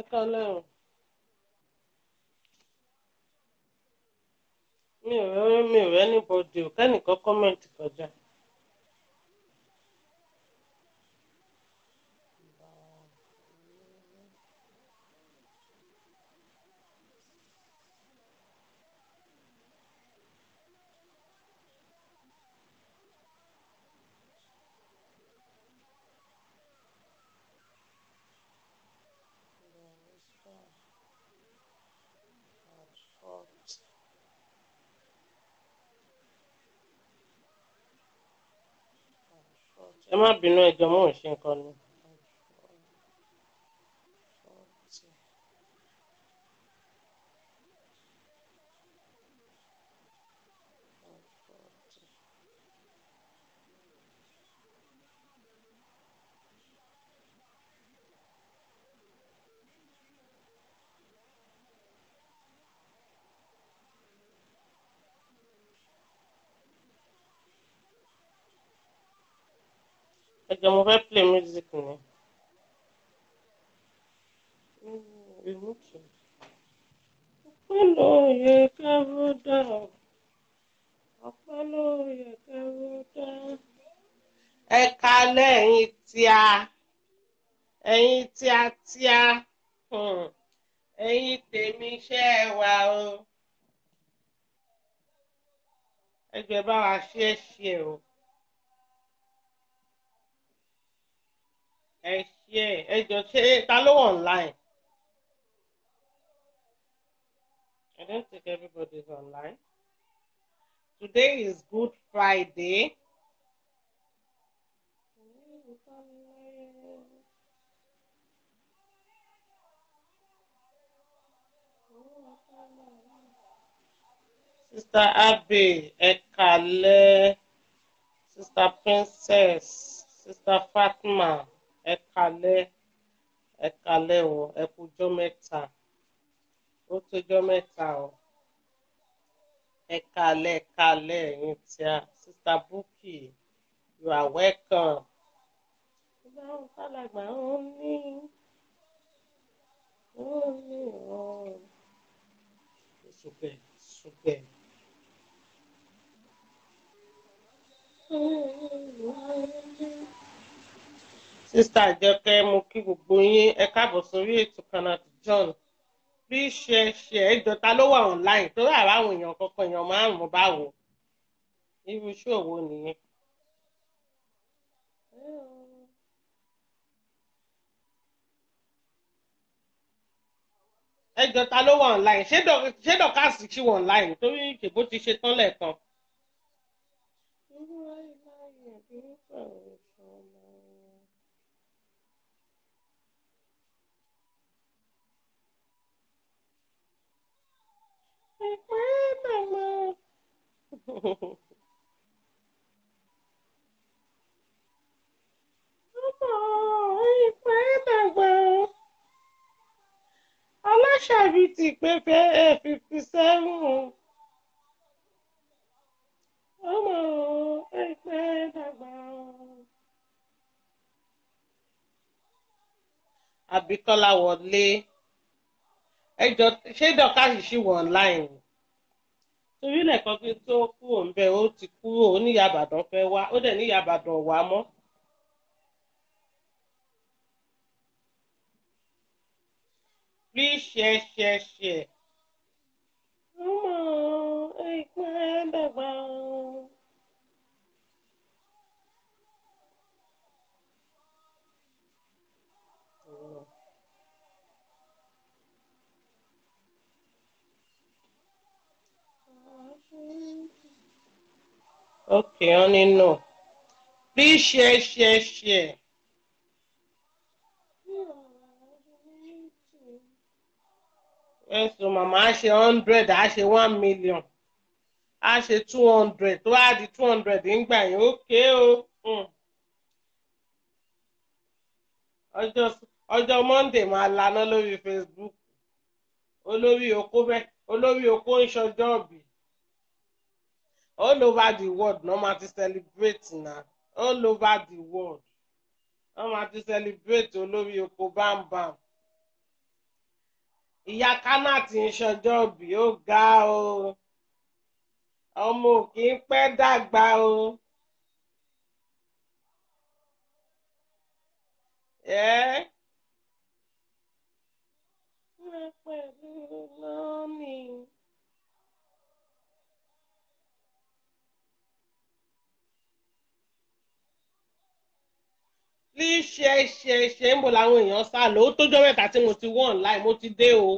ẹ kálẹ́ o mi ò rẹ́ mi ò rẹ́ anybody o kẹ́nìkan kọ́mẹ̀ntì kọjá. Ẹ má bínú ẹjọ́ mò ń ṣe nǹkan ni. Ẹjọ́ mo play music ni. ọpẹ́ ló yẹ kẹ́rù dá ọpẹ́ ló yẹ kẹ́rù dá. ẹ kalẹ̀ ẹ̀yin tíá ẹ̀yin tíátíá ẹ̀yin tèmi iṣẹ́ ẹ wà o. ẹgbẹ́ bá wa ṣe é ṣe o. ẹ ṣe ẹ jọ ṣe ta ló wà online. I don't think everybody is online. Today is Good Friday. Sister Abe, Ekale, Sister Princess, Sister Fatma, Ekale, Ekale o, ẹ kújọ́ mẹ́ta, ó tójọ́ mẹ́ta o. Ekale, Ekale, ẹ̀yin tí a, Sister Buki, you are welcome. Ìdáhùn kálàgbà ó ní, ó ní ọ̀. Sùpẹ̀, sùpẹ̀. Sísá Àjọkẹ́ mo kí gbogbo yín. Ẹ káàbọ̀ sórí ètò Canada John. Bí ṣe ṣe ẹjọ́ ta ló wà online? Tó rà láwọn èèyàn kankan èèyàn márùn-ún báwo irú ṣòwò nìyẹn. ẹjọ́ ta ló wà online? Ṣé dọ̀kásì ṣì wà online? Torí ìṣèbó ti ṣe tán lẹ́ẹ̀kan. Aláṣàbí ti pé fẹ́ fifty seven ọmọ ẹgbẹ́ dàgbà. Àbíkọ́lá wọlé ẹjọ́ ṣé dọ́kàsì ṣì wọ̀ online torí lẹ́ẹ̀kan kí tó kúrò ńbẹ̀ ó ti kúrò ó ní Ìyábàdàn fẹ́ wá ó dẹ̀ ní Ìyábàdàn wá mọ́. Please share share share. ọmọ ẹgbẹ́ dàgbà. Okay, honey, no. Please share, share, share. Ẹ̀sùn màmá á ṣe hundred, á ṣe one million, á ṣe two hundred, tó bá di two hundred ńgbà yẹn, ókè o. Ọjọ́ ọjọ́ Monday máa laná lórí Facebook. Olórí oko bẹ́ẹ̀, olórí oko ń ṣọjọ́ ọ̀bì all over the world no ma ti celebrate na all over the world no ma ti celebrate olórí oko bámbám ìyá kánà tí ń ṣọjọ́ bí ó ga o ọmọ ò kì í pẹ́ dàgbà o. lọ́mì. Please share share share ń bò láwọn èèyàn sá lọ ó tójọ́ mẹ́ta tí mo ti wọ̀ online mo ti dé o.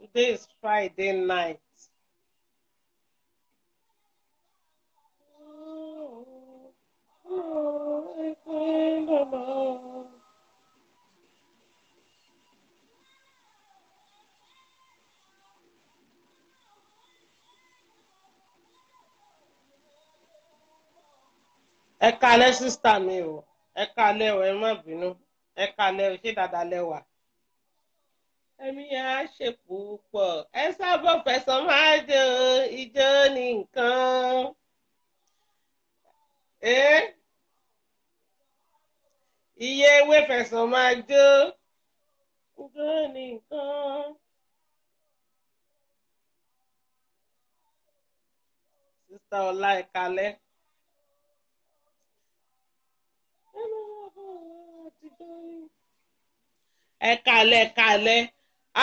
Today is Friday night. Ẹ kalẹ́ sísítà mi o ẹ kalẹ́ o ẹ má bínú ẹ kalẹ́ o ṣé dáadáa lẹ́wà. ẹ̀mí á ṣe púpọ̀ ẹ sábọ̀ fẹ̀sọ̀ máa jó ijó ní nǹkan. Iye ewé fẹ̀sọ̀ máa jó ijó ní nǹkan. sísítà ọlá ẹ kalẹ́. Ẹ kalẹ̀ kalẹ̀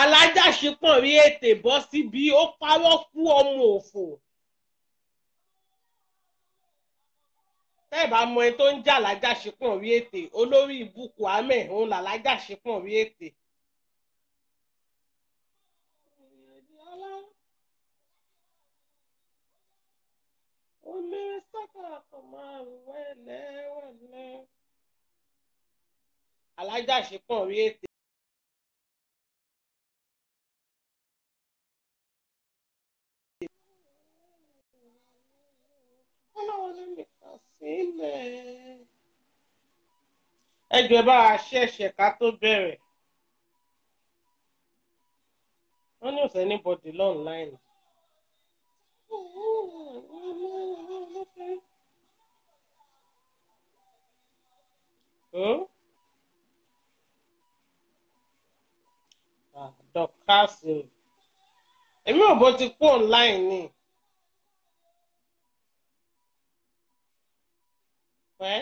alájàṣepọ̀ rí ètè bọ́ síbi ó pawọ́ kú ọmọ òfò. tẹ́ẹ̀ bá mọ ẹni tó ń jà lájàṣepọ̀ rí ètè olórí ìbùkù amẹ̀ òun là lájàṣepọ̀ rí ètè. omi sábà kò máa wẹ̀lẹ́ wẹ̀lẹ́ alájàṣepọ̀ rí ètè. ẹ jọ̀ọ́ bá wa ṣẹ̀ṣẹ̀ ká tó bẹ̀rẹ̀ wọ́n ní ọ̀sẹ̀ ní bọ́dì lọ́nláìnì. Hmm? Dọkasi èmi ò bó ti kú online ni. Ẹ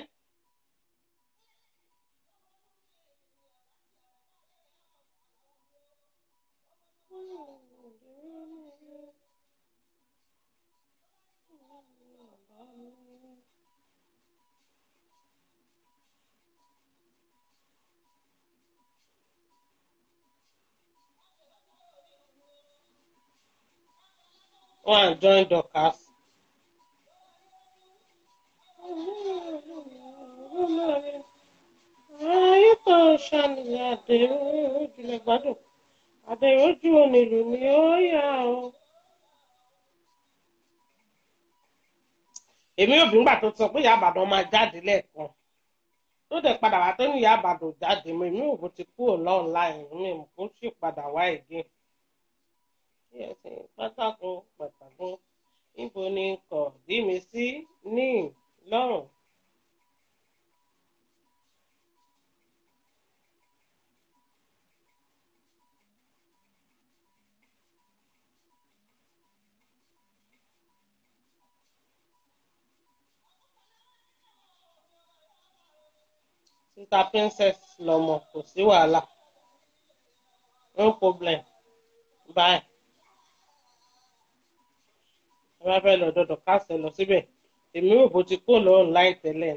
wọn à join dọkas. ayé tó ṣàníyàn àdéhùn ojúlẹ̀ gbádùn àdéhùn ojú onílù ni ó yà ó. èmi ò bí ngbà tó sọ pé ìyá àbàdàn máa jáde lẹ́ẹ̀kan tó dẹ̀ padà wá tó ní ìyá àbàdàn jáde mọ́ èmi ò bó ti kúrò lọ́ọ̀láìn mi kó sì padà wá èdè. Pátákó pàtàkó níbo ni kò dí mi sí ní lọ́rùn. Sister Princess lọmọ kò sí wàhálà. No problem. Bye bá fẹ́ lọ dọ̀dọ̀ káàsẹ̀ lọ síbẹ̀. Èmi ò bó ti kó lọ online tẹ́lẹ̀.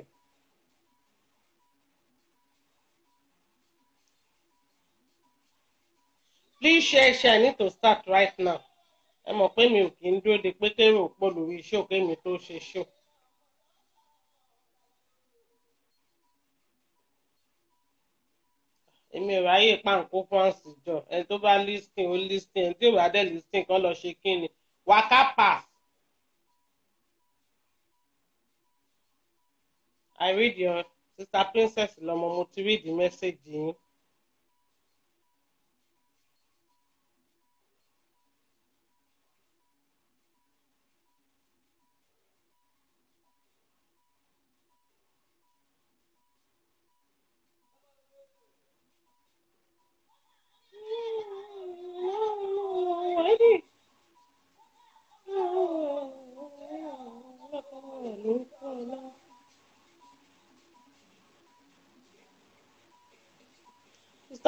Please share share I need to start right now. Ẹ mọ̀ pé mi ò kì í dúró de pé kérò pọ̀ lórí iṣẹ́ òkè mi tó ṣe ṣó. èmi ò ráyè páǹkó fáǹsì jọ. Ẹni tó bá lísìn ó lísìn ẹni tí ò bá dẹ̀ lísìn kan lọ ṣe kí ni? Wákà pass. I read your sister princess lọmọ mo read the message yín.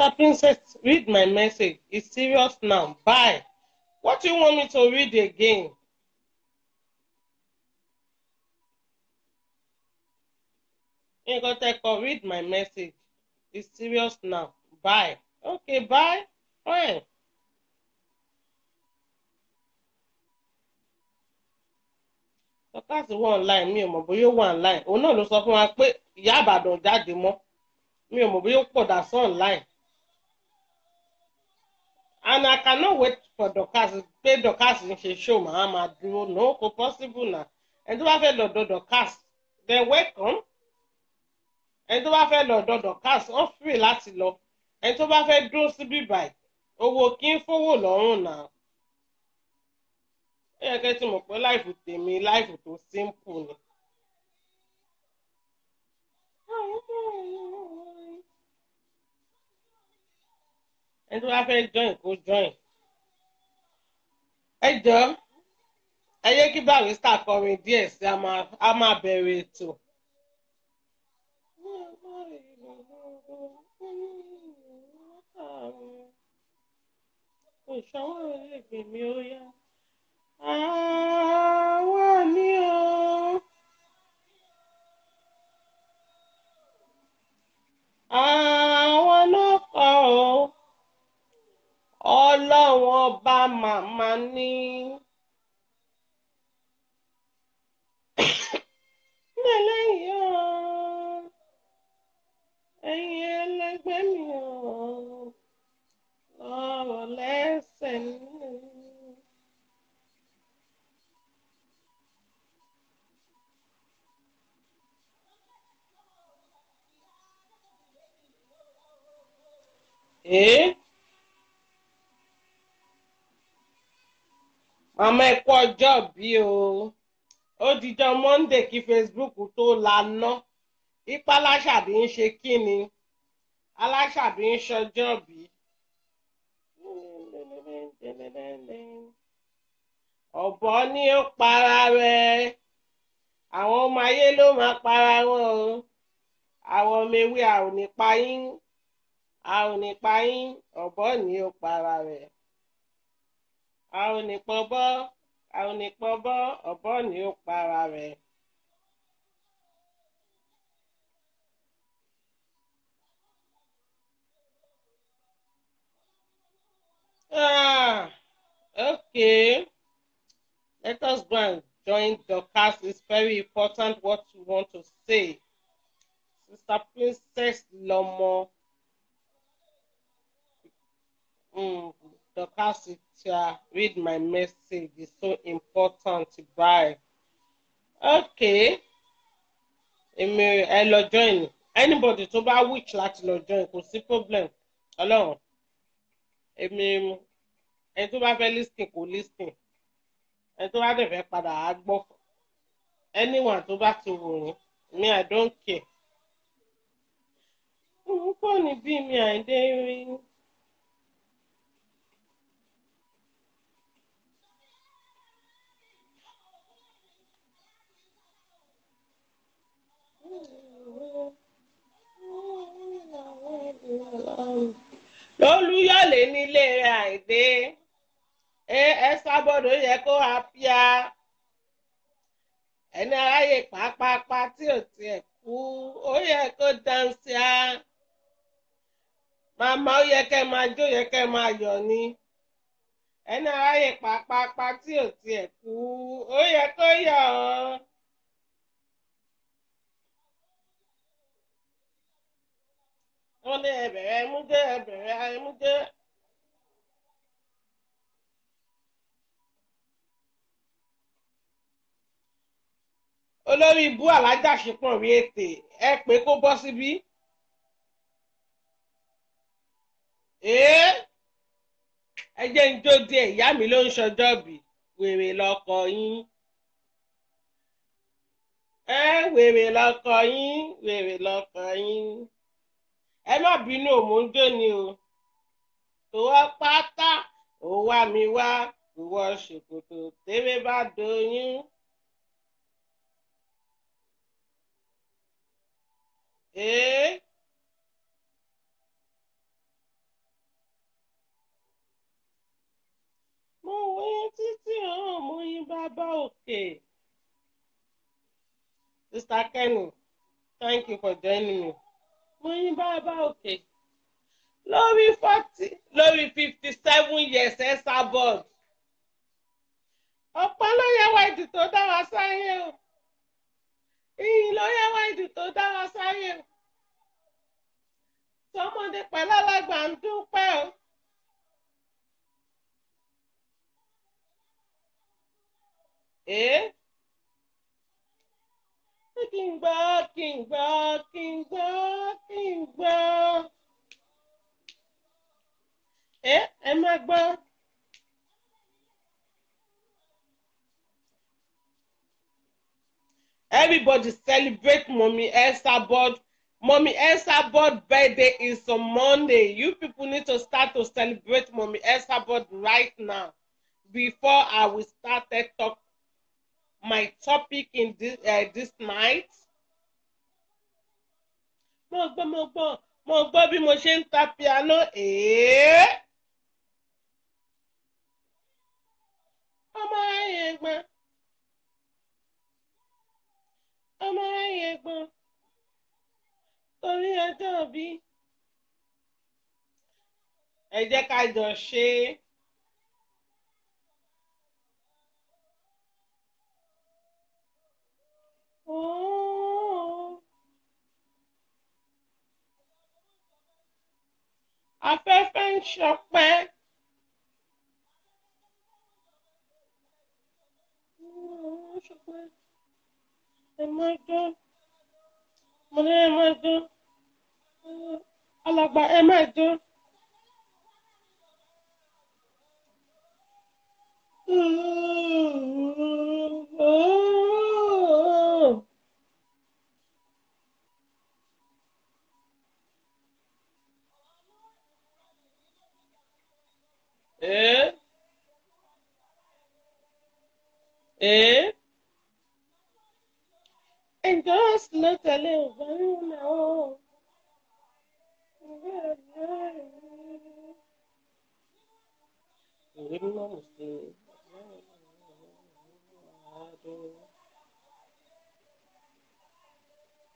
Sister Princess, read my message. It's serious now. Bye. What do you want me to read again? Nǹkan tẹ́ kọ, read my message. It's serious now. Bye. Okay, bye. Fine. Dọ́kàsì wà online mi ò mọ̀ bóyá ó wà online. Òun náà ló sọ fún wa pé ìyá Àbàdàn jáde mọ́. Mi ò mọ̀ bóyá ó pọ̀ dà sí online. And I cannot wait for Dorcas pé Dorcas ń ṣe show màá máa dúró. No, kò possible na. Ẹni tó bá fẹ́ lọ́dọ̀ Dorcas, then welcome. Ẹni tó bá fẹ́ lọ́dọ̀ Dorcas, wọ́n free láti lọ. Ẹni tó bá fẹ́ dúró síbí báyìí, owó kí ń fowó lọ́rùn náà. Ó yẹ kẹ́ tí mo pé láìfù tèmi láìfù tó simple ni. Ẹni tó bá fẹ́ join kó join. Ẹ jọ̀ọ́ ẹ yé kí barista kọrin díẹ̀ sí a máa bẹ̀rẹ̀ ètò. Ìṣọwọ́ ìrègbè mi ó yá. Ọlọ́run ọba màmá ní. Ẹ̀yin ẹlẹgbẹ́ mi ọ̀rọ̀ lẹ́sẹ̀ ní. Ee. Màmá ẹ kú ọjọ́ bí o. Ó dijọ́ Monday kí Facebook tó laná. Ipa aláṣàbí ń ṣe kí ni? Aláṣàbí ń ṣọjọ́ bí. Ọ̀bọ ni ó para rẹ̀. Àwọn ọmọ ayé ló máa para wọn o. Àwọn ọmọ ewé a ò ní pa yín. A ò ní pa yín. Ọ̀bọ ni ó para rẹ̀ a ò ní pọn bọ́ a ò ní pọn bọ́ ọ̀bọ ni ó para rẹ̀. Ah, okay. Let us go and join the cast. It's very important what you want to say. Sister Princess Lomo. Mm, teacher, read my message. It's so important. Bye. Okay. Èmi ẹ lọ join. Anybody tó bá wish láti lọ join kò sí problem. Ọlọ́run. Èmi ẹni tó bá fẹ́ listing kò listing. Ẹni tó bá dẹ̀ fẹ́ padà á gbọ́. Anyone tó bá ti wò yín. Me, I don't care. Òun kọ́ ni bí mi àìdé rí. Lólúyọ̀lé nílé àìdé. Ẹ sábọ̀dọ̀ yẹ kó apíá ẹni aráyè pàápàá tí ò tiẹ̀ kú ó yẹ kó dáńsíá. Màmá ó yẹ kẹ́ máa jó yẹ kẹ́ máa yọ̀ ni. Ẹni aráyè pàápàá tí ò tiẹ̀ kú ó yẹ kó yọ̀. ọ́. Ẹbẹ̀rẹ̀ ẹmúdé ẹbẹ̀rẹ̀ ẹmúdé. olórí ibú alájàṣepọ̀ rí ètè ẹ pé kó bọ́ síbí. ẹ jẹ́ ń jó díẹ̀ ìyá mi ló ń ṣọjọ́ bí wèrè lọkọ yín. ẹ wèrè lọkọ yín wèrè lọkọ yín ẹ má bínú mò ń jó ni o tòwọ́ pátá ò wá mi wá ìwọ ṣòkòtò tèmi bá doyún. ee. mo wo yín títí hàn mo yín bàbá òkè. Sister Kenny, thank you for joining me. Mo yín bàbá òkè. Lórí forty lórí fifty seven years ẹ sábọ̀d. Ọ̀pọ̀ ló yẹ wá ìdí tó dá wa sáyé o. Ìyìn ló yẹ wá ìdí tó dá wa sáyé o. Tọmọdé pẹ̀lú alàgbà ń dúpẹ́ o. Ee. Kí n gbọ́, kí n gbọ́, kí n gbọ́. Ẹ ẹ má gbọ́. Everybody celebrate Mommy Esabod. Mommy Esabod birthday is on Monday. You people need to start to celebrate Mommy Esabod right now before I will start to talk my topic in this uh, this night. Mo gbọ́ mo gbọ́ mo gbọ́ bí mo ṣe ń ta piano. Ee. Ọmọ ayé gbọ́n. Ọmọ ayé gbọ́n. Torí ọjọ́ bí. Ẹ jẹ́ ká jọ ṣe é. Afẹ́fẹ́ ń ṣọpẹ́. Ṣọpẹ́. Ẹ má jó. Mo ní ẹ má. Mm, Alàgbà ẹ má jó. Mm, oh. Eh? Eh? Ẹjọ́ ló tẹ̀lé ògbọ́n náà o. Ìwé mímọ́ tu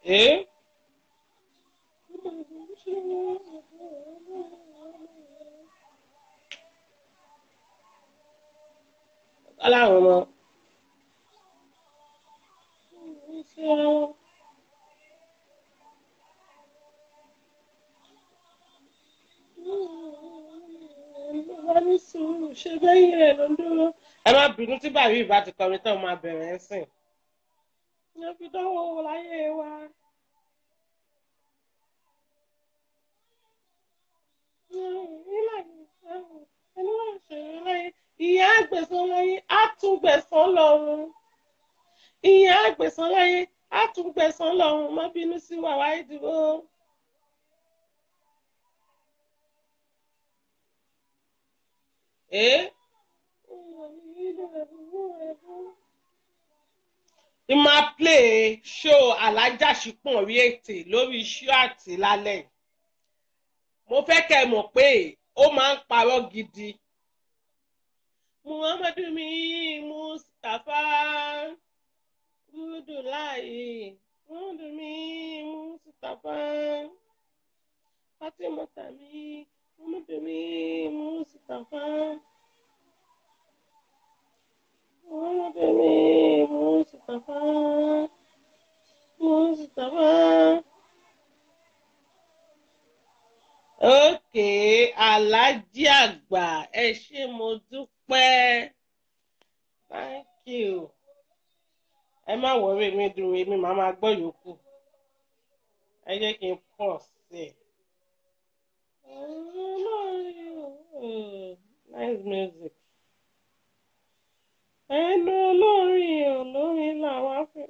Eh? Aláwọn ọmọ. Ṣé bẹ́yìn rẹ̀ ló ń dúró? Ẹ má bínú tí bàbí ìbá ti kọrin tán máa bẹ̀rẹ̀ ẹ́ sìn. Ẹ fi dánwò láyé wa. Ìyá àgbẹ̀sán láyé á tún gbẹ̀sán lọ́run. Ìyá àgbẹ̀sán láyé á tún gbẹ̀sán lọ́run. Má bínú sí wàwá ìdúró. Eh? Ní máa play show alájà ṣípọ̀n rí ètè lórí iṣu àti lálẹ́. Mo fẹ́ kẹ́ ẹ mọ̀ pé ó máa ń parọ́ gidi. Muhammadu mi Mustapha Gudu láàyè Muhammadu mi Mustapha Fatimata mi Muhammadu mi Mustapha Muhammadu Mustapha Mustapha. Àgbà ẹ ṣé mo dúpẹ́ thank you ẹ má wọrí mi dúró èmi màá máa gbọ́ yòókù ẹ jẹ́ kí n pọ̀ sí i. nice music. Ẹnu olórin olórin làwọn fi.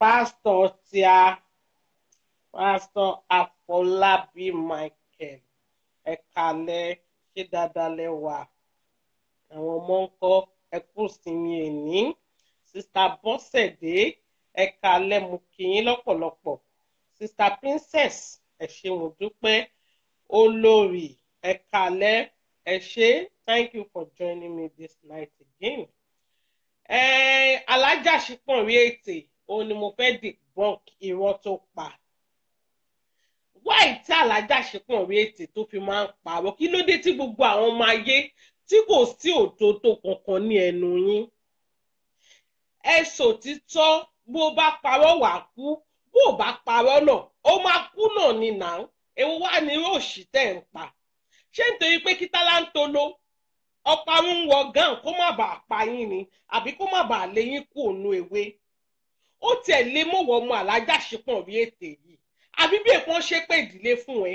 pásítọ̀ tíá pásítọ̀ àfọlábí michael ẹ kalẹ̀ ṣé dáadáa lẹ wà? Àwọn ọmọ ń kọ́ ẹ kú sinmi èní sista bọ́sẹ̀dé ẹ kalẹ̀ mú kìyín lọ́pọ̀lọpọ̀. Sista princess ẹ ṣé mo dúpẹ́. Olórí ẹ kalẹ̀ ẹ thank you for joining me this night again. Eh, alájàṣípọ̀ rí ètè òun ni mo fẹ́ debunk irọ́ tó pa. wáì tí alájàṣípọ̀ rí ètè tó fi máa ń parọ́ kí ló dé tí gbogbo àwọn ọmọ ayé tí kò sí òtótó kankan ní ẹnu yín. ẹ sòtítọ́ bó bá parọ́ wà kú. Bó bá parọ́ náà ó máa kú náà ni nàá èwo wá ní òṣì tẹ̀ ń pa? Ṣé nítorí pé kí tálántolo ọparun ń wọ gán kó má bàa pa yín ni àbí kó má bàa lé yín kú òun ewé. Ó tiẹ̀ lé mọ̀wọ́ ọmọ alájàṣepọ̀ rí ètè yìí. Àbí bí èèpọ̀ ṣe pé ìdílé fún ẹ?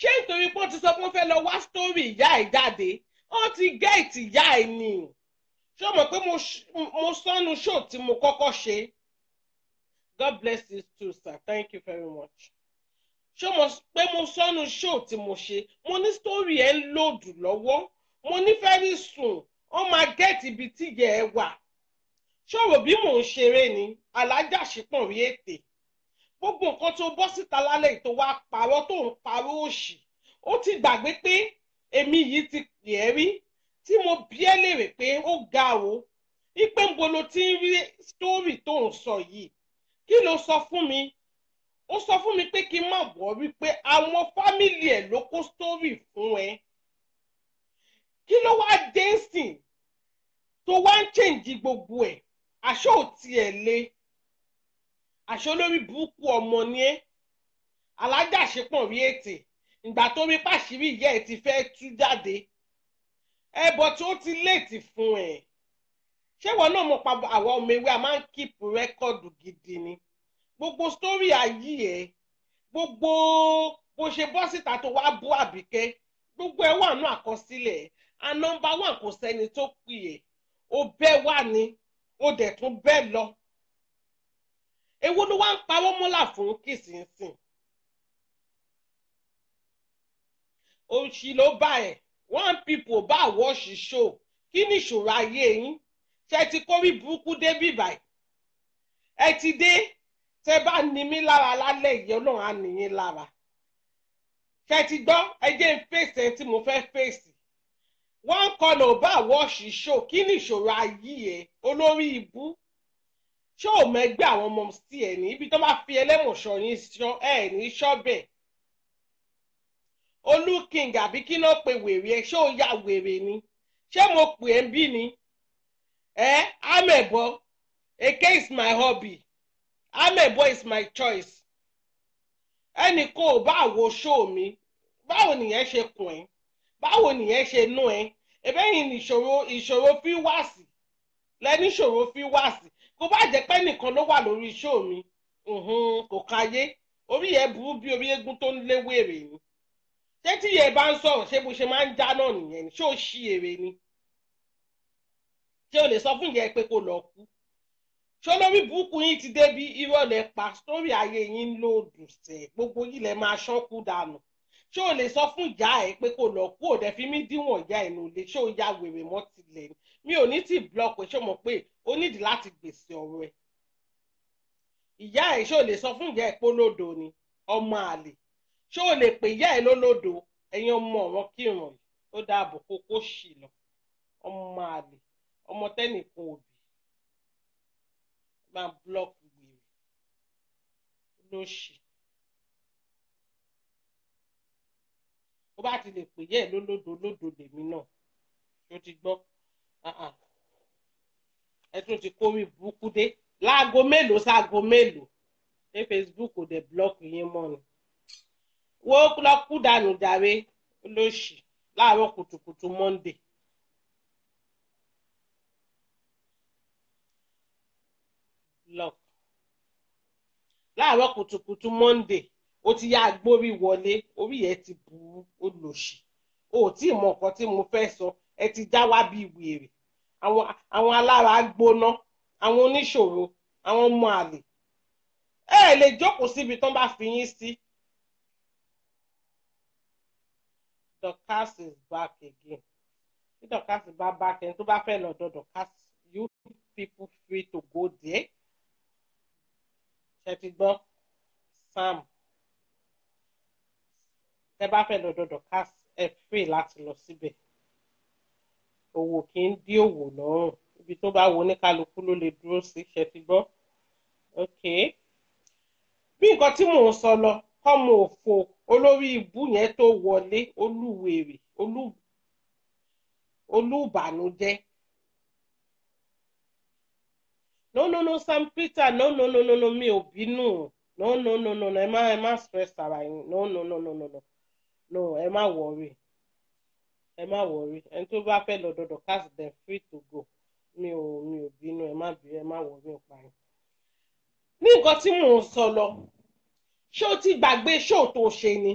Ṣé nítorí pé wọ́n ti sọ pé wọ́n fẹ́ lọ wá sítórì ìyá ẹ̀ jáde? Wọ́n ti gẹ́ẹ̀tì ìyá ẹ̀ ni. Ṣé o mọ̀ pé mo sọnù ṣó tí mo kọ́kọ́ ṣe? God bless you too sir. Thank you very much. Ṣé mo pé mo sọnù ṣó tí mo ṣe? Mo ní sítórì ẹ̀ ń lòdù lọ́wọ́ mo ní very soon wọ́n máa gẹ́ẹ̀tì ibi tí ìyá ẹ wà. Ṣòro bí mò ń ṣeré ni? Alájàṣepọ̀ rí ètè. Gbogbo nǹkan tó bọ́ síta lálẹ́ tó wá parọ́ tó ń parọ́ òṣì ó ti gbàgbé pé èmi yìí ti pè é rí tí mo bí ẹ léèrè pé ó ga o. Ipe ń bolo tí ń rí sítórì tó ń sọ yìí? Kí ló sọ fún mi? Ó sọ fún mi pé kí n má wọ̀ wípé àwọn fámìlì ẹ̀ ló kó sítórì fún ẹ kí ló wá dé sìn tó wá ń chèǹjì gbogbo ẹ̀. Àṣọ ò tiẹ̀ le. Àṣọ lórí burúkú ọmọ ni ẹ́. Alájàṣepọ̀ rí ètè. Ìgbà tó rí pàṣírí ìyá ẹ̀ ti fẹ́ tú jáde. Ẹbọ tí ó ti léètì fún ẹ̀. Ṣé ìwọ náà mọ̀ pa àwọn ọmọ ewé a máa ń kíìpù rẹ́kọ̀dù gidi ni? Gbogbo sítórì ayé ẹ̀ gbogbo bó ṣe bọ́ síta tó wá bú àbíkẹ́ gbogbo ẹ̀ wà nù àkọsílẹ̀ a nọmba one kò sẹ́ni tó pè é ó bẹ́ wà ní ó dẹ̀ tún bẹ́ lọ. èwo ló wá ń pawọ́ mọ́là fún kìsìnsìn. òṣì ló bá ẹ̀ one people bá wọ́ọ̀ṣì show kí ni ìṣòro ayé yín ṣe ti kórí burúkú dé bíbáyìí. ẹ ti dé tẹ bá ní mí lára lálẹ́ ìyẹn náà á nìyín lára. ṣe ti gbọ́ ẹ jẹ́ ń fèsì ẹ tí mo fẹ́ fèsì wọ́n kọlọ̀ bá wọ́ọ̀ṣì ṣó kí ni ìṣòro ayé ẹ̀? Olórí ibú. Ṣé ò mẹ́gbẹ́ àwọn ọmọ sí ẹ̀ ní ibi tó bá fi ẹlẹ́mọ̀ṣọ́ yín ṣọ́ ẹ̀ ní ṣọ́bẹ̀ olú king àbí kí ló pe wèrè ẹ? Ṣé ó ya wèrè ni? Ṣé mo pè ń bí ni? Ẹ amẹ̀bọ eke is my hobby. Amẹ̀bọ is my choice. Ẹnì kan ò bá wo ṣó mi báwo nìyẹn ṣe kùn ẹ́? Báwo nìyẹn ṣe nú ẹ ẹbẹ́yìn ìṣòro ìṣòro fi wá sí lẹ́ni ìṣòro fi wá sí kó bá jẹ́ pé nìkan ló wà lórí iṣẹ́ mi. Kò káyé. Orí yẹn burú bí orí eégún tó ń lé wèrè ni. Ṣé tí yẹn bá ń sọ̀rọ̀ ṣé bó ṣe máa ń já náà nìyẹn? Ni ṣé ó ṣí èrè ni? Ṣé o lè sọ fún ìyẹn pé kó lọ kú? Ṣé burúkú yín ti débi? Ìrọ̀lẹ́ pa. Sórí ayé yín lòdù sẹ̀ gbogbo yìí lẹ máa ṣánkú dànù ṣé o lè sọ fún ìyá ẹ pé kò lọ kú? Òdẹ fi mí díwọ̀n ìyá ẹ̀ nù lé ṣé o ya wèrè mọ́ tilẹ̀ ni? Mi ò ní tí blọọkì ṣé o mọ̀ pé o nídìí láti gbèsè ọ̀rọ̀ ẹ̀? Ìyá ẹ̀ ṣé o lè sọ fún ìyá ẹ̀ pé olódo ni? Ọmọ àlè. Ṣé o lè pè ìyá ẹ̀ lólódo? Ẹ̀yin ọmọ ọ̀rọ̀ kírun yìí. Ó dáàbò kó kó ṣì lọ. Ọmọ àlè. Ọmọ tẹ́nìkan òbí. Máa blọọkì wèrè. Lóṣì. Ó bá ti lè pè yẹ lólódo lódo lèmi náà. Tó ti gbọ́? Ẹ tún ti kórè burúkú dé. Láago mélòó sáago mélòó? Ní Facebook kò dé blọọkì yín mọ́ ni? Wo lọ kú dànù jàre lóṣì láàárọ̀ kùtùkùtù Monday. block. Láàárọ̀ kùtùkùtù Monday ó ti yá agbórí wọlé orí ẹ ti burú ó o tí mọ nǹkan tí mo fẹ́ sọ. Ẹ ti já wá bí wèrè. Àwọn alára gbóná àwọn oníṣòro àwọn ọmọ àlè. Ẹ lè jókòó síbi tán bá fi yín sí. Dorcas is back again. Tí Dorcas bá back ẹni tó bá fẹ́ lọ́dọ̀ Dorcas you people free to go there. Ṣe ti gbọ́? Sam tẹ bá fẹ́ lọ dọdọ ká ẹ free láti lọ síbẹ̀ òwò kì í dí òwò lọ́rùn ibi tó bá wo oníkálukú ló lè dúró sí ṣe ti gbọ́ bí nǹkan tí mò ń sọ lọ kọ́mọ òfò olórí ibú yẹn tó wọlé olúwèrè olú olúbànújẹ́ no no no Sam Peter no no no no no mi ò bínú no no no no no ẹ má ẹ má stress ara yín no no no no no no no ẹ má worry. Ẹ má worry. Ẹni tó bá fẹ́ lọ dọ̀dọ̀ cast them free to go. Mi ò mi ò bínú ẹ má bí ẹ má worry nípa yín. ní nǹkan tí mò ń sọ lọ ṣé o ti gbàgbé ṣó tó ṣe ni?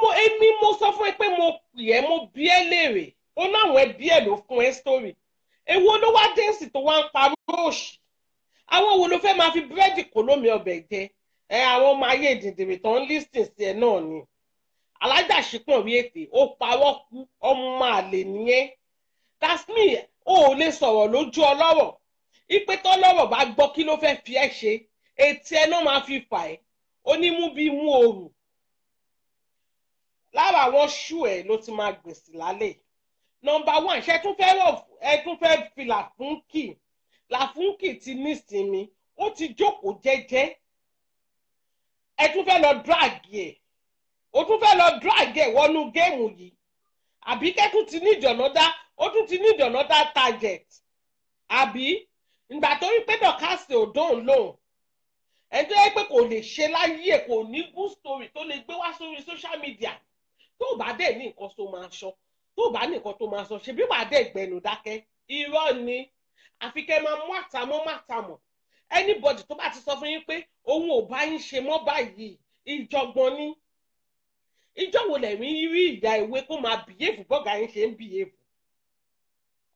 Mo èmi mo sọ fún ẹ pé mo pè ẹ́ mo bí ẹ léèrè. Ó láwọn ẹbí ẹ ló fún ẹ story. Èwo ló wá dẹ́nsì tó wá ń parọ́ òṣì? Àwọn wo ló fẹ́ máa fi búrẹ́dì kó lómi ọbẹ̀ jẹ ẹ àwọn ọmọ ayé ìdìndìnrìn tó ń lísìn sí ẹ náà ni. Alájà ṣípọ̀n rí ètè ó parọ́ kú ọmọ àlè nìyẹn. Tasmi ò lè sọ̀rọ̀ lójú ọlọ́rọ̀. Ipe tọ́lọ́rọ̀ bá gbọ́ kí ló fẹ́ fi ẹ́ ṣe etí ẹ náà máa fi fà ẹ́. Ó ní mú òrù. Lára àwọn ṣú ẹ ló ti máa gbèsè lálẹ́. Nọ́mbà one ṣe tún fẹ́ rọ̀ ẹ tún fẹ́ fi làfúnkì? Làfúnkì ti nísinmi ó ti jókòó jẹ́jẹ́ ẹ tún fẹ́ lọ drag ẹ̀. Ó tún fẹ́ lọ drag ẹ̀ wọnú géèmù yìí. Àbí kẹ́tún ti ní ìdọ̀nọ́dá ó tún ti ní ìdọ̀nọ́dá target. Àbí? Ìgbà tó rí pé dọ̀kásì ò dóhùn lóhùn. Ẹni tó yẹ pé kò lè ṣe láyé ẹ̀ kò ní good story tó lè gbé wá sórí social media. Tó bá dẹ̀ ní nǹkan tó máa sọ tó bá ní nǹkan tó máa sọ ṣe bí wàá dẹ̀ gbẹ̀nù dákẹ́. Irọ́ ni. Àfi máa mú àtàmọ́ màtàmọ́ anybody tó bá ti sọ fún yín pé òun ò bá yín ṣe mọ́ báyìí ìjọgbọ́n ni. Ìjọ wo lẹ́yìn rí ìyá ìwé kó máa bìyèfù bọ́gà yín ṣe ń bìyèfù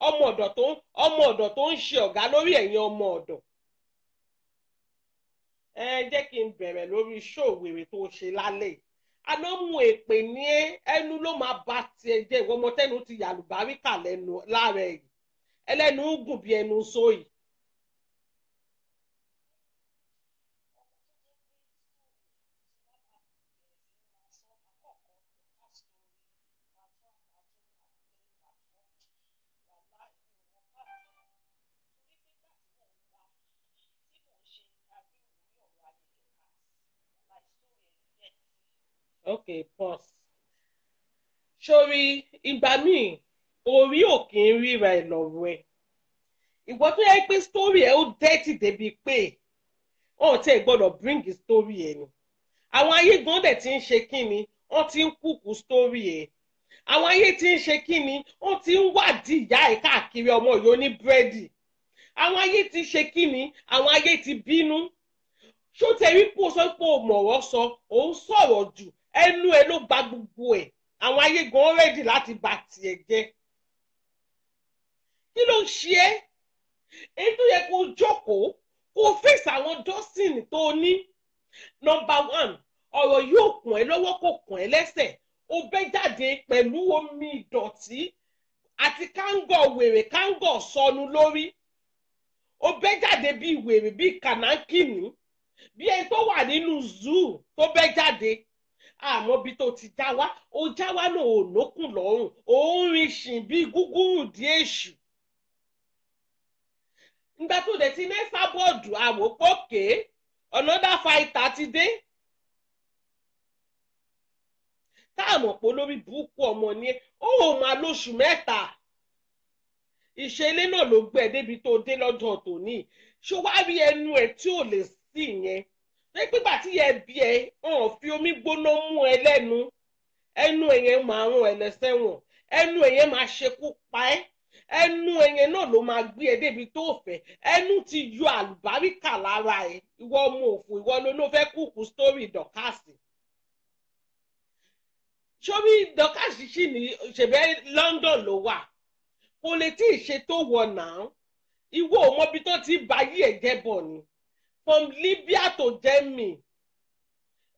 ọmọ ọ̀dọ̀ tó ọmọ ọ̀dọ̀ tó ń ṣe ọ̀gá lórí ẹ̀yin ọmọ ọ̀dọ̀. Ẹ jẹ́ kí n bẹ̀rẹ̀ lórí ṣòwèrè tó ṣe lálẹ́. Àná mú èpè ní ẹnu ló máa bá tiẹ̀ jẹ́ ìwọ ọmọ tẹ́nu ti yàlùbáríkà lẹ́nu lára ẹ̀. Ẹlẹ́nu gùn bí ẹnu sóyìí. Okay pause. Sórí ìgbà míì orí ò kì í ríra ẹ lọ́rọ̀ ẹ. Ìwọ tó yẹ pé story ẹ ó dẹ́tì débi pé ọ̀n tí ẹ gbọ́dọ̀ bring story ẹ ni. Àwọn ayé gan dẹ̀ ti ń ṣe kíni wọ́n ti ń kúkú story ẹ. Àwọn ayé ti ń ṣe kíni wọ́n ti ń wádìí ìyá ẹ káàkiri ọmọ yìí ó ní búrẹ́dì. Àwọn ayé ti ṣe kíni àwọn ayé ti bínú. Ṣó tẹ rí pò sọ pé mọ̀rọ̀ sọ òun sọ̀rọ̀ jù ẹnu ẹ ló gba gbogbo ẹ. Àwọn ayé gan rẹ́dì láti bà tiẹ̀ jẹ́. Kí ló ń ṣe é èyí tó yẹ kó jókòó kó fèsì àwọn dọ́sìn tó ní. Nọ́mbà one ọ̀rọ̀ yóò kàn ẹ́ lọ́wọ́ kò kàn ẹ́ lẹ́sẹ̀. Ó bẹ́ jáde pẹ̀lú omi ìdọ̀tí àti kángọ̀ wèrè kángọ̀ sọnù lórí. Ó bẹ́ jáde bíi wèrè bíi kànákìnní bí ẹni tó wà nínú zoo tó bẹ́ jáde àmọ́ bí tó ti já wá ó já wá náà ò lókùn lọ́rùn òun rìn ṣìn bíi gúgúrú dí èṣù. nígbà tó dẹ̀ ti ní sábọ́ọ̀dù àwòpọ̀kè another fighter ti dé. táàmù pé lórí burúkú ọmọ ni ó máa lóṣù mẹ́ta ìṣẹ̀lẹ̀ náà ló gbẹ débi tó dé lọ́jọ́ tòní ṣó wá rí ẹnu ẹ̀ tí ò lè sí yẹn nígbà tí yẹ bí ẹ hàn fi omi gbóná mú ẹ lẹ́nu. Ẹnu ẹ̀yẹn máa rún ẹ lẹ́sẹ̀wọ̀n ẹnu ẹ̀yẹn máa ṣekú pa ẹ́. Ẹnu ẹ̀yẹn náà ló máa gbé ẹ débi tó fẹ́. Ẹnu ti yọ àlùbáríkà lára ẹ. Ìwọ ọmọ òfò ìwọ ló ló fẹ́ kúkú sítórì dọ̀kásì. Sórí dọ̀kásì sì ní ṣèbẹ́ London ló wà. Kò lè tí ì ṣe tó wọ̀ náà. Ìwọ ò mọbi tó ti bá yí ẹ̀ jẹ́ bọ̀ ni from Libya to Germany.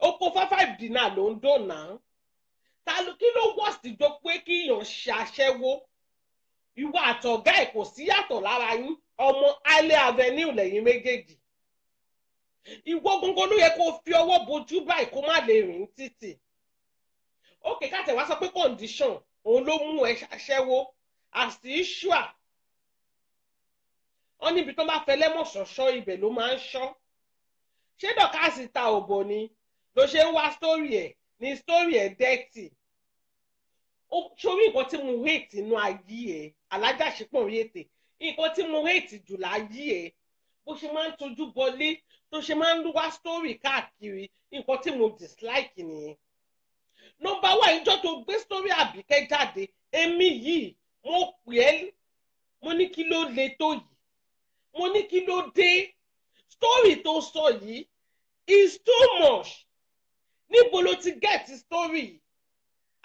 Oko five dinar ló ń dònà ta ló kí ló worst jọ pé kí èèyàn ṣàṣẹ́wó ìwọ àtọ̀gá ẹ̀ kò sí yàtọ̀ lára yín. Ọmọ alẹ́ avenue lẹ́yìn méjèèjì. Ìwọ gbogbo ló yẹ kó fi ọwọ́ bojú báyìí kó má lè rìn títì. Ókè káàtẹ̀ wá sọ pé condition òun ló mú ẹ ṣaṣẹ́wó. Àti ìṣúà wọn níbi tó bá fẹ́ lẹ́mọ̀ ṣọ̀ṣọ́ ibẹ̀ ló máa ń ṣọ́ ṣé dọ̀kásì ta òbò ni? Ló ṣe ń wá sítórì ẹ̀ ní sítórì ẹ̀ dẹ́tì sórí nǹkan tí mo hate inú ayé ẹ̀ alájàṣepọ̀ rí ètè. Nǹkan tí mo hate jù láyé ẹ̀ bó ṣe máa ń tojú bọlé tó ṣe máa ń wá sítórì káàkiri nǹkan tí mo dislike nìyẹn. Nọ́mbà wá ìjọ tó gbé sítórì àbíkẹ́ jáde èmi yìí mo pè é mo ní kí ló le tó yìí? Mo ní kí ló dé? Sítórì tó sọ yìí is too much. Níbo ló ti get sítórì yìí?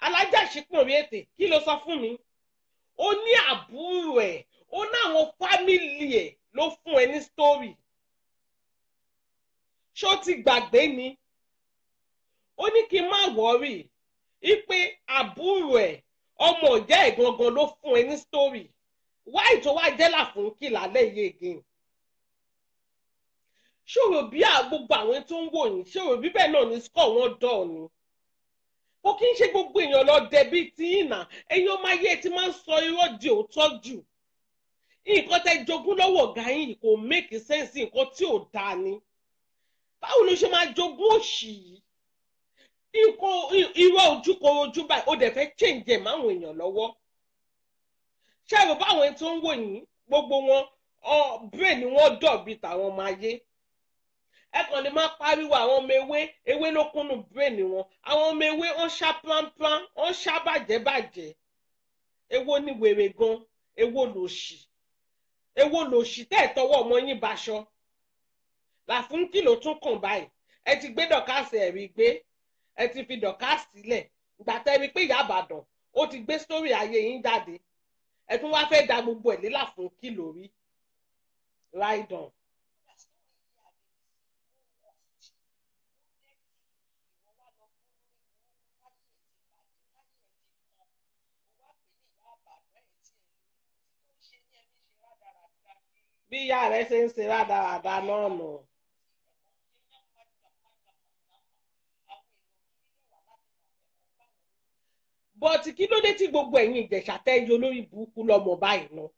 Alájàṣepọ̀ rí ètè kí ló sọ fún mi? Ó ní àbúrò ẹ̀ ó ní àwọn fámìlì ẹ̀ ló fún ẹ ní sítórì ṣó ti gbàgbé ni? Ó ní kí n má wọ́rì ipe àbúrò ẹ̀ ọmọ ìyá ẹ̀ gangan ló fún ẹ ní sítórì wáì tó wá jẹ́là fún kí lálẹ́ yìí again ṣòro bí gbogbo àwọn tó ń wò yín ṣòro bí bẹ́ẹ̀ náà ní score wọn dọ̀ ni? Kò kí n ṣe gbogbo èèyàn lọ dẹbi tí ìnà ẹ̀yin ọmọ ayé ti máa ń sọ irọ́ di òótọ́ jù. Nǹkan tẹ́ jogún lọ́wọ́ ọ̀gá yìí kò make sense nǹkan tí ò dáa ni. Báwo ló ṣe máa jogún òṣì yìí? Irọ́ ojúkorojú báyìí ó dẹ̀ fẹ́ change ẹ̀ máwọn èèyàn lọ́wọ́. Ṣé àrò báwọn tó ń wò yín gbogbo wọn brain ni wọ́n dọ̀ bíi tàwọn ọmọ ayé ẹ kàn lè máa pariwo àwọn ọmọ ewé. Ewé ló kúnnù brain wọn. Àwọn ọmọ ewé wọn ṣá pánpán wọn ṣá bàjẹ́ bàjẹ́ èwo ni wèrè gan èwo lòṣì èwo lòṣì tẹ́ ẹ̀ tọwọ́ ọmọ yín baṣọ. Làfúnkì ló tún kàn báyìí. Ẹ ti gbé dọ̀kásì ẹ̀rí gbé. Ẹ ti fi dọ̀kásì sílẹ̀. Ìgbà tẹ́ rí pé ìyá àbàdàn ó ti gbé sítórì ayé yín jáde. Ẹ tún wá fẹ́ da gbogbo ẹ̀ lílà fún kí lórí ráìdàn. Bí ìyá rẹ ṣe ń ṣe rádaràda náà nù. bọ́tí kí ló dé tí gbogbo ẹ̀yin ìjẹ̀ṣà tẹ́ yọ lórí burúkú lọ́mọ báyìí náà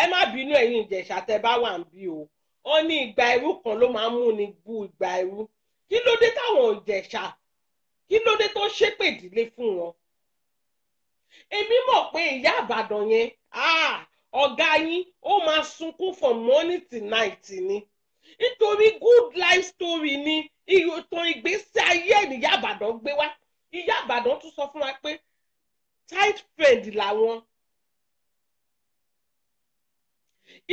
ẹ má bínú ẹ̀yin ìjẹ̀ṣà tẹ́ bá wà ń bí o wọ́n ní ìgbà ẹrú kan ló máa ń mú ni bu ìgbà ẹrú kí ló dé táwọn ìjẹ̀ṣà kí ló dé tó ṣépè ìdílé fún wọn. èmi mọ̀ pé ìyá àbàdàn yẹn ọ̀gá yín ó máa sunkún from morning till night ni. Nítorí good life story ni ìtàn ìgbésí ayé níyà àbàdàn gbé wá. Ìyá àbàdàn tún sọ fún wa pé tight friend làwọn.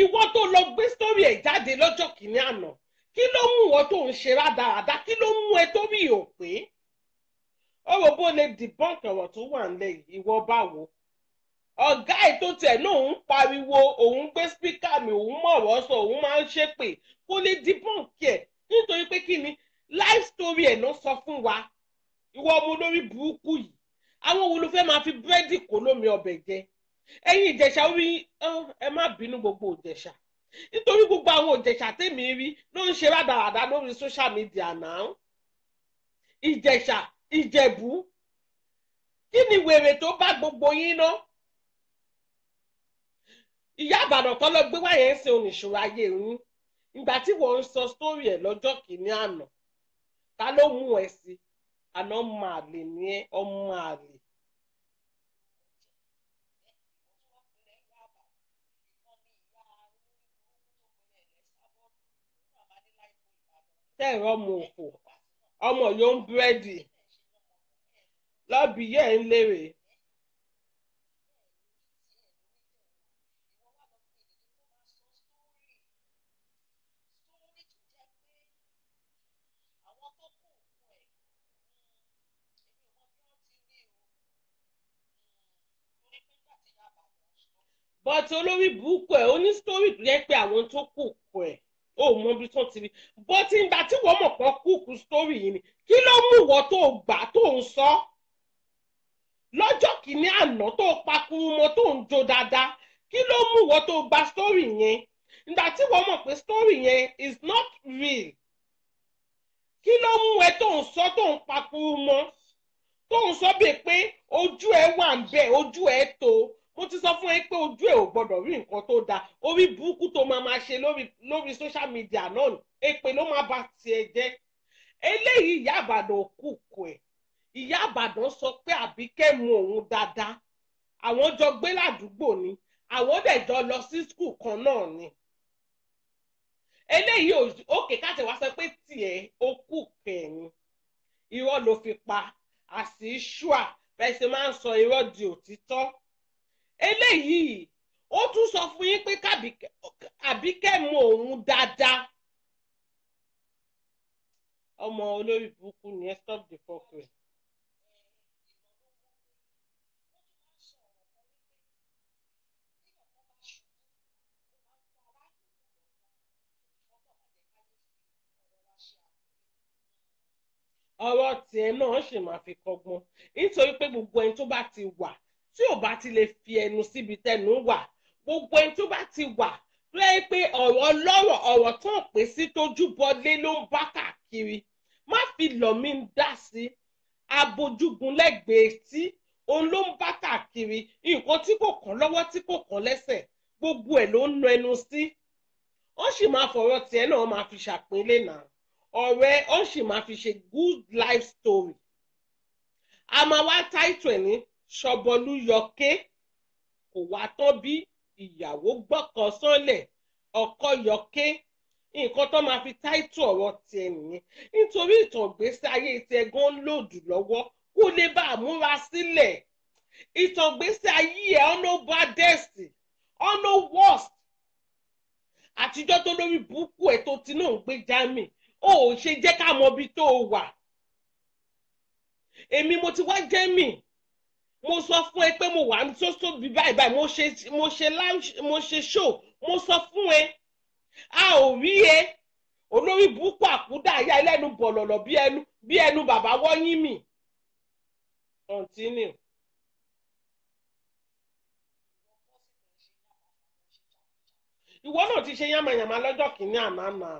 ìwọ tó lọ gbé sórí ẹ̀ jáde lọ́jọ́ kìíní àná kí ló mú ìwọ tó ń ṣe rádaràda? Kí ló mú ẹ tó rí ò pé ọ̀rọ̀ bó lè debunk ọ̀rọ̀ tó wà nílẹ̀ ìwọ báwo ọ̀gá ètò tẹ̀ náà ń pariwo òun gbé spíkà mi òun mọ̀rọ̀ sọ òun máa ń ṣépè. Kó lè debunk ẹ̀ nítorí pé kí ni? Life story ẹ̀ náà sọ fún wa. Ìwọ ọmọ olórí burúkú yìí. Àwọn wo ló fẹ́ máa fi búrẹ́dì kó lómi ọbẹ̀ jẹ? Ẹ̀yin ìjẹ̀ṣà orí ẹ má bínú gbogbo ìjẹ̀ṣà. Nítorí gbogbo àwọn ìjẹ̀ṣà tèmi rí ló ń ṣe rádaràda lórí social media náà. Ìjẹ̀ṣà ìjẹ̀bú. Kí ni wèrè tó bá gbogbo yín ná ìyá àbàdàn kan lọ gbé wáyé sin oníṣòro ayé yín ìgbà tí wọ́n ń sọ sítórì ẹ̀ lọ́jọ́ kìíní àná ta ló mú ẹ sí àná ọmọ àlè ní ọmọ àlè. tẹ́ẹ̀rọ ọmọ òfò ọmọ yóò ń búrẹ́dì lọ́bì yẹ́ ń lérè. Bọ́tí olórí burúkú ẹ̀ ó sítórì tó yẹ pé àwọn tó kù kù ẹ̀ ó mọ bí tó ti rí. Bọ́tí ìgbà tí wọ́n mọ̀ pọ̀ kúkú sítórì yìí ni kí ló mú wọ́n tó gbà tó ń sọ? Lọ́jọ́ kìíní àná tó pakuru mọ́ tó ń jó dáadáa kí ló mú wọ́n tó gba sítórì yẹn? Ìgbà tí wọ́n mọ̀ pé sítórì yẹn is not real kí ló mú ẹ tó ń sọ tó ń pakuru mọ́? Tó ń sọ bẹ́ẹ̀ pé ojú ẹ wà ń bẹ̀ ojú ẹ tó mo ti sọ fún ẹ pé ojú ẹ ò gbọdọ̀ rí nǹkan tó dáa orí burúkú tó máa máa ṣe lórí social media náà èpè ló máa bá tiẹ̀ jẹ́. Eléyìí ìyá àbàdàn kù kù ẹ̀. Ìyá àbàdàn sọ pé àbíkẹ́ mu òun dáadáa. Àwọn jọ gbé ládùúgbò ni. Àwọn dẹ̀ jọ lọ sí skul kan náà ni. Eléyìí òkè káàtì wá sọ pé tiẹ̀ ó kù kẹ̀yìn irọ́ ló fi pa. Àsì ṣùà bẹ́ẹ̀ ṣe máa ń sọ irọ́ di òtítọ́ eléyìí ó tún sọ fún yín pé àbíkẹ́ mu òun dáadáa ọmọ olórí burúkú ni ẹ stop the fuckery. ọ̀rọ̀ tiẹ̀ náà ṣì máa fi kọ́gbọ́n nítorí pé gbogbo ẹni tó bá ti wà tí ò bá ti lè fi ẹnu síbi tẹnu wà gbogbo ẹni tó bá ti wà lẹ́yìn pé ọ̀rọ̀ ọlọ́rọ̀ ọ̀rọ̀ tó ń pè sí tójú bọlé ló ń bá káàkiri má fi lọ̀ mí ń dá sí. Abojúgun lẹ́gbẹ̀ẹ́ tí òun ló ń bá káàkiri. Nǹkan tí kò kàn lọ́wọ́ tí kò kàn lẹ́sẹ̀ gbogbo ẹ̀ ló ń nu ẹnu sí. Wọ́n sì máa fọ̀rọ̀ tiẹ̀ náà máa fi ṣàpínlé náà. Ọ̀rẹ́ ó sì máa fi ṣe good life story. Máa wá táìtù ẹ̀ ní ṣọbọlú yọké kò wá tán bí ìyàwó gbọ́kàn sánlẹ̀. Ọkọ yọké nǹkan tó máa fi táìtù ọ̀rọ̀ tiẹ̀ nìyẹn. Nítorí ìtàn ìgbésí ayé tiẹ̀ gan lòdù lọ́wọ́ kó lè bá a múra sílẹ̀. Ìtàn ìgbésí ayé ẹ̀ ọ̀nà bàdẹ́sì ọ̀nà worst. Àtijọ́ tó lórí búkú ẹ̀ tó ti náà ń gbé jámì ó ṣe jẹ́ ká mọ ibi tó wà. Èmi mo ti wá jẹ́mì mo sọ fún ẹ pé mo wà ní sọ́sọ́ bí báyìí báyìí. Mo ṣe mo ṣe mo ṣe show. Mo sọ fún ẹ. A ò rí ẹ. Olórí burúkú àkúdà ayá ẹlẹ́nu bọ̀lọ̀lọ̀ bí ẹnu bí ẹnu bàbá wọ́nyí mi. Continue. ìwọ náà ti ṣe yánmayànmá lọ́jọ́ kìíní àná náà.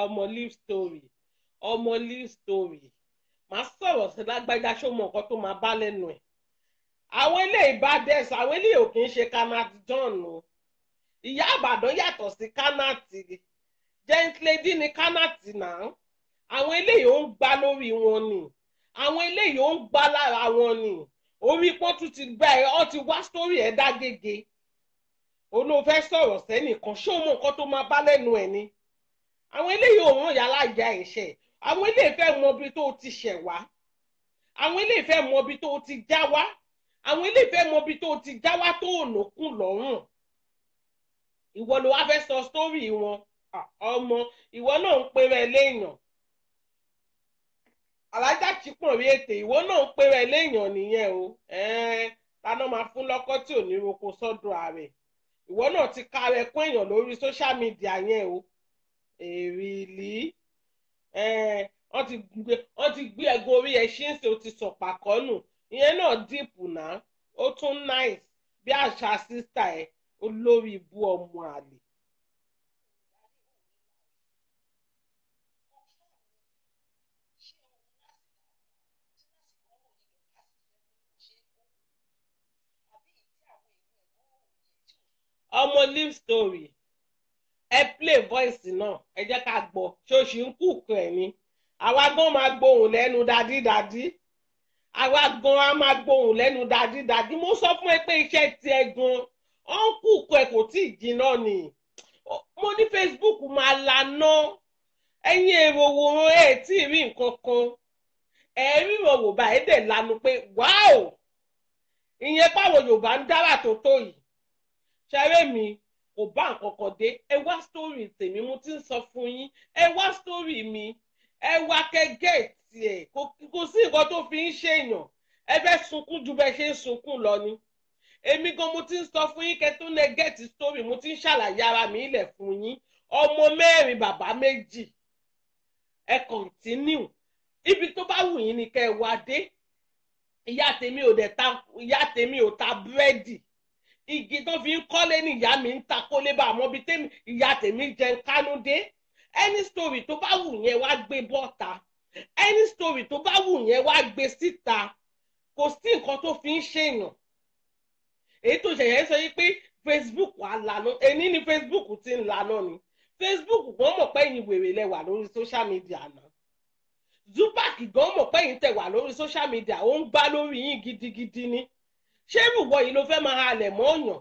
Ọmọ live story ọmọ live story. Màá sọ̀rọ̀ sí lágbájá ṣó mọ nǹkan tó máa bá lẹ́nu ẹ̀? Àwọn eléyìí bá dẹ́sẹ̀ àwọn eléyìí ò kì í ṣe kanadi john o. Ìyá àbàdàn yàtọ̀ sí kanati gentlady ní kanati náà. Àwọn eléyìí ó ń gbá lórí wọn ni. Àwọn eléyìí ó ń gbá lára wọn ni. Orí pọ́tù ti bẹ́ẹ̀ ọ ti wá sórí ẹ̀ dá gègé olóòfẹ́ sọ̀rọ̀ sẹ́nìkan ṣó mọ nǹkan tó máa bá lẹ́nu ẹ̀ ni àwọn eléyìí òun yàrá ìyá ẹ̀ṣẹ̀ àwọn eléyìí fẹ́ mọ ibi tó ti ṣẹ̀ wá. Àwọn eléyìí fẹ́ mọ ibi tó ti já wá. Àwọn eléyìí fẹ́ mọ ibi tó ti já wá tó ònàkùn lọ́rùn. Ìwọ ló wá fẹ́ sọ sítórì wọn. Ọmọ ìwọ náà ń pèrè léèyàn. Alájà chípọ̀n rí ètè ìwọ náà ń pèrè léèyàn nìyẹn o. Táná máa fún lọ́kọ́ tí ò ní roko sọ́dọ̀ ààrẹ? Ìwọ náà ti ká rẹ kún èèyàn lórí social media yẹn o èrìlí wọ́n ti gbé ẹ̀gún orí ẹṣin ṣe o ti sọ pàkọ́nù. Ìyẹn náà dìpù náà ó tún nice. Bí àṣà sísà ẹ̀ olórí ibú ọmọ àlè. ọmọ live story ẹ play voice náà ẹ jẹ́ ká gbọ́. Ṣóṣì ń kúkú ẹ̀ ni? Àwa gan máa gbóhùn lẹ́nu dádídádí àwa gan á máa gbóhùn lẹ́nu dádídádí mo sọ fún ẹ pé iṣẹ́ tiẹ̀ gan ọ̀ ń kúkú ẹ̀ kò tí ì jiná ni. Mo ní Facebook máa laná. Ẹ̀yin èrò wo ẹ̀ tí ì rí nǹkan kan. Ẹ̀ ríran wò bá ẹ̀ dẹ̀ lanu pé wáò ìyẹn báwo Yorùbá ń dára tó tó yìí. Ṣẹ́rẹ́ mi kò bá nǹkan kan dé. Ẹ wá sítórì tèmi mo ti ń sọ fún yín. Ẹ wá sítórì mi. Ẹ wá kẹgẹ́ tiẹ̀ kò sí nǹkan tó fi ń ṣèyàn ẹ fẹ́ sunkún ju bẹ́ẹ̀ ṣe ń sunkún lọ ni. Èmi gan mo ti ń sọ fún yín kẹ́ tó lè gẹ́ẹ̀tì sítórì mo ti ń ṣàlàyé ara mi ilẹ̀ fún yín. Ọmọ mẹ́rin bàbá méjì. Ẹ kọ̀ǹtínú ibi tó bá wù yín ni kẹ́ ẹ wá dé. Ìyá tèmi ò dẹ̀ ta ìyá tèmi ò ta búrẹ́dì igi tó fi ń kọ́lé ní ìyá mi ń ta kólé bá àmọ́ bíi tèmi ìyá tèmi jẹ kánú dé. Any story tó bá wù yẹn wá gbé bọ́ta. Any story tó bá wù yẹn wá gbé síta. Kò sí nǹkan tó fi ń ṣèyàn èyí tó ṣẹ̀yẹ́ sọ yìí pé Facebook wà lànà èní ni Facebook ti ń lànà ni. Facebook gan mọ̀ pé ẹ̀yin wèrè lẹ lórí social media náà Zupac gan mọ̀ pé ẹ̀yin tẹ̀ wà lórí social media ó ń gbá lórí yín gidigidi ni ṣé ìwọ yìí ló fẹ́ máa halẹ̀ mọ́ ọ̀yàn?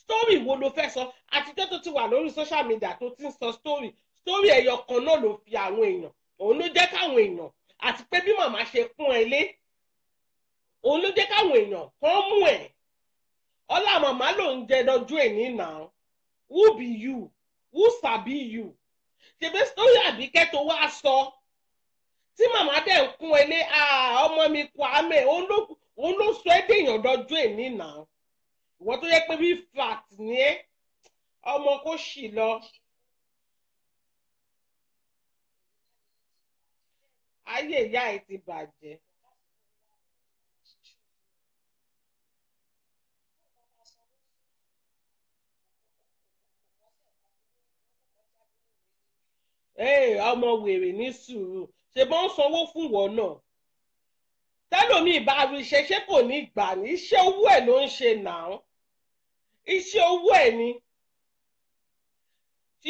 Story wo ló fẹ́ sọ? Àtijọ́ tó ti wà lórí social media tó ti ń sọ story story ẹ̀yọ kan náà ló fi àwọn èèyàn. Òun ló jẹ́ káwọn èèyàn àti pé bí màmá ṣe pọ́n ẹ lé òun ló jẹ́ káwọn èèyàn kàn mú ẹ̀. Ọlá màmá ló ń jẹ lọ́jọ́ èní náà. Who be you? Who sabi you? Ṣèbí story àbíkẹ́ tó wá sọ? Tí màmá dẹ̀ ń kún ẹ lé ọmọ mi Kwame òun ló sọ ẹ́ dèèyàn lọ́jọ́ èní náà ìwọ tó yẹ pé bí fat ni ẹ ọmọ kò sì lọ. ayé ìyá ẹ ti bàjẹ́. ọmọ wèrè ní sùúrù ṣe bọ́n sanwó fún wọn náà tẹ́lòmíì bá rí iṣẹ́ ṣé kò ní gbà ní? Iṣẹ́ owó ẹ̀ ló ń ṣe náà. Iṣẹ́ owó ẹ̀ ni.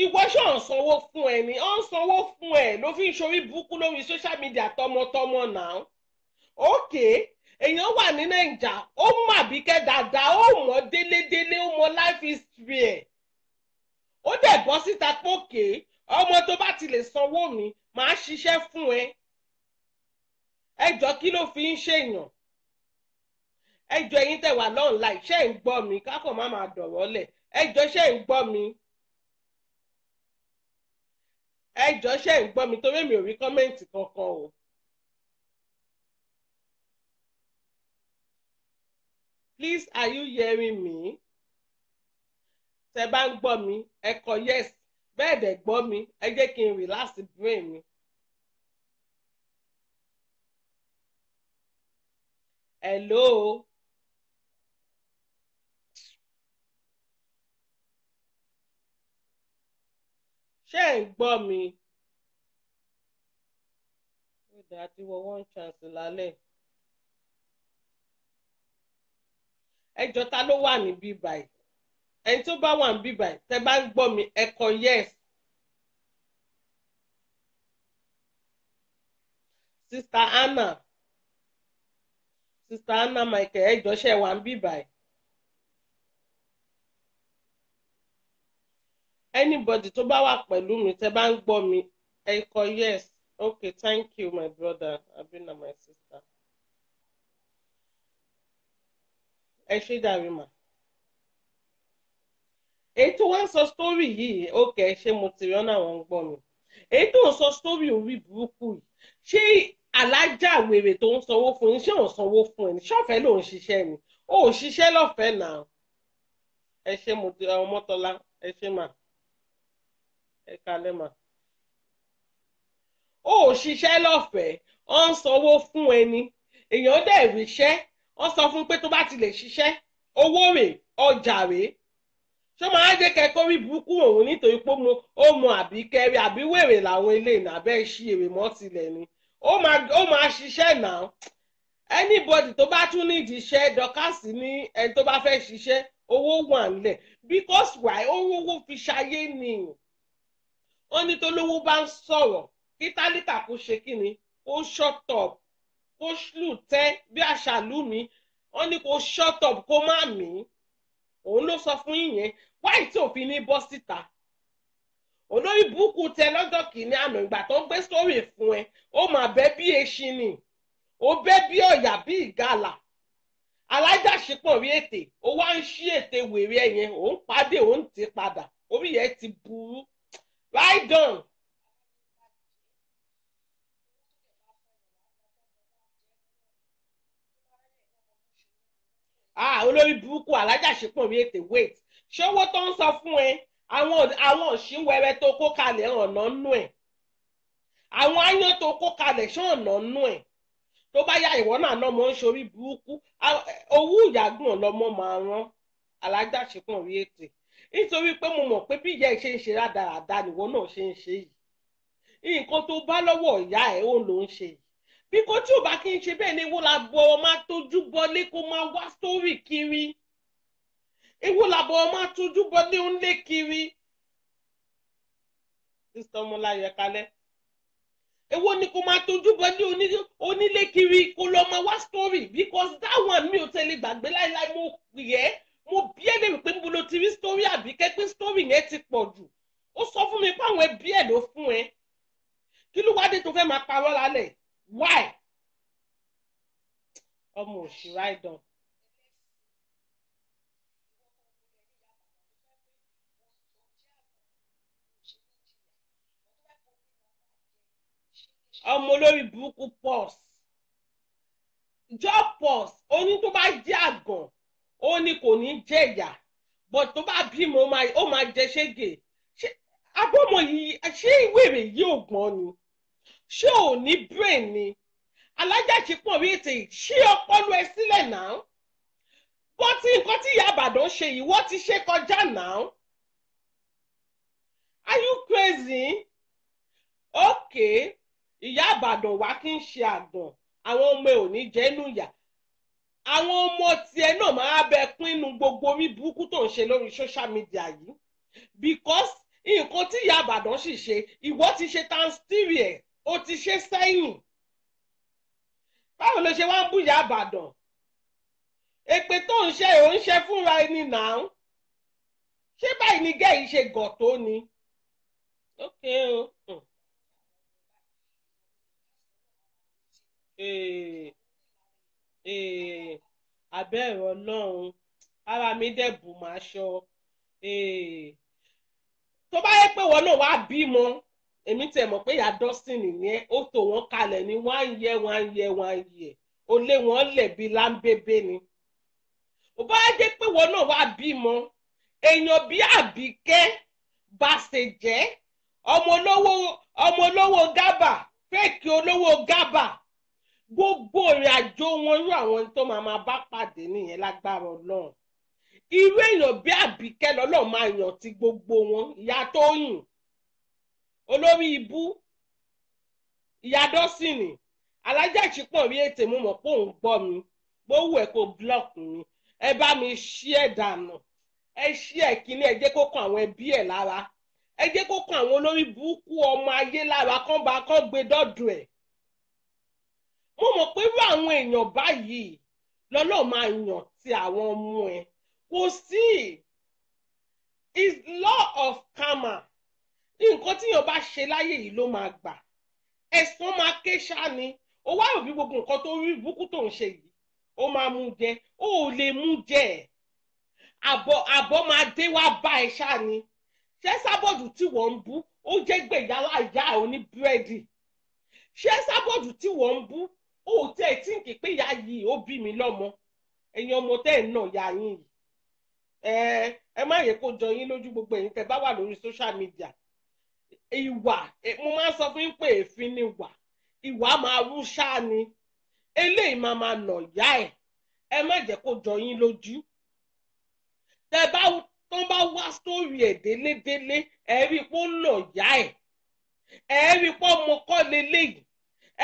Ìwọ ṣe ń sanwó fún ẹ ni? Ó ń sanwó fún ẹ ló fi ń ṣorí burúkú lórí social media tọmọtọmọ náà. Ókè èèyàn wà ní nàìjà ó mọ àbíkẹ́ dáadáa ó mọ délédélé ó mọ life history ẹ̀. Ó dẹ̀ bọ́ síta pókè. Ọmọ tó bá ti lè sanwó mi màá ṣiṣẹ́ fún ẹ ẹjọ́ kí ló fi ń ṣèyàn ẹjọ́ ẹ̀yin tẹ̀ wà lọ́nà ṣe ń gbọ́ mi kákọ̀ má máa dọ̀rọ̀ lẹ̀ ẹjọ́ ṣe ń gbọ́ mi ẹjọ́ ṣe ń gbọ́ mi torí mi ò rí kọ́mẹ́ǹtì kankan o. Please are you hearing me? tẹ́ bá ń gbọ́ mi ẹ kọ yes bẹ́ẹ̀ dẹ̀ gbọ́ mi ẹ jẹ́ kí n relax brain mi. Hello. ṣé ẹ̀ ń gbọ́ mi? ó dáa tí wọ́n one chance lálẹ́. ẹjọ́ ta ló wà níbí báyìí ẹni tó bá wà níbí báyìí tẹ́ bá ń gbọ́ mi ẹ kọ yes. Sister Anna Sister Anna Michael ẹjọ́ ṣe wà níbí báyìí. anybody tó bá wà pẹ̀lú mi tẹ́ bá ń gbọ́ mi ẹ kọ yes okay thank you my brother abina my sister. ẹ ṣe dàrí mà. èyí tó wá ń sọ sítórì yìí ókè ṣé mo ti rí ọ́nà àwọn ń gbọ́ mi. èyí tó ń sọ sítórì orí burúkú yìí ṣé alájà wèrè tó ń sanwó fún ṣé òun sanwó fún ẹ ní ṣọ́ọ̀fẹ́ ló ń ṣiṣẹ́ ni? Ó ò ṣiṣẹ́ lọ́fẹ̀ẹ́ náà. ẹ ṣe mo ti ọmọ tọ́lá. Ẹ ṣe mà. Ẹ kalẹ́ mà. ó ò ṣiṣẹ́ lọ́fẹ̀ẹ́. Ó ń sanwó fún ẹni. Èèyàn dẹ̀ ríṣẹ́. Wọ́n sọ fún pé tó bá ti lè ṣiṣẹ́ owó rẹ̀ ọjà rẹ̀ ṣé máa jẹ́ kẹ́kọ̀ọ́ rí burúkú òun nítorí pé ó mọ àbí kẹrí àbí wèrè làwọn ilé ìnàbẹ́ ṣí èrè mọ́ ni ó máa ṣiṣẹ́ náà. Anybody tó bá tún nídìí iṣẹ́ dọ́kàsí ní ẹni tó bá fẹ́ ṣiṣẹ́ owó wà nílẹ̀. Because why? Owó fi ṣayé ni. Wọ́n ní tó lówó bá ń sọ̀rọ̀ kí tálíkà kó ṣe kí ni? Kó shut up. Kó ṣlù tẹ́ bí àṣàlù mi wọ́n ní kó shut up kó má mí. Òun ló sọ fún yìnyẹn wáyé tí òfin ní bọ́ síta olórí burúkú tẹ lọ́jọ́ kìíní àná ìgbà tó ń gbé sórí fún ẹ ó mà bẹ́ bí eṣin ni ó bẹ́ bí ọ̀yà bí ìgalà. Alájàṣepọ̀ rí ètè ó wá ń ṣí ètè wèrè ẹ̀ yẹn òun pàdé òun ti padà orí yẹn ti burú. Right down. ah olórí burúkú alájàṣepọ̀ rí ètè wait. Ṣé owó tó ń sọ fún ẹ àwọn àwọn òṣìwẹrẹ tó kó kalẹ̀ ọ̀nà nú ẹ̀. Àwọn aáyán tó kó kalẹ̀ ṣé ọ̀nà nú ẹ̀. Tó bá yá ìwọ náà náà mọ̀ ń ṣorí burúkú. Owó ìyàgbọ̀n lọ́mọ máa rán. Alájàṣepọ̀ rí ètè. Nítorí pé mo mọ̀ pé bí ìyá ẹ̀ ṣe ń ṣe rádaràda nìwọ náà ṣe ń ṣe yìí. Nǹkan tó bá lọ́wọ́ ìyá ẹ̀ òun ló ń ṣe yìí. Bíkọ́ tí ò bá kí n ṣe bẹ́ẹ̀ ni ewo làbọ̀ máa tójú bọlé kó máa wá sítórì kiri ewo làbọ̀ máa tójú bọlé ń lé kiri. Sísọ ọmọláyọ kalẹ. Èwo ni kò máa tójú bọlé onílé kiri kó lọ máa wá story because that one mi ò tẹ̀lé gbàgbé láíláí mo é mo bí ẹ rí pé níbo ló ti rí story àbí kẹ́pẹ́ story yẹn ti pọ̀ jù. Ó sọ fún mi pé àwọn ẹbí ẹ̀ ló fún ẹ. Kí ló wá dé tó fẹ́ máa parọ́ lálẹ́? Why? Ọmọ òṣìṣẹ́ àìdán. Ọmọ olórí burúkú pọ́s. Jọ pọ́s ó ní tó bá jẹ́ àgàn ó ní kò ní jẹ́ ìyà but tó bá bímọ ó máa jẹ ṣége. Abọ́mọ yìí ṣé ìwéèrè yìí ò gbọ́n ni? Ṣé ò ní brain ni? Alájàṣe pọ̀ bí ètè ṣí ọpọlọ ẹ sílẹ̀ náà? Bọ́ tí nǹkan tí ìyá àbàdàn ṣe yìí wọ́n ti ṣe kọjá náà. Are you crazy? okay ìyá àbàdàn wá kí n ṣe àgàn àwọn ọmọ ẹ ò ní jẹ́ inú ìyà àwọn ọmọ tiẹ̀ náà máa bẹ pinnu gbogbo orí burúkú tó ń ṣe lórí social media yìí. Because nǹkan tí ìyá àbàdàn sì ṣe ìwọ ti ṣe tanstiri ẹ̀ o ti ṣe sẹ́yìn. Báwo ló ṣe wá ń bú ìyá àbàdàn èpè tó ń ṣe ò ń ṣe fúnra ẹni náà. Ṣé báyìí ni gẹ́yìí ṣe gọ̀ tó ni. okay o. Oh. abẹ́rẹ́ ọlọ́run ara mi dẹ̀ bù máa ṣọ tó bá yẹ pé wọn náà wá bímọ èmi tẹ̀ mọ̀ pé ìyá dọ́sìn nìyẹn ó tò wọ́n kalẹ̀ ní wọ́n á yẹ wọ́n á yẹ ó lé wọn lẹ̀ bí láńbébé ni ó bá yẹ pé wọn náà wá bímọ èèyàn bí àbíkẹ́ bá ṣe jẹ́ ọmọ olówó ọmọ olówó gábà fẹ́ẹ̀kì olówó gábà gbogbo ìrìn àjò wọn irú àwọn tó máa máa bá pàdé nìyẹn lágbára ọlọ́run. Irú èèyàn bí àbíkẹ́ lọ́lọ́ máa yàn ti gbogbo wọn ìyá tóyìn olórí ibú ìyá dọ́sìnì alájà ìṣípọ̀ rí ètè mú mọ̀ pé òun gbọ́ mi gbówó ẹ̀ kó block mi. Ẹ bá mi ṣí ẹ̀ dànù. Ẹ ṣí ẹ̀ kíní ẹ jẹ́ kó kan àwọn ẹbí ẹ̀ lára. Ẹ jẹ́ kó kan àwọn olórí burúkú ọmọ ayé lára kán bá kán gbé dọ́dọ̀ ẹ̀ mo mọ̀ pé irú àwọn èèyàn báyìí lọ́lọ́ máa yàn ti àwọn ọmọ ẹ̀. Kò sí. Is law of karma. Nǹkan tí yóò bá ṣe láyé yìí ló máa gbà. Ẹ̀san máa ké ṣá ni. Ó wá òbí gbogbo nǹkan tó rí búkú tó ń ṣe yìí ó máa mú jẹ. Ó ò lè mú jẹ. Àbọ̀ àbọ̀ máa dé wá bá ẹ ṣá ni. Ṣé sábọ̀dù tí wọ́n ń bú ó jẹ́ gbẹ̀yàrá ìyá oní ṣé sábọ̀dù tí wọ́n ń bú ó tẹ́ ẹ tí kí pé ìyá yìí ó bí mi lọ́mọ. Ẹ̀yin ọmọ tẹ́ ẹ̀ náà ya yín yìí. Ẹ ẹ má yẹ kó jọ yín lójú gbogbo ẹ̀yin tẹ́ bá wà lórí social media. Ìwà mo máa ń sọ fún yín pé èéfín ni wà ìwà máa rú ṣáá ni. Eléyìí máa máa nà yá ẹ̀. Ẹ má jẹ́ kó jọ yín lójú. Tẹ́ bá tó bá wá sórí ẹ̀ délédélé ẹ rí i pé ó nà yá ẹ̀. Ẹ rí i pé ọmọ kọ́ leléyìí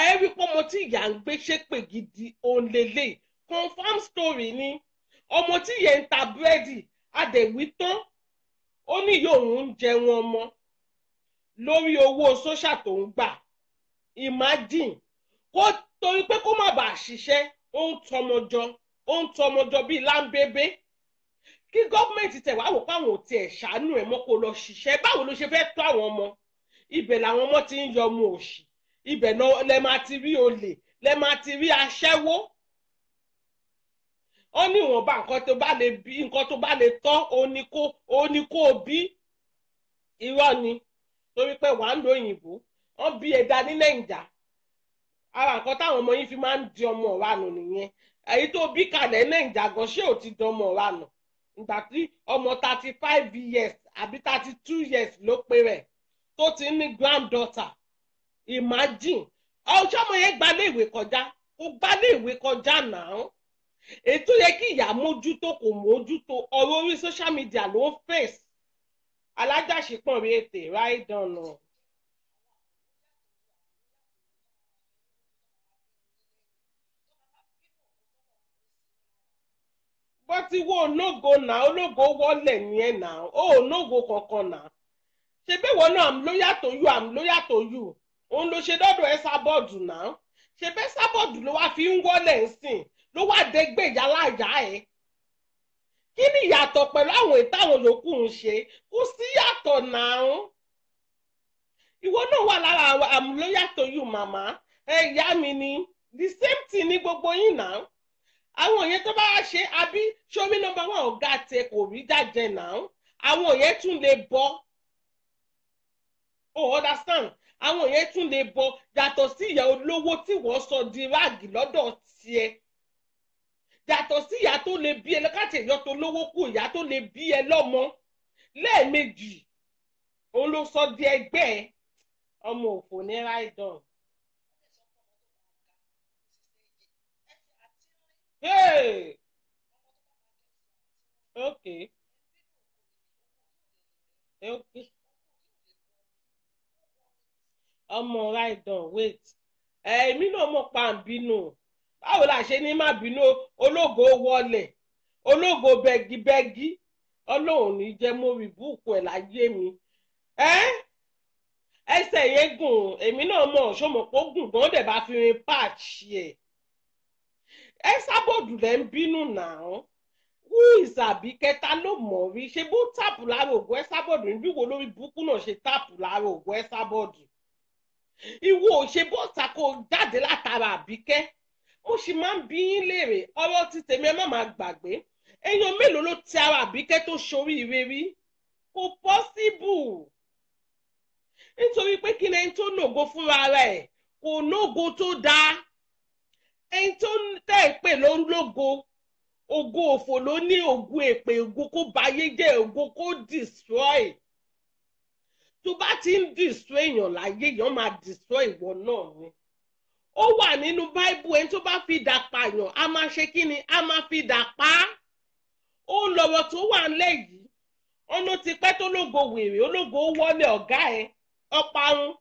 ẹ rí i pé ọmọ tí ìyá ń gbé ṣépè gidi òun leléyìí confam story ni. Ọmọ tí yẹn ń ta búrẹ́dì adẹ̀wí tán. Ó ní yóò ń jẹun ọmọ lórí owó sóṣà tó ń gbà. Imagine. Kó torí pé kó má bàa ṣiṣẹ́ ó ń tọmọjọ ó ń tọmọjọ bíi láńbébé. Kí gọ́ọ̀mẹ̀ntì tẹ̀ wá wò páwọn ò tiẹ̀ ṣàánú ẹ̀ mọ́ kó lọ ṣiṣẹ́. Báwo ló ṣe fẹ́ tó àwọn ọmọ? Ibẹ̀ làwọn ọmọ ti ń yọ ọmọ òṣì ibẹ̀ náà lẹ máa ti rí olè lẹ máa ti rí aṣẹ́wó. Ó ní ìwọ̀nba nǹkan tó bá lè bí nǹkan tó bá lè tọ́ kó òní kó bí. Irọ́ ni torí pé wàá ń lo òyìnbó wọ́n bí ẹ̀dá ní nàìjà. Ara nǹkan táwọn ọmọ yín fi máa ń di ọmọ ọ̀ranù nìyẹn. Èyí tó bí kalẹ̀ nàìjà gan ṣé ò ti di ọmọ ọ̀ranù ìgbà tí ọmọ thirty five years àbí thirty two years ló pé rẹ̀ tó ti ní granddaughter imagine. Ọjọ́ ọmọ yẹn gba léèwé kọjá. Ó gba léèwé kọjá náà. Ètò yẹ kí ìyá mójútó kò mójútó. Ọ̀rọ̀ orí social media ló ń fèsì alájàṣepọ̀n rí ètè ráìdánù. bó ti wo ológo náà ológo wọlé yẹn náà. Ó ológo kankan náà. Ṣebí wọn náà i'm loyal to you i'm loyal to you òun ló ṣe dọ́dọ̀ ẹ sábọ́ọ̀dù náà. Ṣe bẹ́ẹ̀ sábọ́ọ̀dù ló wá fi ń wọlé ńsìn? Ló wá dégbè yálàyà ẹ̀? Kí ni ìyàtọ̀ pẹ̀lú àwọn ìtàwọn yòókù ń ṣe? Kò sí yàtọ̀ náà. Ìwọ náà wà lára àwọn àmì ló yàtọ̀ yù màmá. Ẹ ìyá mi ni. The same thing ní gbogbo yín náà. Àwọn yẹn tó bá wá ṣe àbí sórí nọ́mbà wọn ọ̀gá tẹ kò rí jájẹ náà? Àwọn yẹn tún lè bọ́. Oh understand àwọn yẹn tún lè bọ́ yàtọ̀ sí ìyá olówó tí wọ́n sọ di ráàgì lọ́dọ̀ tiẹ̀ yàtọ̀ sí ìyá tó lè bí ẹ lọ́kàtì ìyá tó lówó kù ìyá tó lè bí ẹ lọ́mọ lẹ́ẹ̀mejì òun ló sọ di ẹgbẹ́ ẹ ọmọ òfò ní ráìdọ̀n. Hey! Okay. Okay. Ọmọ ráìdọ̀n wait. Èmi náà mọ̀ pa ń báwo la ṣe ní má bínú? Ológo wọlé. Ológo bẹ́gibẹ́gi. Ọlọ́run ní jẹ́ mo rí búùkù ẹ̀ láyé mi. Ẹsẹ̀ yẹn gùn. Èmi náà mọ̀ ṣọmọ pé ó gùn gan? Dẹ̀ bá fi rin páàchì ẹ̀ ẹ sábọ̀dù lẹ́ ń bínú náà. Wú ìsàbí kẹta ló mọ̀ rí? Ṣe bó tàpù lára ògùn? Ẹ sábọ̀dù níbí wo lórí búùkù náà ṣe tàpù lára ògùn? Ẹ sábọ̀dù ìwọ ò ṣe bọ́ọ̀tà kó jáde látara àbíkẹ́. Mo sì máa ń bí yín léèrè ọ̀rọ̀ ti tèmi ẹ má máa gbàgbé. Èèyàn mélòó ló ti ara àbíkẹ́ tó ṣoríire rí? Kò pọ́síbù. Nítorí pé kí ni ẹni tó lògo fúnra rẹ̀? Kò lógo tó dáa ẹni tó tẹ̀ pè ló ń lógo ògo òfò ló ní ògo èpè ògo kó bayé jẹ́ ògo kó destroy tó bá ti ń destroy èèyàn láyé èèyàn máa destroy ìwọ náà ni. Ó wà nínú báíbù ẹni tó bá fi dà pààyàn a máa ṣe kí ni? A máa fi dà pa á. Ó lọ́wọ́ tó wà ńlẹ̀ yìí. Ọ̀nà ti pẹ́ tó lógo wèrè ológo wọlé ọ̀gá ẹ̀ ọparun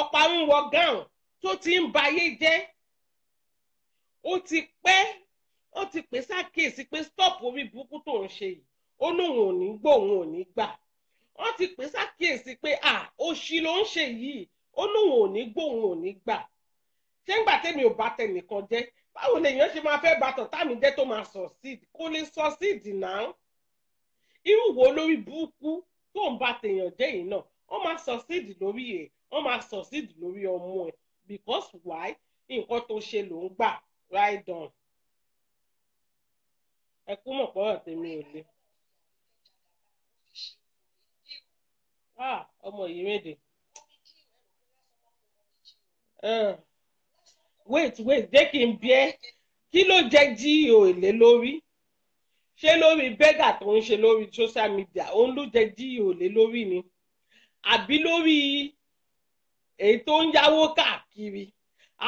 ọparun wọ gáùn tó ti ń bayé jẹ́. Ó ti pẹ́ ó ti pè sákèsí pé stop orí burúkú tó ń ṣe yìí. Ó lóun ò ní gbọ́ òun ò ní gbà wọ́n ti pè sákèsí pé à òṣì ló ń ṣe yìí. Ó lóun ò ní gbọ́ òun ò ní gbà. Ṣé ńgbà tẹ́mi ò bá tẹnìkan jẹ́? Báwo lèèyàn ṣe máa fẹ́ bàtọ̀ táàmì jẹ́ tó máa succeed kó lè succeed náà. Irú wo lórí burúkú tó ń bá tèèyàn jẹ́ yìí náà? Wọ́n máa succeed lórí ẹ̀. Wọ́n máa succeed lórí ọmọ ẹ̀. Because why? Nǹkan tó ṣe ló ń gbà. Right on. Ẹ kú mọ̀ pọ́rọ̀ tèmi ò le. Ọmọ yìí méde. wait wait jẹ́ kí n bí ẹ́. Kí ló jẹ́ jí òòlé lórí? Ṣé lórí bẹ́gà tó ń ṣe lórí social media? Òun ló jẹ́ jí òòlé lórí ni. Àbí lórí èyí tó ń yáwó káàkiri?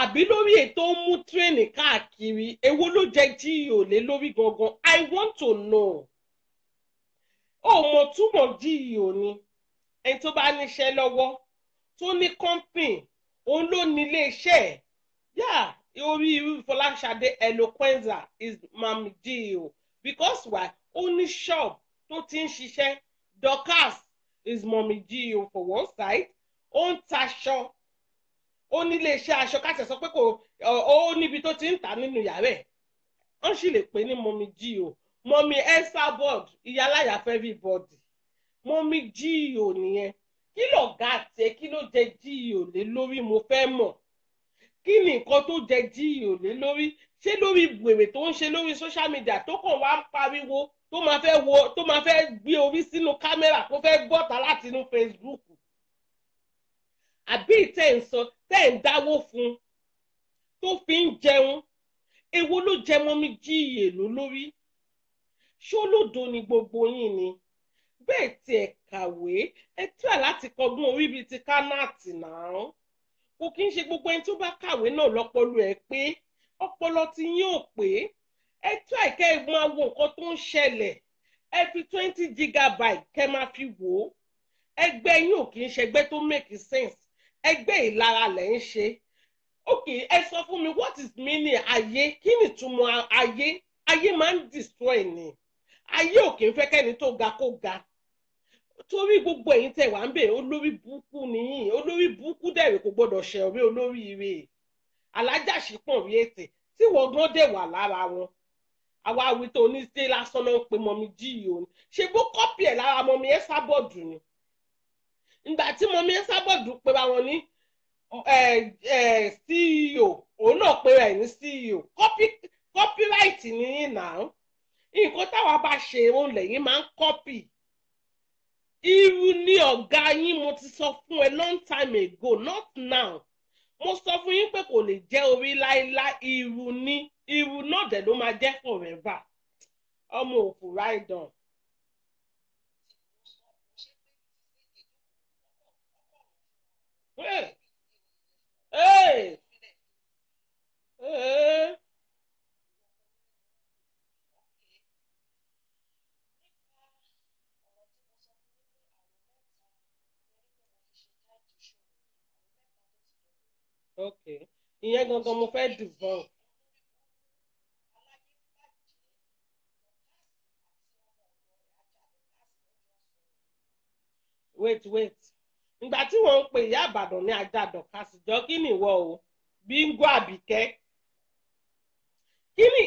Àbí lórí èyí tó ń mú tírèènì káàkiri? Èwo ló jẹ́ jí òòlé lórí gangan? I want to know. Ó mọ túmọ̀ jí òní ẹni tó bá níṣẹ́ lọ́wọ́ tó ní company òun ló ní iléeṣẹ́ ẹ̀ yá orí irú Eloquenza is mami dio because why? Ó ní shop tó ti ń ṣiṣẹ́. Dorcas is mami dio for one side. Ó ń taṣọ ó ní iléeṣẹ́ aṣọ káṣẹ̀ sọ pé kò ó níbi tó ti ń tà nínú yàrá ẹ̀. Wọ́n sì lè pè ní mami dio mami Esabod ìyáláyà fẹ́ rí bọ́ọ̀dì mọ́mí jíìò nìyẹn. Kí lọ̀gá àtẹ kí ló jẹ jíìò lé lórí? Mo fẹ́ mọ̀. Kí ni nǹkan tó jẹ jíìò lé lórí? Ṣé lórí wèrè tó ń ṣe lórí social media tó kàn wá ń pariwo tó máa fẹ́ wo tó máa fẹ́ gbé orí sínú kámẹ́rà tó fẹ́ gbọ́ta láti inú Facebook? Àbí tẹ̀ ń sọ tẹ̀ ń dáwó fún tó fi ń jẹun? Èwo ló jẹ mọ́mí jíìò ló lórí? Ṣó lódo ni gbogbo yín ni bẹ́ẹ̀ tiẹ̀ kàwé ẹ tíra láti kọgbọ́n orí bíi ti kánáàtì náà. Kò kí n ṣe gbogbo ẹni tó bá kàwé náà lọ́pọlọ ẹ̀ pé ọpọlọ ti yín ò pé. Ẹ tíra ìkẹ́ ẹ máa wo nǹkan tó ń ṣẹlẹ̀. Ẹ fi twenty gigabyte kẹ́ máa fi wò ó. Ẹgbẹ́ yín ò kí ń ṣẹgbẹ́ tó make sense. Ẹgbẹ́ ìlara lẹ̀ ń ṣe. Ok ẹ sọ fún mi what is meaning ayé? Kí ni ìtumọ̀ ayé? Ayé máa ń destroy ni. Ayé ò kì í fẹ́ kẹ́ni tó ga kó ga torí gbogbo ẹ̀yin tẹ̀ wá ń bẹ̀ olórí burúkú nìyí olórí burúkú dẹ̀rẹ̀ kò gbọ́dọ̀ ọ̀rẹ́ olórí ire. Alájàṣípọ̀ rí ètè tí wọ́n gan dẹ̀ wà lára wọn. Àwa awi tó ní dé lásán náà ń pe mọ́mí jíì o ní ṣe bó kọ́pì ẹ̀ lára mọ́mí ẹ̀ sábọ̀dù ni? Ìgbà tí mọ́mí ẹ̀ sábọ̀dù pé wọn ní CEO òun náà pé ẹ̀ ní CEO copyright nìyí náà. Nǹkan táwa bá ṣe òun lẹ́yìn máa ń kọ́pì irú ní ọ̀gá yín mo ti sọ fún ẹ long time ago not now mo sọ fún yín pé kò lè jẹ́ orí láíláí irú ní irú náà dẹ̀ ló máa jẹ́ forever ọmọ òfò ráìdàn. Hey! Hey! Hey! Ok. Ìyẹn gangan mo fẹ́ debunk. wait wait. Ìgbà tí wọ́n ń pe ìyá àbàdàn ní ajá dọ̀kasìjọ́ kí ni ìwọ o? Bíngó àbíkẹ́. Kí ni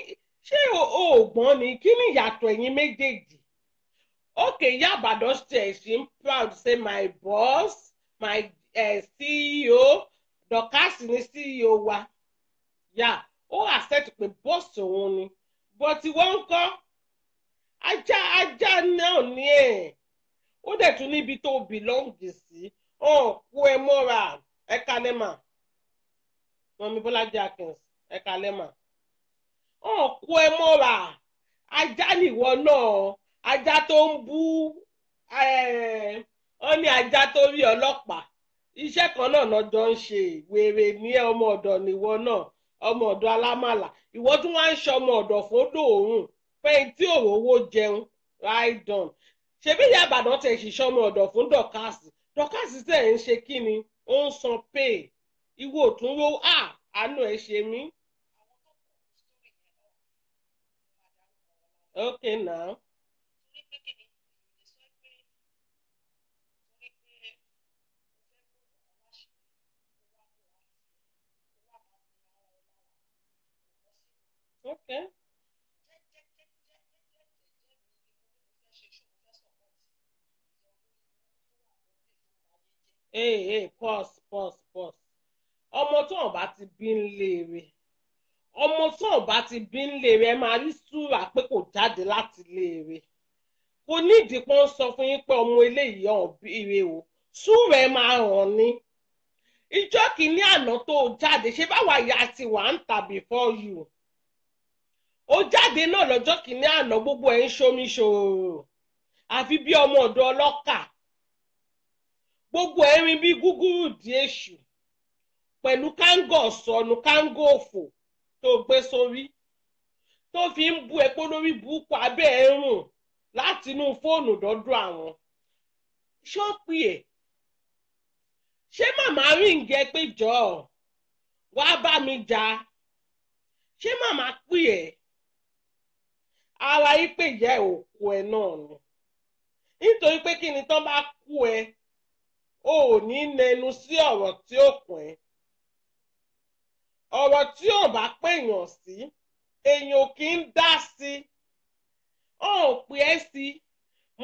ṣé oògbọ́n ni? Kí ni ìyàtọ̀ ẹ̀yin méjèèjì? Okay ìyá àbàdàn ṣe ṣe ń proud say my boss my uh, CEO dọ̀kásì ní CEO wa. Yà ó accept pé bọ́ọ̀sì òun ni. Bọ́tí wọ́n ń kọ́ ajá ajá náà ní ẹ̀. Ó dẹ̀ tún níbi tó bìlọ́ǹgì sí. Ọ̀n kú ẹ mọ́ra. Ẹ̀ka lẹ́mà mọ̀mí bọ́lájí akins ẹ̀ka lẹ́mà ọ̀n kú ẹ mọ́ra. Ajá nìwọ náà. Ajá tó ń bú ọ ní ajá tó rí ọlọ́pàá iṣẹ́ kan náà lọ́jọ́ ń ṣe. Wèrè ní ọmọ ọ̀dọ̀ níwọ náà. Ọmọ ọ̀dọ̀ alámàlà. Ìwọ tí wọ́n á ń ṣe ọmọ ọ̀dọ̀ fódò òórùn fẹ́yìn tí òrówó jẹun. Right on ṣebí ìyá àbàdàn tẹ̀ ṣiṣẹ́ ọmọ ọ̀dọ̀ fún dọ̀kásì dọ̀kásì tẹ̀ ń ṣe kí ni? Ó ń san pay. Ìwọ òtún ro à àánú ẹ̀ ṣe mí. okay now. Okay. Hey, hey, pause, pause, pause. Ọmọ tó ọ̀bá ti bí ń léèrè. Ọmọ tó ọ̀bá ti bí ń léèrè ẹ máa rí súrà pé kò jáde láti léèrè. Kò ní ìdìpọ̀ ń sọ fún yín pé ọmọ eléyìí ọ̀bí ire o. Súrà ẹ máa hàn ni. Ìjọ́ kìíní àná tó jáde ṣé báwa ìyá ti wà ń tà before you ó jáde náà lọ́jọ́ kìíní àná gbogbo ẹ̀ ń ṣomi ṣòro àfi bí ọmọ ọ̀dọ̀ ọlọ́kà. Gbogbo ẹ̀ rin bí gúgúrú di èṣù. Pẹ̀lú kángọ̀ sọnù kángọ̀ òfò tó gbé sórí. Tó fi ń bu epo lórí burúkú abẹ́ ẹ̀ rùn láti inú fóònù dọ́dọ̀ àwọn. Ṣọ́ọ̀pì ẹ̀ ṣé màmá rí ń gẹ pé jọ wàá bá mi jà? Ṣé màmá pè ẹ́ ara yìí pé ìyá ẹ̀ òkú ẹ náà ni. Nítorí pé kí ni tán bá kú ẹ o ò ní nẹnu sí ọ̀rọ̀ tí ó kàn ẹ́. Ọ̀rọ̀ tí ò bá pèèyàn sí èèyàn kì í dá sí. Ọ̀hún pé ẹ́ sí.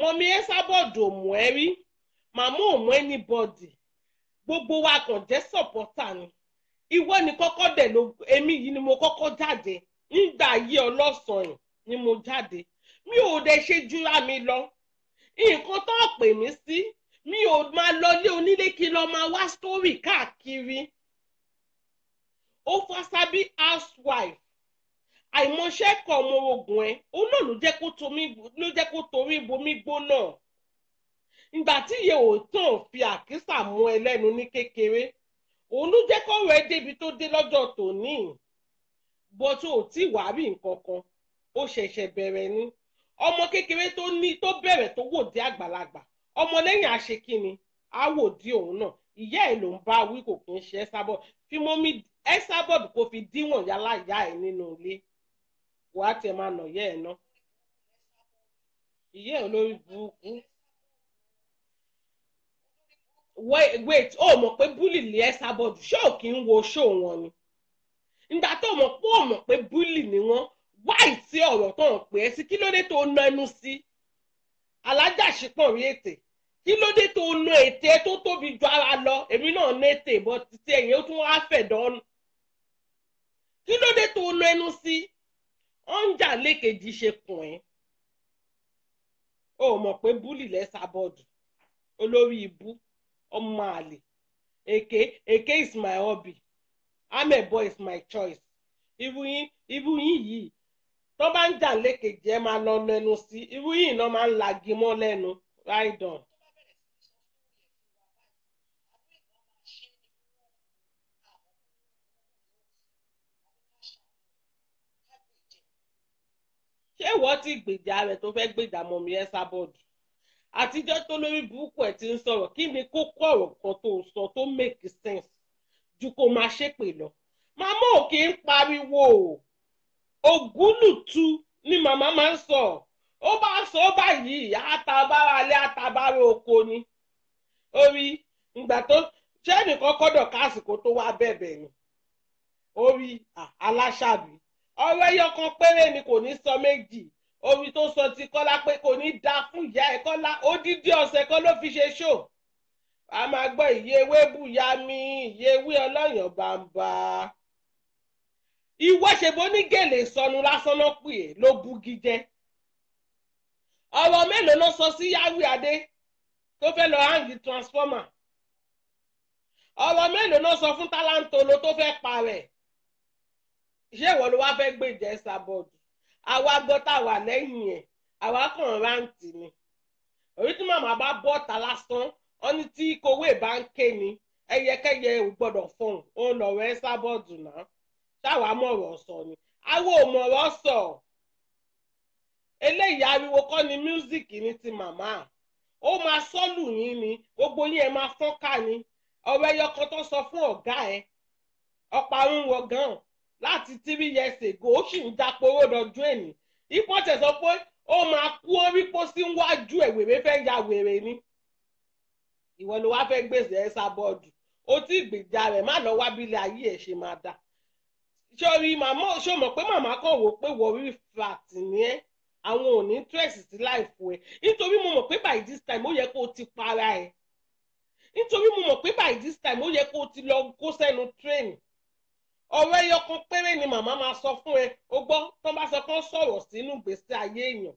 Mọ̀mí ẹ sábọ̀dù òmù ẹ rí. Màmá òmù anybody. Gbogbo wa kàn jẹ́ sọ̀pọ́tà ni. Ìwọ ni kọ́kọ́ dẹ̀ ló èmi yìí ni mo kọ́kọ́ jáde nígbà yí ọlọ́sàn-án ni mo jáde. Mi ò dẹ̀ ṣe jura mi lọ. Nǹkan tó pè mí sí mi ò máa lọ lé onílé kí lọ máa wá sítórì káàkiri. Ó fásábí housewife. Àìmọṣẹ́ kọ̀ ọmọ ogun ẹ̀. Òun náà ló jẹ́ kó torí bomi gbóná. Ìgbà tí iye òótọ́ fi àkísà mú ẹ lẹ́nu ní kékeré òun ló jẹ́ kọ́rọ̀ ẹ débi tó dé lọ́jọ́ tòní. Bó ò tí wàá rí nǹkan kan ó ṣẹ̀ṣẹ̀ bẹ̀rẹ̀ ni. Ọmọ kékeré tó ní tó bẹ̀rẹ̀ tó wò dé àgbàlagbà. Ọmọ lẹ́yìn àṣekínni á wò dí òun náà. Ìyá ẹ̀ ló ń bá wí kò kí ń ṣe ẹ́sàbọ̀ fi mọ́mí ẹ́sàbọ̀ kò fi díwọ̀n yálà ìyá ẹ̀ nínú ilé. Wàá tiẹ̀ máa nà yẹ́ ẹ̀ ná. Ìyẹ́ ẹ̀ olórí burúkú. Wait ó mọ̀ pé búlì lé sábọ̀dù ṣé ò kí ń wo ṣó wọn ni? Ìgbà tó mọ̀ pé ó mọ̀ pé búlì ni wọ́n wáì tí ọ̀rọ̀ tó ń pè é sí? Kí ló dé tó na ẹnu sí? Alájàṣepọ̀ rí ètè. Kí ló dé tó na ètè tó tóbi ju ara lọ? Èmi náà ní ètè bọ́ títí ẹ̀yìn ó tún wá fẹ̀ dánù kí ló dé tó na ẹnu sí? Ọ̀njà lẹ́kẹ̀jì ṣe kùn ẹ́. Ó mọ̀ pé búlì lẹ́sà bọ́ọ̀dù. Olórí ibú ọmọ àlè. Èké èké is my hobby. I'm a boy is my choice. Irú yín irú yín yìí tó bá ń jà lẹ́kẹ̀jì ẹ máa lọ lẹ́nu sí. Irú yìí náà máa ń lagi mọ́ lẹ́nu. Right on. ṣé ìwọ ti gbèjà rẹ̀ tó fẹ́ gbèjà mọ̀mí ẹ sábọ̀dù àtijọ́ tó lórí burúkú ẹ̀ ti ń sọ̀rọ̀ kí ni kókó ọ̀rọ̀ kan tó sọ tó make sense ju kó máa ṣépè lọ? Màmá ò kì í pariwo ògúnlùtù ni màmá máa ń sọ. Ó bá sọ báyìí àtàbára alẹ́ àtàbára oko ni. Orí ìgbà tó ṣé nìkan kọ́dọ̀ kásìkò tó wá bẹ̀bẹ̀ ni? Orí aláṣàbí ọ̀rọ̀ ẹyọ kan péré ni kò ní sọ méjì. Omi tó sọ ti kọ́lá pé kò ní dáa fún ìyá ẹ̀ kọ́lá. Odidi ọ̀sẹ̀ kan ló fi ṣe ṣó a máa gbọ́ ìyé ewé bùyá mi ìyé ewé ọlọ́yàn bàǹbà ìwọ ṣèbó ní gèlè sọnù lásán náà pè é ló bugi jẹ. Ọ̀rọ̀ mélòó ló sọ sí yahweh adé tó fẹ́ lọ hangi transformer? Ọ̀rọ̀ mélòó ló sọ fún tálántolo tó fẹ́ parẹ́? Ṣé ìwọ ló wá fẹ́ gbèjẹ́ sábọ́ọ̀dù àwa gbọ́ tá a wà lẹ́yìn ẹ̀ àwa kàn ráǹtì ni. Orí tí màmá bá bọ́ ta lásán wọn ní tí kowé bá ń ké ni ẹyẹkẹyẹ ò gbọ́dọ̀ fọhùn òun lọ̀rọ̀ ẹ sábọ́ọ̀dù náà ṣáwa mọ̀rọ̀ sọ ni. Àwa ò mọ̀rọ̀ sọ eléyìí ariwo kọ́ ni míúsìkì ní ti màmá. Ó máa sọ́lù yín ni gbogbo yín ẹ máa fọ́nká ni. Ọ̀rọ̀ ẹyọ kan tó sọ fún ọ̀gá ẹ ọ̀parun wọ gan-an láti three years ago ó sì ń dapòrò lọ́jọ́ ẹ̀ní ipò tẹ̀ sọ pé ó máa kú orí pósí wájú ẹ̀ wèrè fẹ́ ya wèrè ni. Ìwọ ló wá fẹ́ gbèsè ẹ̀ sábọ́ọ̀dù. Ó tí ìgbèjà rẹ̀ má lọ wá bílẹ̀ ayé ẹ̀ ṣe máa dà sórí màmá ṣó mọ̀ pé màmá kàn wò pé wọ́rí flat ni ẹ́? Àwọn ò ní stress sí láìfò ẹ̀. Nítorí mo mọ̀ pé by this time ó yẹ kó o ti para ẹ̀. Nítorí mo mọ̀ pé by this time ó yẹ kó o ti lọ kó sẹ́nu train. Ọ̀rọ̀ ẹyọ kan péré ni màmá máa sọ fún ẹ. O gbọ́ tó bá sọ kán sọ̀rọ̀ sínú gbèsè ayé èèyàn.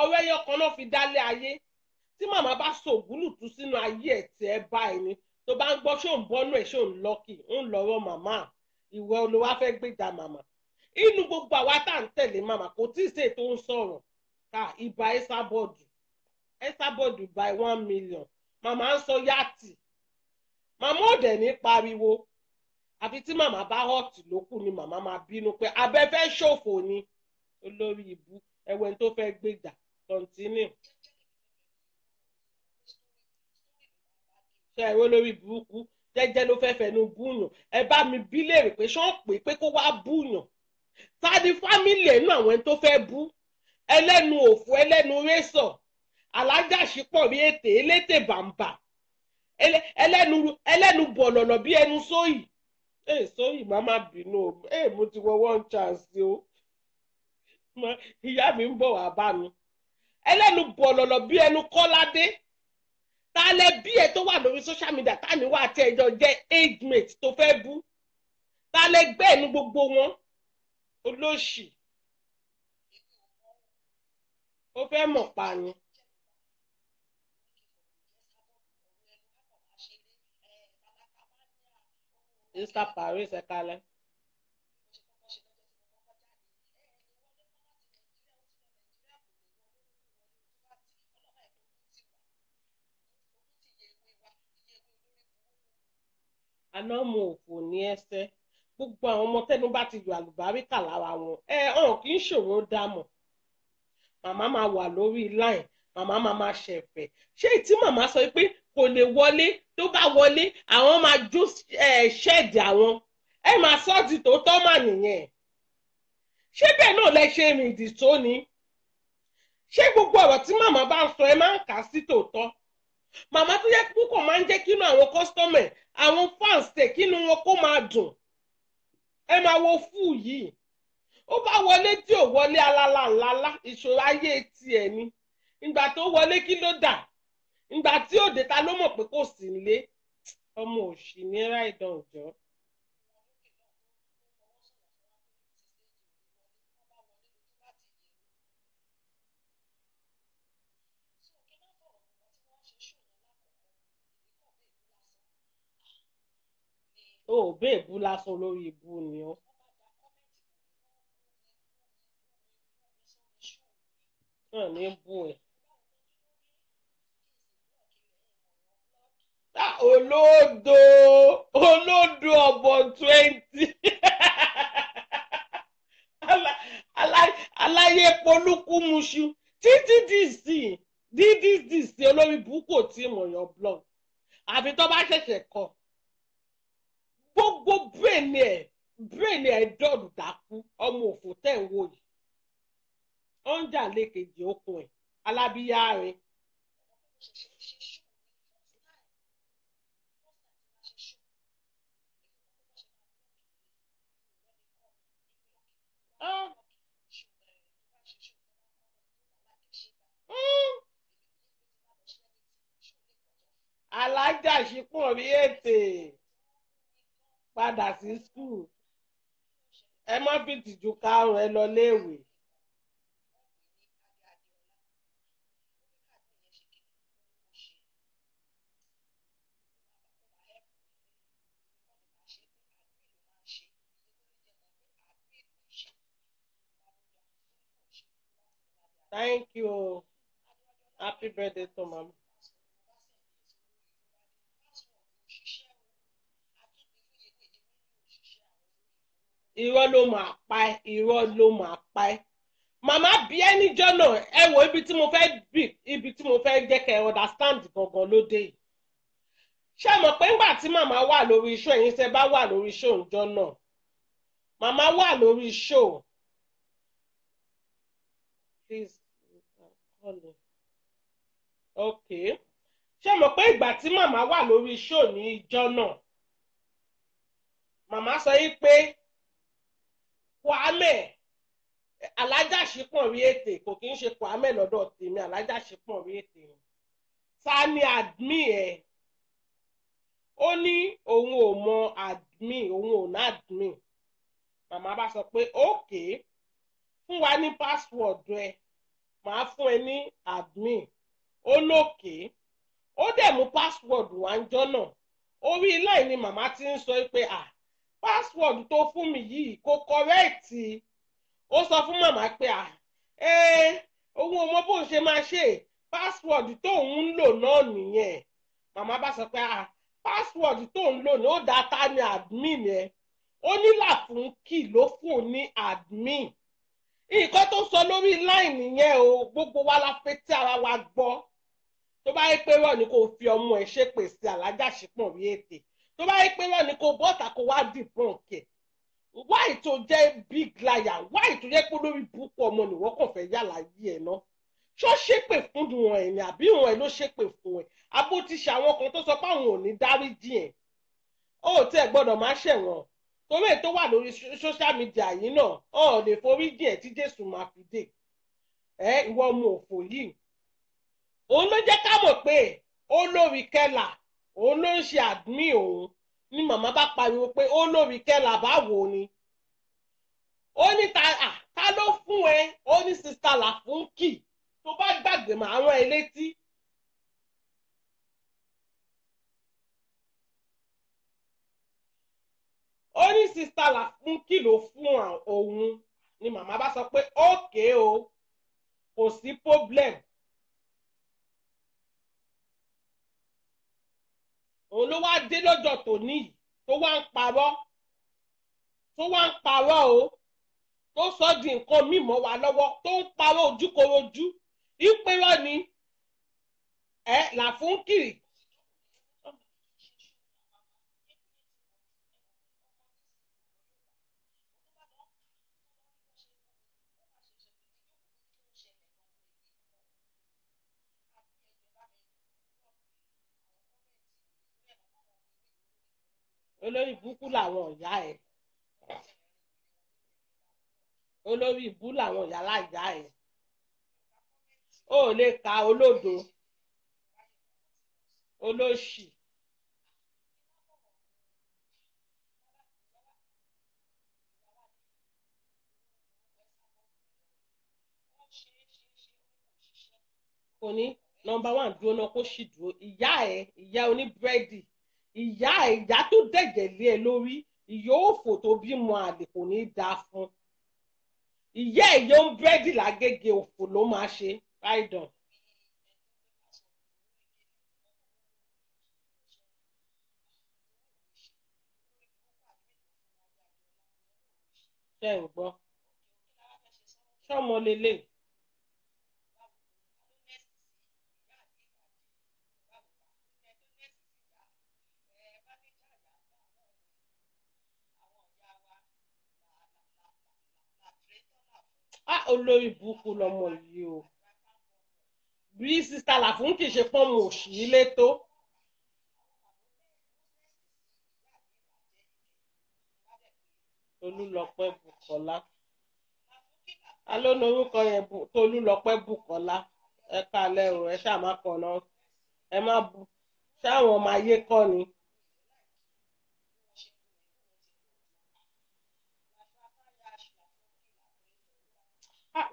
Ọ̀rọ̀ ẹyọ kan náà fi dálé ayé. Tí màmá bá sògúlùtú sínú ayé ẹ̀ tí ẹ bá ẹ ní tó bá ń gbọ́ ṣó ń bọ́nú ẹ̀ ṣó ń lọ́kì? Ń lọ́rọ̀ màmá ìwọ ló wá fẹ́ gbèjà màmá. Inú gbogbo àwa tá à ń tẹ̀lé màmá kò tí ì ṣe tó ń sọ̀rọ̀. Ká ìbá ẹ́sàbọ̀dù ẹ́sàbọ̀dù by one million. Màmá ń sọ yáàtì. Màmá ò dẹ̀ ní pariwo. Àfi tí màmá bá hot ló kù ni màmá máa bínú pé abẹ́fẹ́ ṣòfò ni. Olórí ìbú ẹ̀wẹ̀ tó fẹ́ gbèjà continue. ṣe ẹ̀rọ lórí burúkú jẹ́jẹ́ ló fẹ́ẹ́ fẹnu búyàn. Ẹ bá mi bí léèrè pé ṣọ́n pè pé kó wá búyàn? Ta ni fámìlì ẹ̀ náà àwọn tó fẹ́ bú? Ẹlẹ́nu òfò ẹlẹ́nu rẹ́sọ̀ alájàṣípọ̀ rí ètè elétè bàǹbà ẹlẹ́nu ẹlẹ́nu bọ̀lọ̀lọ̀ bí ẹnu sóyì. Ẹ sóyì má má bínú o. Ẹ mo ti wọ one chance o. Ìyá mi ń bọ̀ wá bá mi. Ẹlẹ́nu bọ̀lọ̀lọ̀ bí ẹnu kọ́ládé ta lẹ bí ẹ tó wà lórí social media ta ni wà tẹ ẹjọ jẹ age mate tó fẹ́ bú ta lẹ gbẹ́ ẹnu gbogbo wọn olóṣì ó fẹ́ mọ̀ pa ni. Mr. Paris ẹ kalẹ̀. Mo òfò ní ẹsẹ̀. Gbogbo àwọn ọmọ tẹnu bá ti yọ àlùbáríkà lára wọn. Ẹ hàn kì í ṣòro dámọ̀ màmá máa wà lórí line. Màmá máa máa ṣẹ̀fẹ̀. Ṣé tí màmá sọ pé kò lè wọlé? Tó bá wọlé àwọn máa jó ṣẹ́ẹ̀dì àwọn. Ẹ máa sọ di tòótọ́ mà nìyẹn. Ṣé bẹ́ẹ̀ náà lẹ ṣe rìn ìdì tó ni ṣé gbogbo ọ̀rọ̀ tí màmá bá sọ ẹ máa ń kà sí tòótọ́ màmá tó yẹ púpọ̀ máa ń jẹ́ kínú àwọn kọ́sítọ́mẹ̀ àwọn fans tẹ̀ kínú wọn kó máa dùn. Ẹ máa wo fúù yìí. Ó bá wọlé tí ò wọlé alala ńláńlá ìṣòro ayé tiẹ̀ ni. Ìgbà tó wọlé kí ló dà? Ìgbà tí òde ta ló mọ̀ pé kò sí nílé. Ọmọ òṣì ní ráìdàn jọ. O ò bẹ́ẹ̀ bú lásán lórí ibú ni ó. náà ní bú ẹ. olódo olódo ọ̀bọ̀ twenty aláyé polúkúmuṣu títí dìsí dídí dìsí olórí búkò tí mo yan blog àfi tó bá ṣẹ̀ṣẹ̀ kọ gbogbo brain ẹ̀ brain ẹ̀ dọ̀rù dákú ọmọ òfò tẹ̀ ń wò yìí ó ń jà lékejì okùn ẹ̀ alábíyá rẹ̀. alájà ṣípò rí ètè padà sí skul ẹ má fi tìjú karùn ẹ lọ léèwé. Thank you. Happy birthday to mama. Irọ́ ló máa pa ẹ́ irọ́ ló máa pa ẹ́. Màmá bí ẹ níjọ́ náà ẹ wo ibi tí mo fẹ́ bì ibi tí mo fẹ́ jẹ́ kẹ́ ẹ understand gangan ló dé yìí. Ṣé mọ̀ pé ńgbà tí màmá wà lórí iṣẹ́ ẹ̀yin tẹ́ bá wà lórí iṣẹ́ òǹjọ́ náà màmá wà lórí ò please call okay ṣé mọ̀ pé ìgbà tí màmá wà lórí ò ní ìjọ́ náà màmá sọ yìí pé kwame alájàṣepọ̀ rí ètè kò kí ń ṣe kwame lọ́dọ̀ tèmi alájàṣepọ̀ rí ètè. Ta ni admin ẹ̀? Ó ní òun ò mọ admin òun ò ná admin. Màmá bá sọ pé ókè fún wa ní password ẹ màá fún ẹ ní admin. Ó lókè ó dẹ̀ mú password wá ń jọ́ náà. Orí line ni màmá ti ń sọ pé ah password tó fún mi yìí kò kọrẹ́ẹ̀tì ó sọ fún màmá pé à ẹ òun ò mọ bó ṣe máa ṣe password tóun ń lò náà nìyẹn. Màmá bá sọ pé à password tóun lò ní ó data ní admin yẹn ó ní làfúnkì ló fún un ní admin. Nǹkan tó sọ lórí line yẹn o gbogbo wa la fẹ́ tí ara wa gbọ́. Tó bá yẹ pé rọ ni kò fi ọmọ ẹ̀ ṣépè sí alájàṣepọ̀ rí ètè tó bá yẹ pé wọn ni kò bọ́ọ̀tà kó wá dìbọn kẹ̀ wáì tó jẹ́ big liar? Wáì tó jẹ́ pé lórí burúkú ọmọ nìwọ́ kàn fẹ́ yàrá yí ẹ̀ ná? Ṣó ṣépè fún wọn ẹ̀ ni àbí wọn ẹ̀ ló ṣépè fún ẹ̀? Abó ti ṣe àwọn kan tó sọ pé àwọn ò ní dáríjì ẹ̀? Ó tí ẹ̀ gbọ́dọ̀ má ṣẹ̀wọ̀n torí èyí tó wà lórí social media yìí náà ọ̀ lè forí jì ẹ̀ tí Jésù máa fi dé. Ẹ̀ ìwọ ọmọ òfò yìí. Òun ló jẹ́ ká mọ̀ pé olórí kẹlà òun ló ń ṣe admin òun ni màmá bá pariwo pé ó lórí kẹlà báwo ni ó ní ta ta ló fún ẹ ó ní sista làfúnkì tó bá gbàgbé màá rán ẹ létí. ó ní sista làfúnkì ló fún òun ni màmá bá sọ pé ókè o kò sí problem. Òun ló wá dé lọ́jọ́ tòní yìí tó wá ń parọ́ tó wá ń parọ́ o tó sọ di nǹkan mímọ́ wa lọ́wọ́ tó ń parọ́ ojúkorojú ìpérọ́ ni ẹ làfúnkìrì. Olórí burúkú làwọn ìyá ẹ̀. Olórí ibú làwọn ìyá láìyá ẹ̀. Ó lè ka olódo olóṣì. Kò ní nọ́mbà one dúró náà kó sì dúró. Ìyá ẹ ìyá oníbírẹ́dì ìyá ìyá tó dẹ̀jẹ̀ lé ẹ lórí ìyá òfò tó bímọ àlè kò ní í dáa fún ìyá yóò ń bírẹ́dì lágége òfò ló máa ṣe ráìdàn. ṣe ń gbọ́ ṣọ́mọ lélẹ̀. á olórí burúkú lọmọ yìí o. Bí sísá làfún kì í ṣe pọ́nmù òṣì ilé tó. Tolúlọpẹ́ Bùkọ́lá. Alónà orúkọ yẹn Tolúlọpẹ́ Bùkọ́lá? Ẹ kalẹ̀ o ẹ ṣáà má kọ̀ náà ẹ má bu. Ṣáwọn ọmọ ayé kọ́ ni.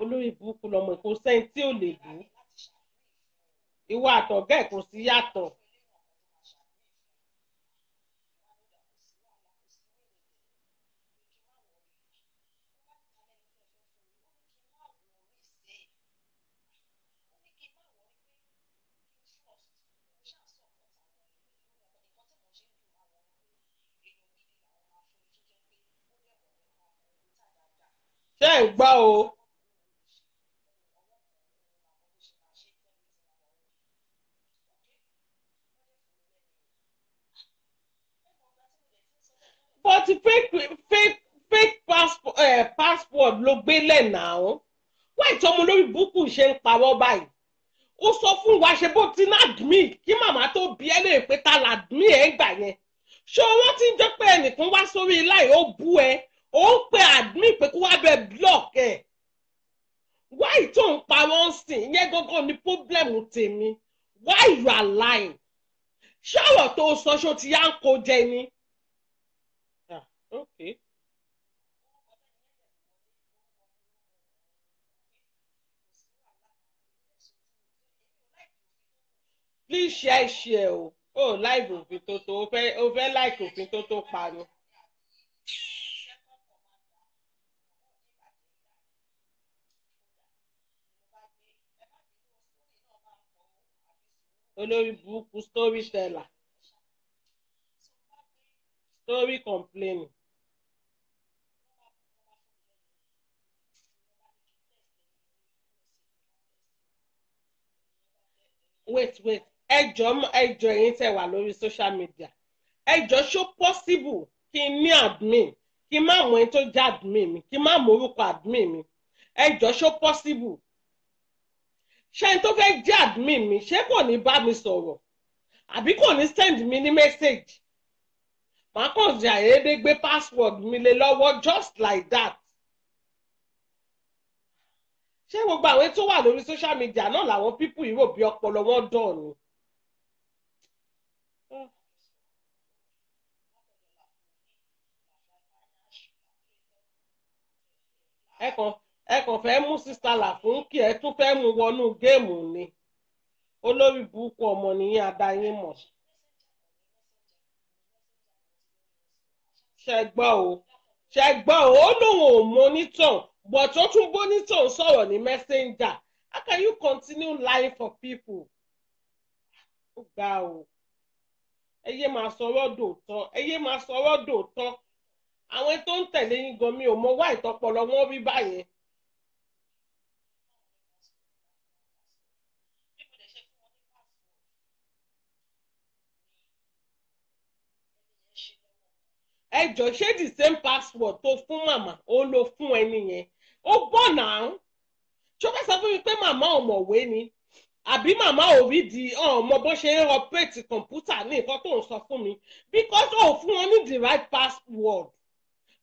Olórí burúkú lọmọ kò sẹ́ni tí ò lè bú ìwà àtọ̀gá ẹ̀ kò sí yàtọ̀. ṣé ń gbọ́ o. but fake fake fake passport eh, passport ló gbélé náà. Wáyé tí ọmọ olórí búkú ṣe ń pawọ́ báyìí? Ó sọ fún wa ṣe bó ti ní admin kí màmá tó bí ẹ lè pé ta la admin ẹ gbà yẹn. Ṣé wọn ti ń jẹ́ pé ẹnìkan wá sórí láì ó bú ẹ? Ó ń pe admin pé kó wá bẹ block ẹ. Wáyé tó ń pawọ́ ń sìn? Ìyẹn gángan ni problem tèmi. Why you are lying? Ṣáwọ̀ tó sọ ṣó ti yá ń kó jẹ ni. Okay. Please share share o. Oh, live òfin tó tó o fẹ́ o fẹ́ like òfin tó tó panu. Olórí burúkú storyteller. Story complaining. Wait wait. Ẹjọ ẹjọ ẹ̀yin tẹ́ wà lórí social media. Ẹjọ ṣó possible kí n ní admin kí n má mọ ẹni tó jẹ́ admin mi kí n má mọ orúkọ admin mi. Ẹjọ ṣó possible. Ṣé ẹni tó fẹ́ jẹ́ admin mi ṣé kò ní bá mi sọ̀rọ̀? Àbí kò ní send mi ní message? Màá kàn jẹ́ àyédè gbé password mi lé lọ́wọ́ just like that ṣé gbogbo àwọn tó wà lórí social media náà làwọn pípù yìí rò bí ọpọlọ wọn dàn ni. ẹ kàn fẹ́ mú sísá là fún kí ẹ tún fẹ́ mú wọnú géèmù ni olórí burúkú ọmọ nìyẹn adáyín mọ̀. ṣe gbọ́ o ṣe gbọ́ o ó lóun ò mọ onítàn but ó tún bonito sọ̀rọ̀ ní messenger. How can you continue lying for people? ó ga o. Ẹ yé máa sọ̀rọ̀ dòótọ́. Ẹ yé máa sọ̀rọ̀ dòótọ́. Àwọn tó ń tẹ̀lé yín gan mi ò mọ wá ìtọ́pọlọ wọn rí báyẹn. ẹ jọ ṣé the same password tó fún màmá ó ló fún ẹni yẹn ó bọ̀ náà. Ṣó fẹ́ sọ fún mi pé màmá ọ̀mọ̀wé ni? Àbí màmá ò rí di ọmọ bó ṣe ń operate kọ̀ǹpútà ní nǹkan tó ń sọ fún mi? Because ó fún wọn ní the right password.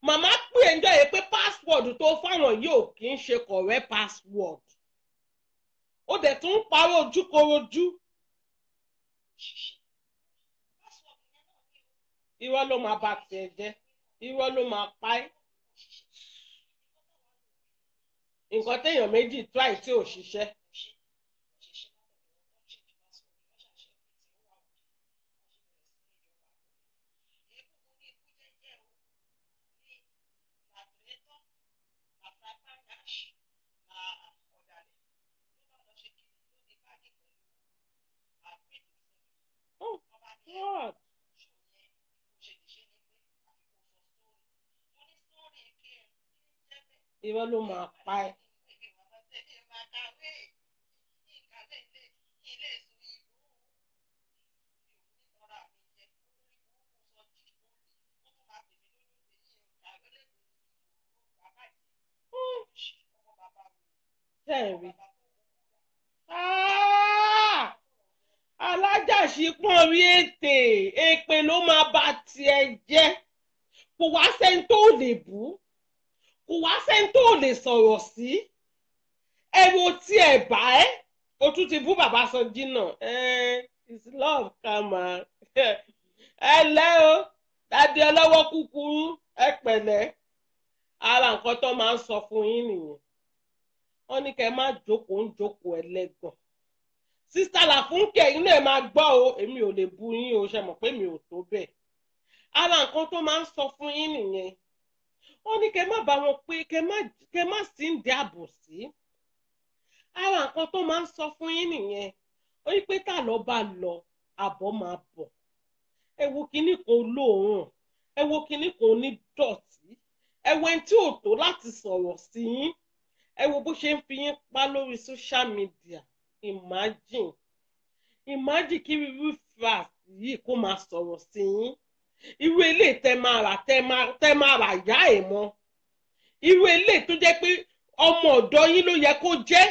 Màmá pè ń jọ yẹ pé password tó fáwọn yìí ò kì í ṣe correct password. Ó dẹ̀ tún ń parọ́ ojúkorojú irọ́ ló máa bà tiẹ̀ jẹ́. Irọ́ ló máa pa ẹ́ nǹkan téèyàn méjì try tí ò ṣiṣẹ́. Oh, God. Irọ́ ló máa pa ẹ́. Tẹ̀rí. Alájàṣípọ̀n rí ètè, èpè ló máa bà tiẹ̀ jẹ́. Kò wá sẹ́ni tó lè bú kò wá sẹ́ni tó lè sọ̀rọ̀ sí. Ẹ̀rọ tí ẹ̀ bá ẹ́ o tún ti bú bàbá Sọjí náà. Is love kama ẹ lẹ́ o dádì ọlọ́wọ́ kúkúrú ẹ pẹ̀lẹ́. Ara nǹkan tó máa ń sọ fún yín nìyẹn. Wọ́n ní kẹ́ ẹ má jókòó ń jókòó ẹlẹ́gàn. Sísá làfúnkẹ́ yín náà máa gbọ́ o èmi ò lè bú yín o ṣe mọ̀ pé mi ò tó bẹ́ẹ̀. Ara nǹkan tó máa ń sọ fún yín nìyẹn wọ́n ní kẹ́ má bá wọn pé kẹ́ má sí ń dí àbò sí. ara nǹkan tó máa ń sọ fún yín nìyẹn ó yí pé tá lọ bá lọ àbọ̀ máa bọ̀. ẹ wo kinní kan olóòórùn ẹ wo kinní kan onídọ̀tí ẹ wo ẹni tí ò tó láti sọ̀rọ̀ sí yín ẹ bó ṣe ń fi yín pa lórí social media imagine imagine kí rírúfà yìí kó máa sọ̀rọ̀ sí yín irú ilé tẹ máa rà tẹ máa rà yá ẹ̀ mọ́. Irú ilé tó jẹ́ pé ọmọ ọ̀dọ́ yín ló yẹ kó jẹ́.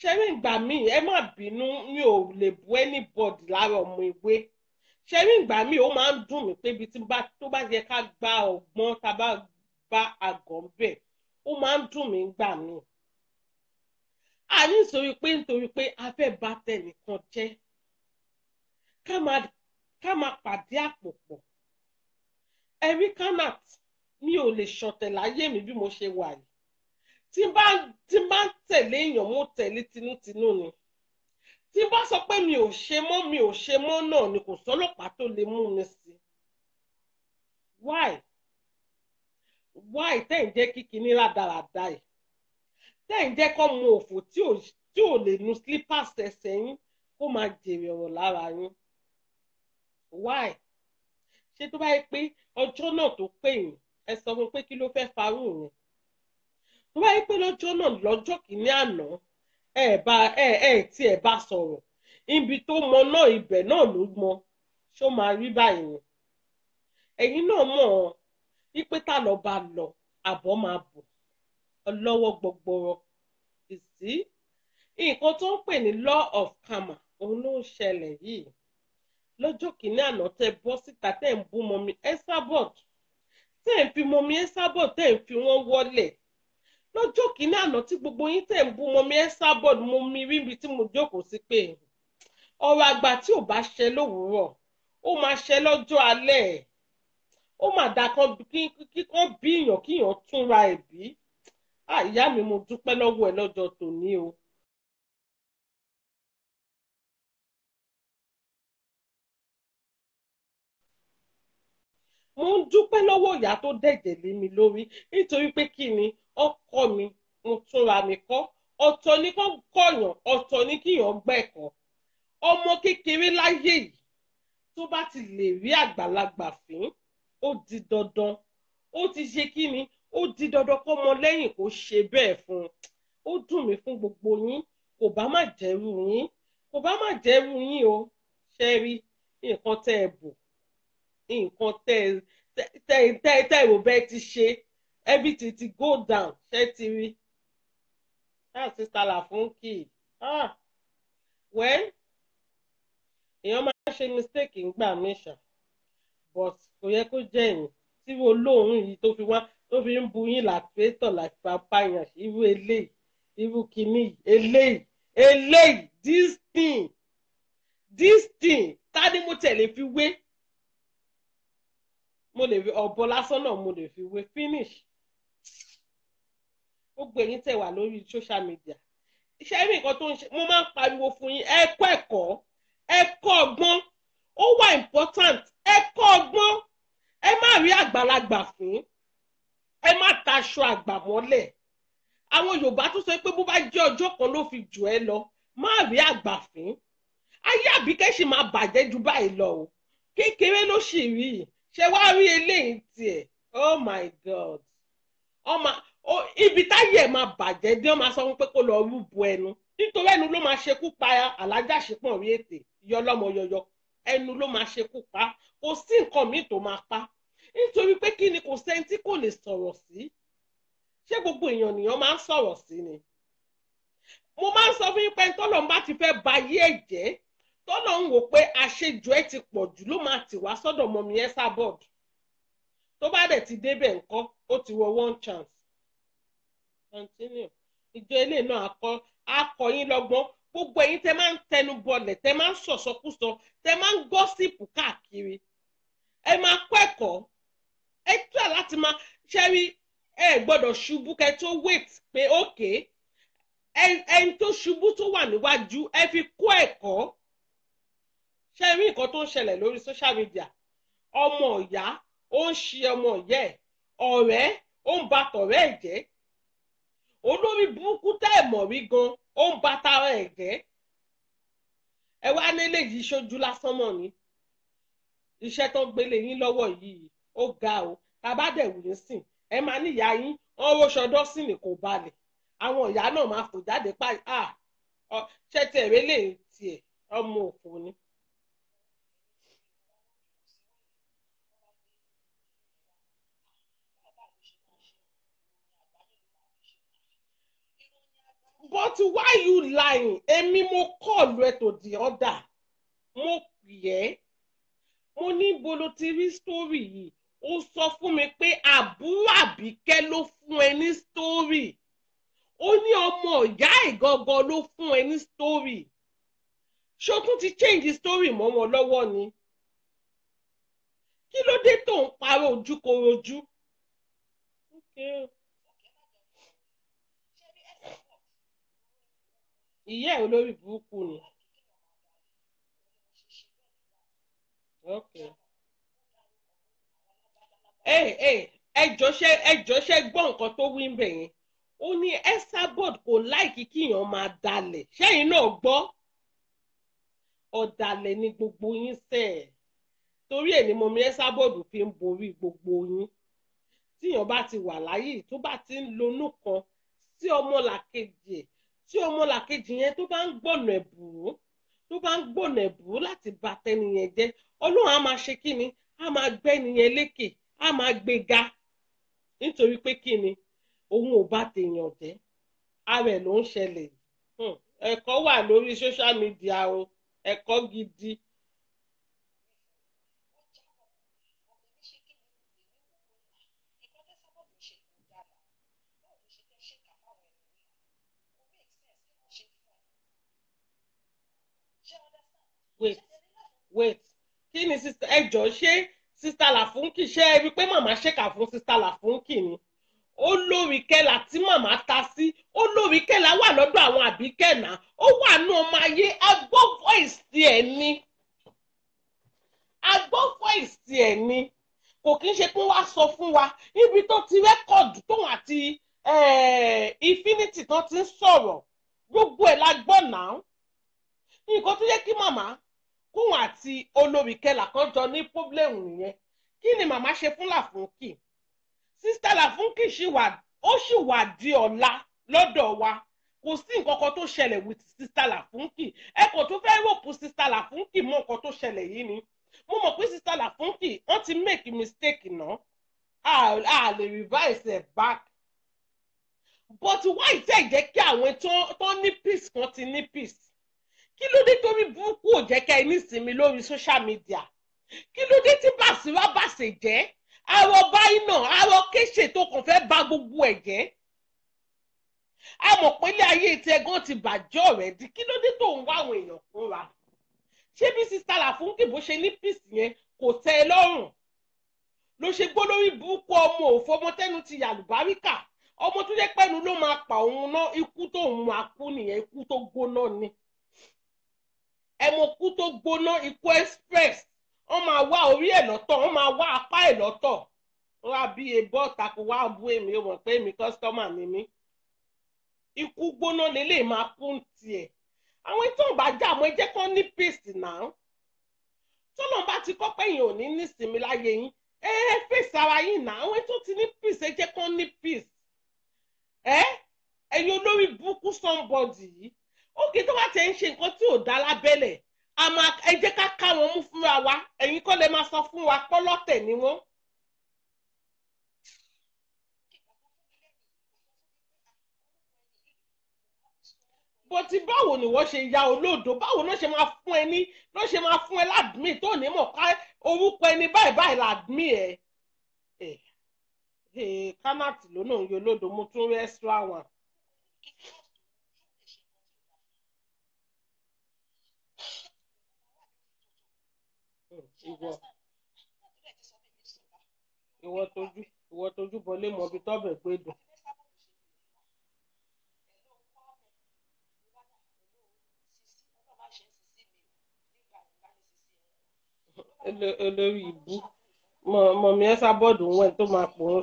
Ṣẹ́rí ìgbà míì ẹ má bínú mi ò lè bu anybody lára ọmọ ìwé. Ṣẹ́rí ìgbà míì ó máa ń dùn mí pé ibi tó bá yẹ ká gba ọgbọ́n tá a bá bá àgọ́ bẹ̀ ó máa ń dùn mí gbà míì. Àní nítorí pé nítorí pé a fẹ́ tẹnìkan jẹ́ ká máa pàdé àpò pọ̀. Ẹ̀rí kanat mi ò lè ṣọ̀tẹ̀ láyé mi bí mo ṣe wà yìí. Tí bá tí bá ń tẹ̀lé èèyàn mo tẹ̀lé tinútinú ni. Tí bá sọ pé mi ò ṣe mọ́ mi ò ṣe mọ́ náà ni kò sọ́lọ́pàá tó lè mú mi sí. Why? Why? Tẹ́ ń jẹ́ kíkí ní rádaràda yìí. Tẹ́ ń jẹ́ kọ́ mu òfò tí ò lè nu slippers ẹsẹ̀ yín kó máa jèrè ọ̀rọ̀ lára yín why? Ṣé tó bá yẹ pé ọjọ́ náà tó pè yín ẹ sọ fún pé kí ló fẹ́ farú yẹn? Tó bá yẹ pé lọ́jọ́ náà lọ́jọ́ kìíní àná ẹ bá ẹ ẹ tí ẹ bá sọ̀rọ̀ ibi tó mọ náà ibẹ̀ náà ló mọ ṣó máa rí báyìí ẹ̀yin náà mọ̀ ọ́ wípé tá lọ bá lọ àbọ̀ máa bọ̀. Ọlọ́wọ́ gbọgbọrọ ìsí nǹkan tó ń pè ní law of karma òun ló ń ṣẹlẹ̀ yìí lọ́jọ́ kìíní àná tẹ́ bọ́ síta tẹ́ ń bú mọ́mí Esabod. Tẹ́ ń fi mọ́mí Esabod tẹ́ ń fi wọ́n wọlé. Lọ́jọ́ kìíní àná tí gbogbo yín tẹ̀ ń bú mọ́mí Esabod mo mi rí ibi tí mo jókòó sí pé ọ̀rọ̀ àgbà tí ò bá ṣẹ lówùúrọ̀ ó máa ṣẹ lọ́jọ́ alẹ́. Ẹ̀ ó mà dá kíkan bí èèyàn kíyàn túnra ẹ̀ bí. Ìyá mi mo dúpẹ́ lọ́wọ́ ẹ lọ́jọ́ tòní o. mo ń dúpẹ́ lọ́wọ́ ìyá tó dẹ̀jẹ̀ lé mi lórí. Nítorí pé kí ni? Ọkọ mi mo túnra mi kọ́. Ọ̀tọ̀ ní kọ́ kọ̀yàn ọ̀tọ̀ ní kíyàn gbẹ̀kọ́. Ọmọ kékeré láyé yìí tó bá ti lè rí àgbàlagbà fín ó di dandan. Ó ti ṣe kí ni? Ó di dandan kọ́mọ lẹ́yìn kó ṣe bẹ́ẹ̀ fún un. Ó dùn mí fún gbogbo yín. Kò bá má jẹ́rú yín. Kò bá má jẹ́rú yín o. Ṣe rí? Nǹkan tẹ́ ẹ bò nǹkan tẹ́ tẹ́ tẹ́ tẹ́ ìrò bẹ́ẹ̀ ti ṣe everything ti go down ṣe ti rí? Ah sista Làfúnkì ah! Well èèyàn máa ṣe mistake ńgbà ṣá but kò yẹ kó jẹ́ ẹ̀yìn tí olóòórùn yìí tó fi wá tó fi ń bu yín làpẹ́tọ̀ làpapá yàn irú eléyìí irú kìíní eléyìí eléyìí this thing this thing ta ni mo tẹ̀lé fi wé mo lè fi ọ̀bọ lásán náà mo lè fi wé finish. Gbogbo ẹ̀yin tẹ̀ wà lórí social media. Iṣẹ́ rí nǹkan tó ń ṣe mo máa ń pariwo fún yín ẹ kọ́ ẹ̀kọ́ ẹ ó wà important ẹ kọ́ ọgbọ́n. Ẹ má rí àgbàlagbà fín ẹ má taṣọ àgbà mọ́lẹ̀. Àwọn Yorùbá tó sọ pé bó bá jẹ́ ọjọ́ kan ló fi jù ẹ lọ má rí àgbà fín ayé àbíkẹ́ sì máa bàjẹ́ ju báyìí lọ o. Kékeré ló sì rí. i ṣé wàá rí eléyìí tiẹ̀? Oh my god. Ọmọ ibi táyé ẹ̀ máa bàjẹ́ dé ọmọ sọ pé kó lọ rúbu ẹnu. Nítorí ẹnu ló máa ṣekú pa alájà ṣepọ̀ rí ètè yọlọ́mọ yọyọ. Ẹnu ló máa ṣekú pa. Kò sí nǹkan míì tó máa pa. Nítorí pé kí ni kò sẹ́ni tí kò lè sọ̀rọ̀ sí? Ṣé gbogbo èèyàn nìyàn máa ń sọ̀rọ̀ sí ni? Mo máa ń sọ fún yín pé tọ́lọ̀ ń bá ti fẹ́ ba ayé ẹ̀ jẹ́ tọ́lọ̀ ń wò pé àṣejù ẹ̀ ti pọ̀ jù ló máa tì wá sọ́dọ̀ mọ́mí ẹ̀ sábọ̀d tó bá dẹ̀ ti débẹ̀ ńkọ́ ó ti wọ one chance. Continue. Ìjọ ilé náà akọ akọ yín lọ́gbọ́n. Gbogbo ẹ̀yin tẹ́ máa ń tẹnu bọlẹ̀ tẹ́ máa ń sọ̀sọ́kúsọ tẹ́ máa ń gọ́sìpù káàkiri ẹ máa kọ́ ẹ̀kọ́. Ẹ ẹ̀ láti máa ṣẹ́rí ẹ gbọ́dọ̀ ṣubú kẹ́ tó wait pé ókè ẹni tó ṣubú tó wà níwájú ẹ fi kọ́ ẹ̀kọ́ ṣẹ́rí nǹkan tó ń ṣẹlẹ̀ lórí social media? Ọmọ ìyá ó ń ṣe ọmọ ìyá ẹ̀ ọ̀rẹ́ ó ń ba tọ̀rẹ́ ẹ̀ jẹ́. Olórí burúkú tá ẹ̀ mọ̀ rí gan ó ń ba tara ẹ̀ jẹ́. Ẹ wá nílé yìí ṣojú lásán mọ̀ ni. Iṣẹ́ tó gbélé yín lọ́wọ́ yìí ó ga o. Tàbádẹ̀wò yín sìn ẹ máa ní ìyá yín wọn wo ṣọdọ́ sí ni kò balẹ̀. Àwọn ìyá náà máa fò jáde pa ṣe tiẹ̀ rélé tiẹ̀? Ọmọ òfò ni. But why you lying? Èmi mo kọ́ọ̀lù ẹ tó di ọ̀dà mo pè mo ní bolo ti rí sítórì yìí? Ó sọ fún mi pé àbúrò àbíkẹ́ ló fún ẹ ní sítórì ó ní ọmọ ìyá ìgangan ló fún ẹ ní sítórì ṣó tún ti change story mọ́ wọn lọ́wọ́ ni? Kí ló dé tó ń parọ́ ojúkorojú. Okay. Ìyá ẹ̀ olórí burúkú ni. ẹjọ́ ṣe ẹjọ́ ṣe gbọ́ nǹkan tó wí ń bẹ̀ yẹn? Ó ní Esabod kò láìkí kíyàn máa dalẹ̀. Ṣẹ́yìn náà gbọ́? Ọ̀dàlẹ̀ ni gbogbo yín sẹ̀ torí ẹ̀ ni mo mi Esabod fi ń borí gbogbo yín. Tíyàn bá ti wà láyé tó bá ti ń lonú kan sí ọmọlàkejì ẹ̀ tí ọmọlàkejì yẹn tó bá ń gbọ̀nà ẹ̀bùrú tó bá ń gbọ̀nà ẹ̀bùrú láti bà tẹnìyẹn jẹ́ ọlọ́run á máa ṣe kí ni á máa gbẹ́ nìyẹn lékè á máa gbé ga. Nítorí pé kí ni òun ò bá tèèyàn jẹ́. Ara ẹ̀ ló ń ṣẹlẹ̀. Ẹ̀kọ́ wà lórí social media o. Ẹ̀kọ́ gidi. wait wait kí ni sista ẹjọ ṣé sista Làfúnkì? Ṣe é rí i pé màmá ṣèkà fún sista Làfúnkì ni? Ó lórí kẹlà tí màmá ta sí ó lórí kẹlà wà lọ́dọ̀ àwọn àbíkẹ́nà ó wà nù ọmọ ayé agbọ́ voice tiẹ̀ ni. Agbọ́ voice tiẹ̀ ni. Kò kí ń ṣe pé wàá sọ fún wa níbi tó ti rẹ́kọ̀dù tóun àti infinity tó ti ń sọ̀rọ̀ gbogbo ẹ̀ la gbọ́ náà. Nǹkan tó yẹ kí màmá kóun àti olórí kẹlà kan jọ ní pọ́blẹ́mù nìyẹn. Kí ni màmá ṣe fún Làfúnkì? Sísítà Làfúnkì ó ṣì wà di ọ̀la lọ́dọ̀ wa. Kò sí nǹkan kan tó ṣẹlẹ̀ with sísítà Làfúnkì. Ẹ kò tún fẹ́ rògbò sísítà Làfúnkì mọ nǹkan tó ṣẹlẹ̀ yìí ni. Mo mọ̀ pé sísítà Làfúnkì wọ́n ti make mistake náà a lè revise ẹ̀ back. But why tẹ̀ jẹ́ kí àwọn tó ní peace kan ti ní peace kí ló dé torí burúkú ò jẹ́ kẹ́ ẹ nísinmi lórí social media? Kí ló dé tí Bàsírá bàṣẹ jẹ́? Àrò báyìí náà àrò kéṣe tó kàn fẹ́ bà gbogbo ẹ̀ jẹ́. A mọ̀ pé ilé ayé tí ẹgán ti bàjẹ́ ọ̀rẹ́dì kí ló dé tó ń wá àwọn èèyàn kúnra? Ṣé bí sista Làfúnkì bó ṣe ní peace yẹn kò tẹ́ ẹ lọ́rùn? Ló ṣe gbó lórí burúkú ọmọ òfò ọmọ tẹnu ti yàlùbáríkà. Ọmọ tó jẹ́ pẹ́nu ló máa pa òun náà ikú tó ń máa kú nìyẹn ikú tó gbóná ni ẹmọ kú tó gbóná ikú express wọ́n máa wá orí ẹ̀ lọ́tọ̀ wọ́n máa wá apá ẹ̀ lọ́tọ̀. Wọ́n wá bí ebọ́ tako wá bú èmi ó mọ̀ pé èmi kọ́sítọ́mà ni mí. Ikú gbóná lélẹ̀ máa kú tiẹ̀. Àwọn ń bá jà mọ́ ẹ jẹ́ kán ní peace náà. Tọ́lọ́ bá ti kọ́ pẹ́yìn ò ní nísinmi láyé yín ẹ ẹ fèsì ara yín náà. Àwọn tó ti ní peace ẹ jẹ́ kán ní peace. Ẹ ẹ̀yin olórí burúkú somebody yìí òkè tó bá tẹ̀ ń ṣe nǹkan tí ò dá lábẹ́lẹ̀ àmọ́ ẹ jẹ́ ká ká wọn mú fúnra wa ẹ̀yin kọ́ lè máa sọ fún wa pọ́lọ́tẹ̀ ni wọ́n. bó ti báwo ni wọ́n ṣe ya olóòdó báwo ló ṣe máa fún ẹ ní ló ṣe máa fún ẹ ládùmí tó ní mọ̀ ká orúkọ ẹni báyìí báyìí ládùmí ẹ. kánàtì lónà ń yọ mo tún rí extra one. Ìwọ ìwọ tójú ìwọ tójú bọlé mọ ibi tọbẹ gbé dùn. olórí ìbú mọ̀mí ẹ sábọ́ọ̀dù wọn tó máa pòun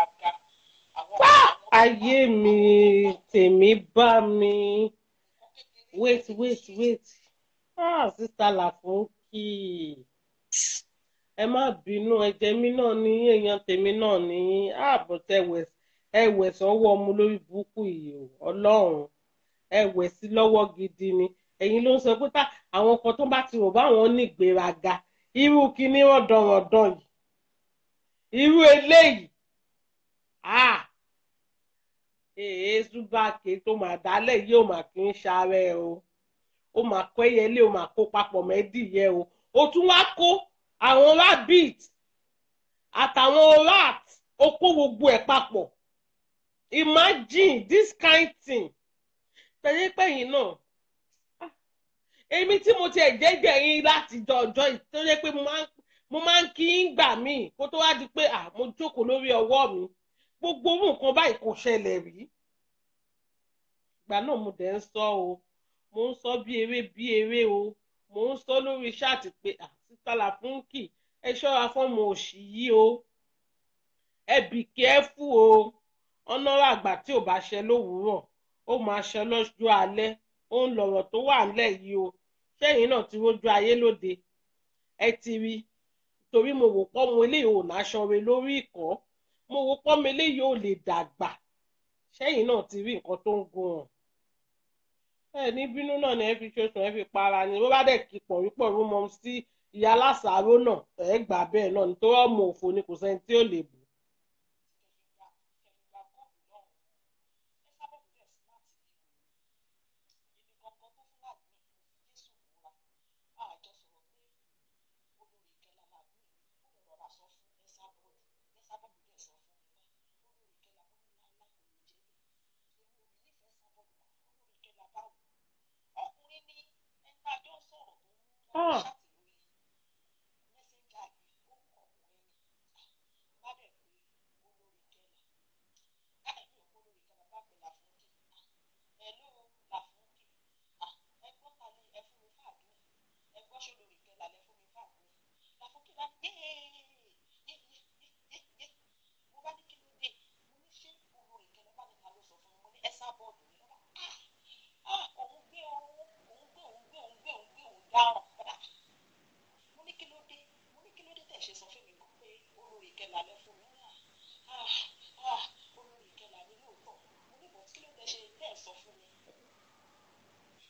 ayé mi tèmi bá mi. Wait wait wait. Ah sista Làfúnkì ẹ má bínú ẹ̀jẹ̀ mi náà ní èèyàn tèmi náà ní ààbò tẹwẹ ẹwẹ sanwó ọmọ lórí burúkú yìí Ọlọ́run. Ẹwẹ sí lọ́wọ́ gidi ni. Ẹ̀yin ló ń sọ pé tá àwọn kan tó bá ti rò báwọn ní ìgbéraga irú kíní rọdọrọdọ yìí? Irú eléyìí? Ah èé zubake tó máa dálẹ̀ yìí ó máa kí ń ṣàárẹ̀ o. Ó máa kó ẹyẹlé ó máa kó papọ̀ mẹ́dìyẹ o. Ó tún wá kó àwọn rabbit àtàwọn rat ó kó gbogbo ẹ̀ papọ̀. Imagine this kind thing. Tẹ̀lé pẹ̀yìn náà èmi tí mo tiẹ̀ jẹ́jẹ́ yín láti jọ ọjọ́ pé mo máa ń kí ń gbà míì kó tó wá di pé mo jókòó lórí ọwọ́ mi gbogbo orú nǹkan báyìí kò ṣẹlẹ̀ rí. Ìgbà náà mo dẹ̀ ń sọ o. Mo ń sọ bí eré bí eré o. Mo ń sọ lórí ṣáàtì pé sísá Làfúnkì ẹ ṣọ́ra fọ́mọ òṣì yìí o. Ẹ bì kẹ́fù o. Ọ̀nàrà àgbà tí ò bá ṣe lówùúrọ̀ ó máa ṣe lọ́jọ́ alẹ́. Ó ń lọ̀rọ̀ tó wà ńlẹ̀ yìí o. Ṣẹ́yìn náà ti rójú ayé lóde? Ẹ ti rí. Torí mo wò pọ́ mo eléyìí ò náṣọ re lórí ìkọ́ mo wo pọ́nmi eléyìí ò lè dàgbà. Sẹ́yìn náà ti rí nǹkan tó ń gun hàn ẹ ní bínú náà ni ẹ fi ṣoṣù ẹ fi para ni. Bó bá dẹ̀ kí pọ̀rípọ̀ rú mọ́ sí ìyá aláṣàárò náà ẹ gbà bẹ́ẹ̀ náà nítorí ọmọ òfò ni kò sẹ́ni tí ò lè bù. Ah. dáhùn padà mo ní kí ló dé mo ní kí ló dé tẹ̀ ṣe sọ fún mi kó pé olórí ìkẹlà lẹ fún mi ah ah olórí ìkẹlà mi lóòótọ́ mo ní bọ̀ kí ló dé ṣe bẹ́ẹ̀ sọ fún mi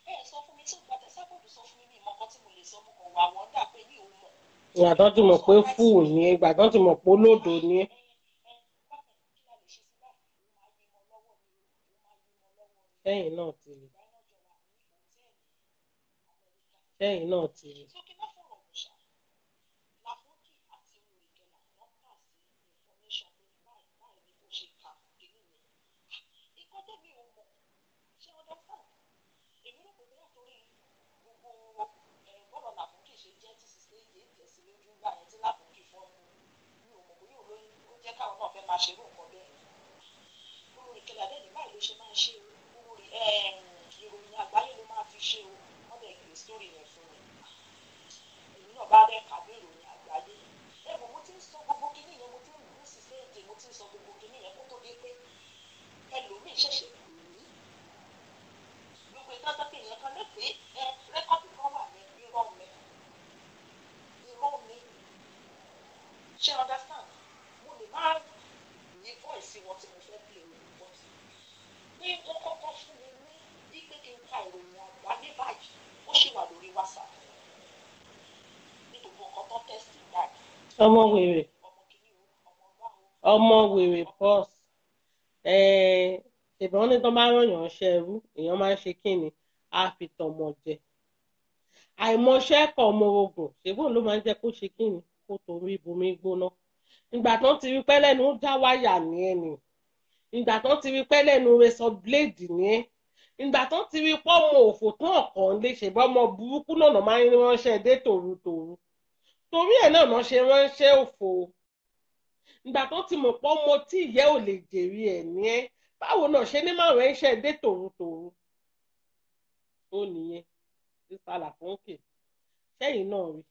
bẹ́ẹ̀ sọ fún mi tí ìgbà tẹ sábọ̀dù sọ fún mi mi ìmọ̀kan tí mo lè sọ mo kàn wà wọ́n dà pé mi ò mọ̀ ìgbà tó ti mọ̀ pé fúù ní ìgbà tó ti mọ̀ pé olódo ní ẹ. Ẹ bákan kí la lè ṣe sí báyìí mo máa yí wọn lọ́wọ́ ni mo máa yí wọn lọ́wọ́ ni sẹ́yìn náà ti rí ìgbà náà jọ wà ní hòtẹ́ẹ̀lì Amẹ́ríkà sẹ́yìn náà ti rí so kí n má fọ̀rọ̀ gùn ṣá Láfúnkì àti olórí ìkẹlà wọ́n kà sí information pé báyìí báyìí ni kò ṣe kà kínní yẹn nǹkan tẹ́mi ò mọ̀ ṣé understand èmi rò pé bóyá torí gbogbo ẹ̀ bọ́lọ̀ Láfúnkì ṣe jẹ́ tí sísè yé tẹ̀sí lójú gbà yẹn tí Láfúnkì fọ́ mu mi ò mọ̀ bóyá olóyún ó jẹ́ káwọn náà fẹ́ máa ṣerú nǹkan bẹ́ẹ̀ olórí ìkẹlà dẹ́ni báyìí ló ṣe máa ń ṣe o. Olórí ìròyìn àgbáyé ló máa fi ṣe o. Wọ́n dẹ̀ gbé sórí yẹn fún mi. Èmi náà bá dẹ̀ kàwé ìròyìn àgbáyé. Ẹ wò mo ti ń sọ gbogbo kinní yẹn mo ti ń lù ú sí séèjì mo ti ń sọ gbogbo kinní yẹn kó tó dé pé ẹlòmíì ṣẹ̀ṣẹ̀ pè mí gbogbo ìtọ́jú pé ìyẹn kan lè pé ẹ rẹ́kọ̀dì kan wà ní irọ́ mi. Irọ́ mi. Ṣé lè má ní voice wọn tí mo fẹ́ play o but pé wọ́n kọ́kọ́ fún mi ní wípé kí n ka ìròyìn àgbáyé báyìí ó ṣì wà lórí WhatsApp. Nítorí nǹkan tó tẹ̀sí báyìí. Ọmọ wèrè. Ọmọ wèrè pọ́s. Ṣèbọn ní tó bá rànyàn ṣe ẹrú èèyàn máa ń ṣe kí ni? Á fi tọmọ jẹ. Àìmọṣẹ́ kọ ọmọ ogun ṣèbọn ló máa ń jẹ́ kó ṣe kí ni? Kó torí bomi gbóná ìgbà tán ti rí pẹ́lẹ́nu já wáyà ní ẹni ìgbà tán ti rí pẹ́lẹ́nu rẹ̀ sọ bíléèdì ní ẹ. Ìgbà tán ti rí pọ́mọ òfò tán ọ̀kan lè ṣèbọn ọmọ burúkú náà máa ń ránṣẹ́ dé tòrutòru. Torí ẹ̀ náà ṣe ránṣẹ́ òfò. Ìgbà tó ti mọ̀ pọ́ mo tí ìyẹ́ ò lè jèrè ẹ̀ ní ẹ́ báwo náà ṣe ní máa ránṣẹ́ dé tòrutòru? Ó nìyẹn sísá Láfúnkì sẹ́yìn náà rí?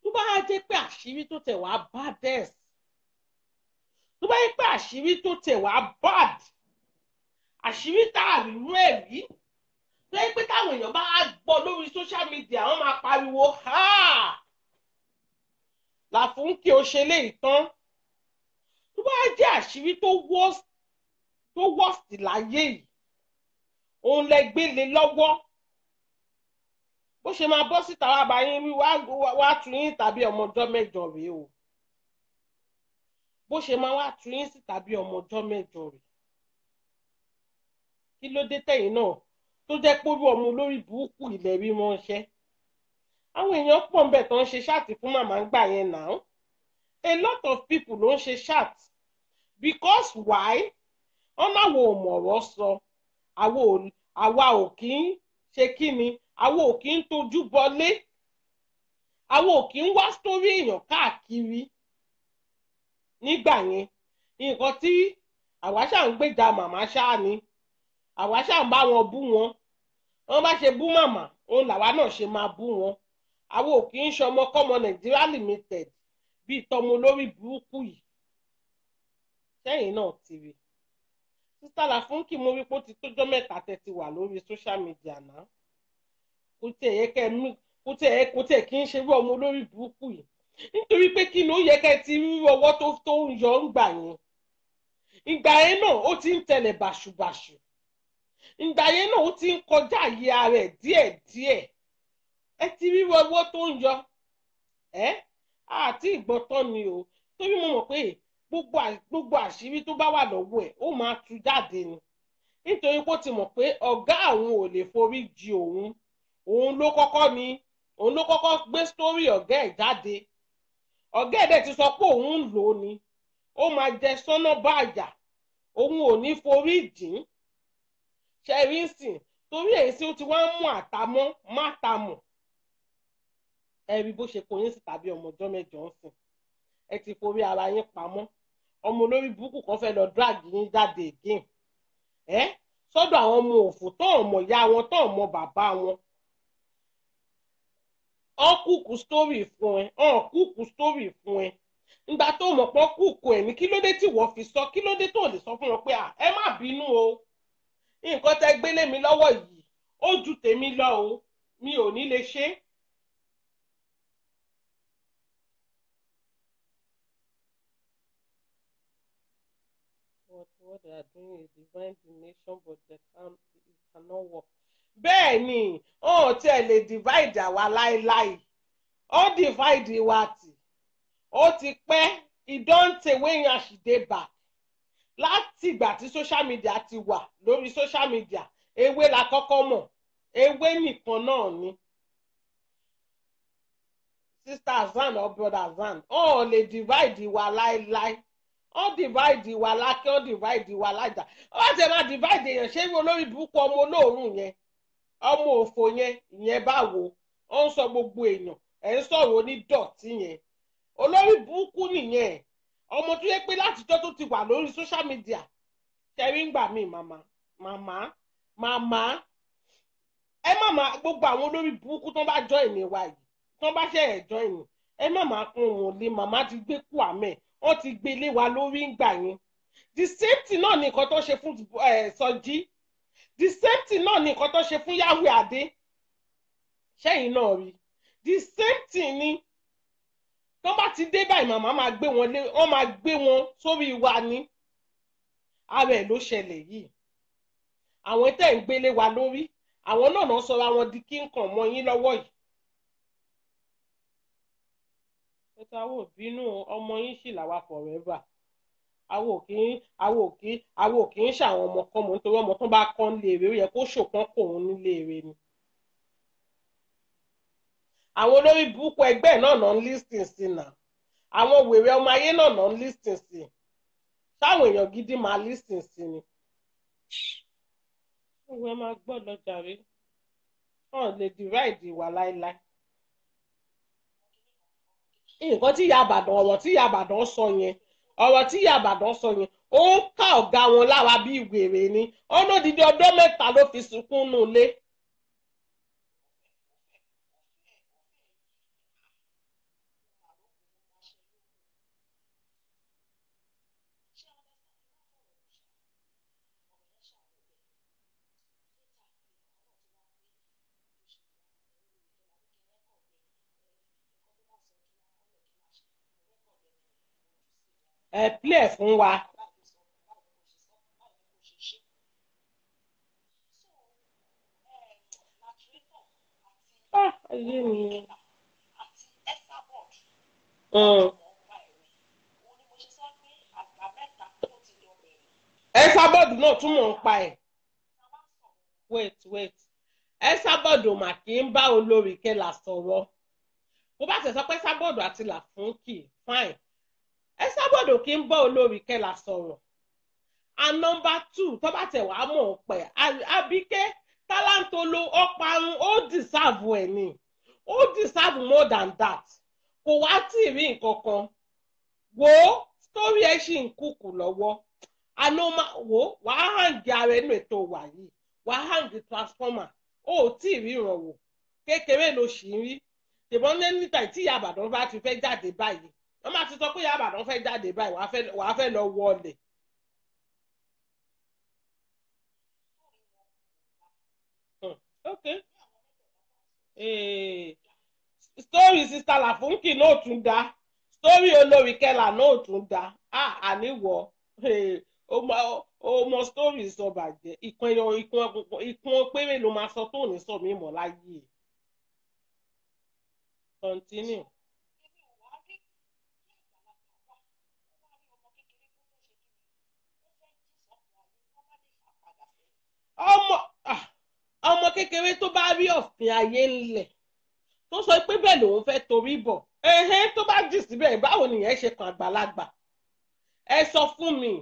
Tó bá jẹ́ pé àṣírí tó tẹ̀ wá baddest tó bá jẹ́ pé àṣírí tó tẹ̀ wá bad àṣírí tá a rí rú ẹ̀ rí tó jẹ́ pé táwọn èèyàn bá gbọ́ lórí social media wọ́n máa pariwo ha! Láfúnkì ó ṣe léyìí tán. Tó bá jẹ́ àṣírí tó worst tó worst láyé yìí òun lẹ gbélé lọ́wọ́. Bó ṣe máa bọ́ síta wá bá yín wá tu yín tàbí ọmọ ọjọ́ mẹ́jọ rèé o bó ṣe máa wá tu yín sí tàbí ọmọ ọjọ́ mẹ́jọ rèé kí ló dé tẹ̀yìn náà? Tó jẹ́ pé orú ọmọ olórí burúkú ilẹ̀ rí wọn ṣẹ́. Àwọn èèyàn pọ̀ ń bẹ̀ tó ń ṣe ṣáàtì fún màmá ń gbà yẹn náà. A lot of people ló ń ṣe ṣáàt because why? Ọ̀nà wo ò mọ̀rọ̀ sọ. Àwa ò kí ń ṣe kí ni? Àwa ò kí ń tojú bọlé. Àwa ò kí ń wá sórí èèyàn káàkiri nígbà yẹn. Nǹkan tí àwa ṣáà ń gbèjà màmá ṣáà ni. Àwa ṣáà ń bá wọn bú wọn. Wọn bá ṣe bú màmá òun làwa náà ṣe máa bú wọn. Àwa ò kí ń ṣọmọ kọ́mọ Nàìjíríà limited bíi tọmọ olórí burúkú yìí. Sẹ́yìn náà ti rí. Sísá Láfúnkì mo rí pé ó ti tójọ́ mẹ́ta tẹ́ wà lórí social media náà. Kò tiẹ̀ yẹ kẹ́ kò tiẹ̀ kò tiẹ̀ kí ń ṣe bí ọmọ olórí burúkú yìí nítorí pé kí ni ó yẹ kẹ́ ti rí ọwọ́ tó tó ń yọ ń gbà yẹn? Ìgbà yẹn náà ó ti ń tẹ̀lé bàṣubàṣu ìgbà yẹn náà ó ti ń kọjá àyè ara ẹ̀ díẹ̀díẹ̀. Ẹ ti rí ọwọ́ tó ń yọ. Ẹ́ àti ìgbọ́tọ́ ni o. Torí mo mọ̀ pé gbogbo àṣírí tó bá wà lọ́wọ́ ẹ̀ ó máa tú jáde ni. Nítorí pé ó ti mọ̀ pé ọ̀gá àwọn ò lè forí jì òun. Òun ló kọ́kọ́ ni òun ló kọ́kọ́ gbé sítórì ọ̀gá ẹ̀ jáde ọ̀gá ẹ̀ dẹ̀ ti sọ pé òun ń lò ó ni. Ó máa jẹ sọ́nà báàjà òun ò ní forí jìn. Ṣẹ́ríǹsìn torí èyí tí ó ti wá ń mú àtàmọ́ má tamọ̀ ẹ rí bó ṣe kó yín sí tàbí ọmọ ọjọ́ mẹ́jọ ń sìn. Ẹ ti forí ara yín pamọ́. Ọmọ olórí burúkú kan fẹ́ lọ drag yín jáde again. Ẹ sọ́dọ̀ àwọn ọmọ òfò tó ọmọ ìyá wọn tó ọmọ bàbá wọn ọ́n kúkú sítórì fún ẹ ọ́n kúkú sítórì fún ẹ. Ngbà tó mọ̀ pọ́ kúkú ẹ̀mí kí ló dé tí wọ́n fi sọ kí ló dé tó lè sọ fún wọn pé ẹ má bínú o. Nǹkan tẹ́ gbélé mi lọ́wọ́ yìí ó ju tèmi lọ o. Mi ò ní lè ṣe what what are doing is divine divination but they can it cannot work bẹ́ẹ̀ ni ó tiẹ̀ lè divide àwa láéláé. Ó divide wa tì. Ó ti pẹ́ ìdọ́ǹtẹ̀ wéyàn àṣìdé back. Láti ìgbà tí social media ti wà lórí social media ewé la kọ́kọ́ mọ̀. Ewé nìkan náà ni. Sister Azan or brother Azan ó lè divide wa láéláé. Ó divide wa lákè ó divide wa lájà ó bá ti máa divide èèyàn ṣé olórí burúkú ọmọ olóòórùn yẹn ọmọ òfò yẹn ìyẹn báwo? Ó ń sọ gbogbo èèyàn ẹ̀ ń sọ̀rọ̀ onídọ̀tí yẹn. Olórí burúkú nìyẹn. Ọmọ tó yẹ pé látijọ́ tó ti wà lórí social media ṣẹ́rí ń gbà mí màmá màmá màmá. Ẹ má máa gbogbo àwọn olórí burúkú tó bá jọ ìní wa yìí tó bá ṣe ẹ̀jọ́ ìní ẹ má máa kún òun lé màmá ti gbé kú àmẹ́ wọ́n ti gbé lé wa lórí ń gbà yẹn. The same thing náà ni nǹkan tó ṣe fún Sọjí the same thing náà ni nǹkan tó ṣe fún Yahweh Adé. Ṣẹ́yìn náà rí. The same thing ni. Tó bá ti dé báyìí màmá máa gbé wọn lé wọn máa gbé wọn sórí wa ní ara ẹ̀ ló ṣẹlẹ̀ yìí. Àwọn tẹ́ ń gbélé wa lórí àwọn náà náà sọra wọn di kí nǹkan mọ́ yín lọ́wọ́ yìí. ètò àwọn òbínú ọmọ yín sì làwa forever àwọn òkì àwọn òkì àwọn òkì ń ṣàwọn ọmọ nítorí ọmọ tó bá kọ́ léèrè ó yẹ kó ṣòkan kò ń níléèrè ni àwọn olórí burúkú ẹgbẹ́ náà náà ń lísìn sí nà àwọn wèrè ọmọ ayé náà náà ń lísìn sí táwọn èèyàn gidi máa lísìn sí ni. òwe máa gbọ́ lọ́jà rí wọn lè divide ìwà láéláé. nǹkan tí ìyá àbàdàn ọ̀rọ̀ tí ìyá àbàdàn sọ yẹn ọ̀rọ̀ tí ìyá àbàdàn sọ yẹn ó ń ká ọ̀gá wọn lára bí wèrè ni ó lódìdí ọdún mẹ́ta ló fi sunkún nù lé. Ẹ play fún wa. ayé mi. ẹ sábọ́ọ̀dù náà tún mọ̀ ń pa ẹ̀. wait wait ẹ sábọ́ọ̀dù mà kì í bá olórí kẹlà sọ̀rọ̀ bó bá tẹ̀ sọ pé sábọ́ọ̀dù àti làfúnkì fine ẹ sábọ̀dọ̀ kí ń bọ́ olórí kẹlà sọ̀rọ̀. And number two tó bá tẹ̀ wá mọ̀ pẹ̀ Àbíkẹ́ tálántolo ọparun ó deserve ẹ̀ ni. Ó deserve more than that. Kò wá tí ì rí nǹkan kan. Wo story ẹ̀ ṣì ń kúkú lọ́wọ́. Àná wo wàá hàǹgì ara ẹnu ètò wà yìí. Wàá hàǹgì transformer. Ó tí ì rí ìrànwọ́. Kékeré ló ṣì ń rí. Ṣùgbọ́n ní níta ìyá àbàdàn bá ti fẹ́ jáde báyìí wọ́n máa ti sọ pé àbàdàn fẹ́ jáde báyìí wàá fẹ́ lọ wọlé. okay story sista Làfúnkì náà tún dá. Story olórí kẹlà náà tún dá. Àníwọ̀ ọmọ story sọ bàjẹ́. Ìkan péré ló máa sọ tó ní sọ mí mọ́ láyé. Continue. Ọmọ ọmọ kékeré tó bá rí ọ̀fìn ayé ńlẹ̀ tó sọ pé bẹ́ẹ̀ lòun fẹ́ torí bọ̀ ẹ̀hẹ́n tó bá jì síbẹ̀ báwo nìyẹn ṣe kan àgbàlagbà ẹ sọ fún mi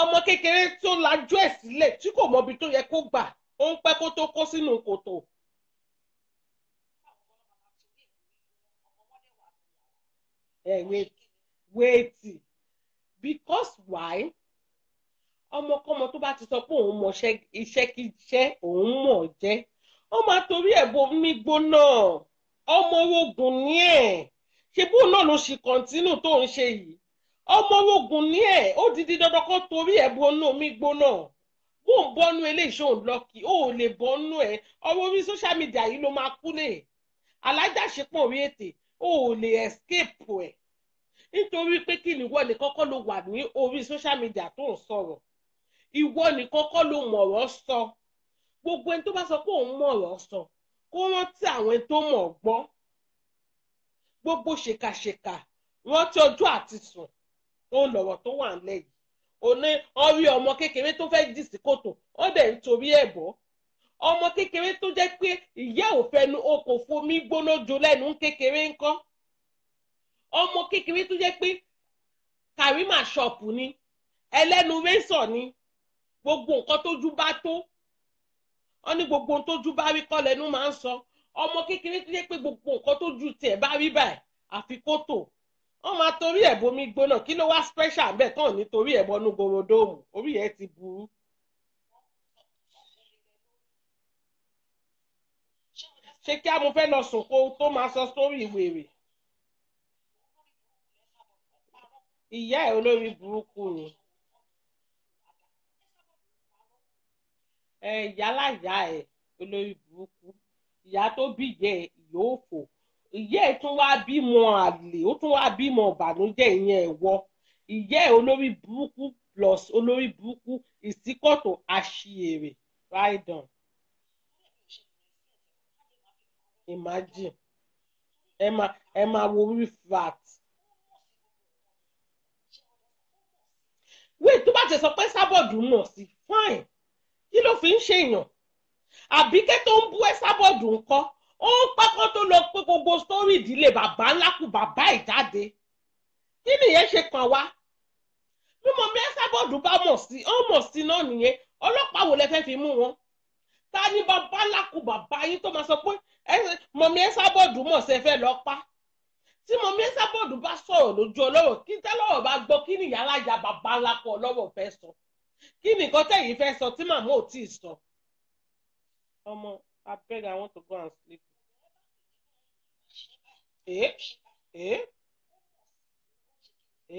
ọmọ kékeré tó lajú ẹ̀ sílẹ̀ tí kò mọbi tó yẹ kó gbà ó ń pẹ́ kó tó kó sínú kòtò. ẹ wait wait because why ọmọkọ́mọ tó bá ti sọ pé òun mọ iṣẹ́kíṣẹ́ òun mọ̀ jẹ́ ó máa torí ẹ̀ bomi gbóná. Ọmọ orogun ní ẹ̀. Ṣe bóun náà ló ṣì kọ́ntínú tó ń ṣe yìí? Ọmọ orogun ní ẹ̀. Ó di di dandan kó torí ẹ̀ bọnú omi gbóná. Bóun bọ́nú eléyìí ṣóun lọ́kì ó lè bọ́nú ẹ̀. Ọwọ́ orí social media yìí ló máa kú lè alájàṣepọ̀ orí ètè ó lè escape ẹ̀. Nítorí pé kí ni wọ́n lè kọ́kọ́ ló wà ní orí social media tó ń sọ̀rọ̀ ìwọ nìkan kọ́ ló mọ̀rọ̀ sọ. Gbogbo ẹni tó bá sọ pé òun mọ̀rọ̀ sọ kó rántí àwọn ẹni tó mọ̀ gbọ́. Gbogbo ṣèkàṣèkà rántí ọjọ́ àti sùn ń lọ̀rọ̀ tó wà nílẹ̀ yìí. Òní ọrí ọmọ kékeré tó fẹ́ jì sí kòtò wọ́n dẹ̀ ń torí ẹ̀ bọ́. Ọmọ kékeré tó jẹ́ pé ìyá ò fẹnu o kò fomi gbóná jo lẹ́nu kékeré ńkọ́ ọmọ kékeré tó jẹ́ pé Karima ṣọ̀pù ni ẹlẹ́nu rẹ́sọ̀ ni gbogbo nǹkan tójú bá tó wọ́n ní gbogbo ohun tójú bá rí kọ́ lẹ́nu máa ń sọ ọmọ kékeré tó jẹ́ pé gbogbo nǹkan tójú tiẹ̀ bá rí báyìí àfi kótó wọ́n máa torí ẹ̀ bomi gbóná kí ló wá special bẹ́ẹ̀ tán nítorí ẹ̀ bọ́nú gorodomu orí ẹ̀ ti burú. ṣé kí a mo fẹ́ lọ sùn kó tó máa sọ sórí ìwèrè. ìyá ẹ̀ olórí burúkú ni. Ẹ yálàyà ẹ̀ olórí burúkú. Ìyá tó bí ìyá ẹ̀ yóò fò ìyá ẹ̀ tún wá bímọ àlè ó tún wá bímọ ìbànújẹ́ ìyẹn ẹ̀ wọ ìyá ẹ̀ olórí burúkú plus olórí burúkú ìsíkọ̀tò àṣìírè right imagine. Ẹ máa ẹ máa wo orí fat wait tó bá ti sọ pé sábọ̀dù mọ̀ sí fine kí ló fi ń ṣèyàn àbíkẹ́ tó ń bú ẹ sábọ̀dù ńkọ́ ó ń pákọ́ tó lọ pé gbogbo sórí ìdílé bàbá ńlá kù bàbá ìjáde. Kí nìyẹn ṣe kàn wá? Bí mo mi ẹ sábọ̀dù bá mọ̀ sí ọ́n mọ̀ sí náà nìyẹn. Ọlọ́pàá wo lẹ fẹ́ fi mú wọn? Ta ni bàbá ńlá kù bàbá yín tó máa sọ pé mọ̀mí ẹ sábọ̀dù mọ̀ ṣe fẹ́ lọ pa. Tí mọ̀mí ẹ sábọ̀dù bá sọ̀rọ̀ lójú ọlọ́rọ̀ kí tẹ́lọ́rọ̀ bá gbọ́ kí nìyá alájà bàbá ńlá kù ọlọ́rọ̀ fẹ́ sọ kí nìkan tẹ̀yìn fẹ́ sọ tí màmá ò tí ì sọ. ọmọ abeg i want to go and sleep. Eh? Eh?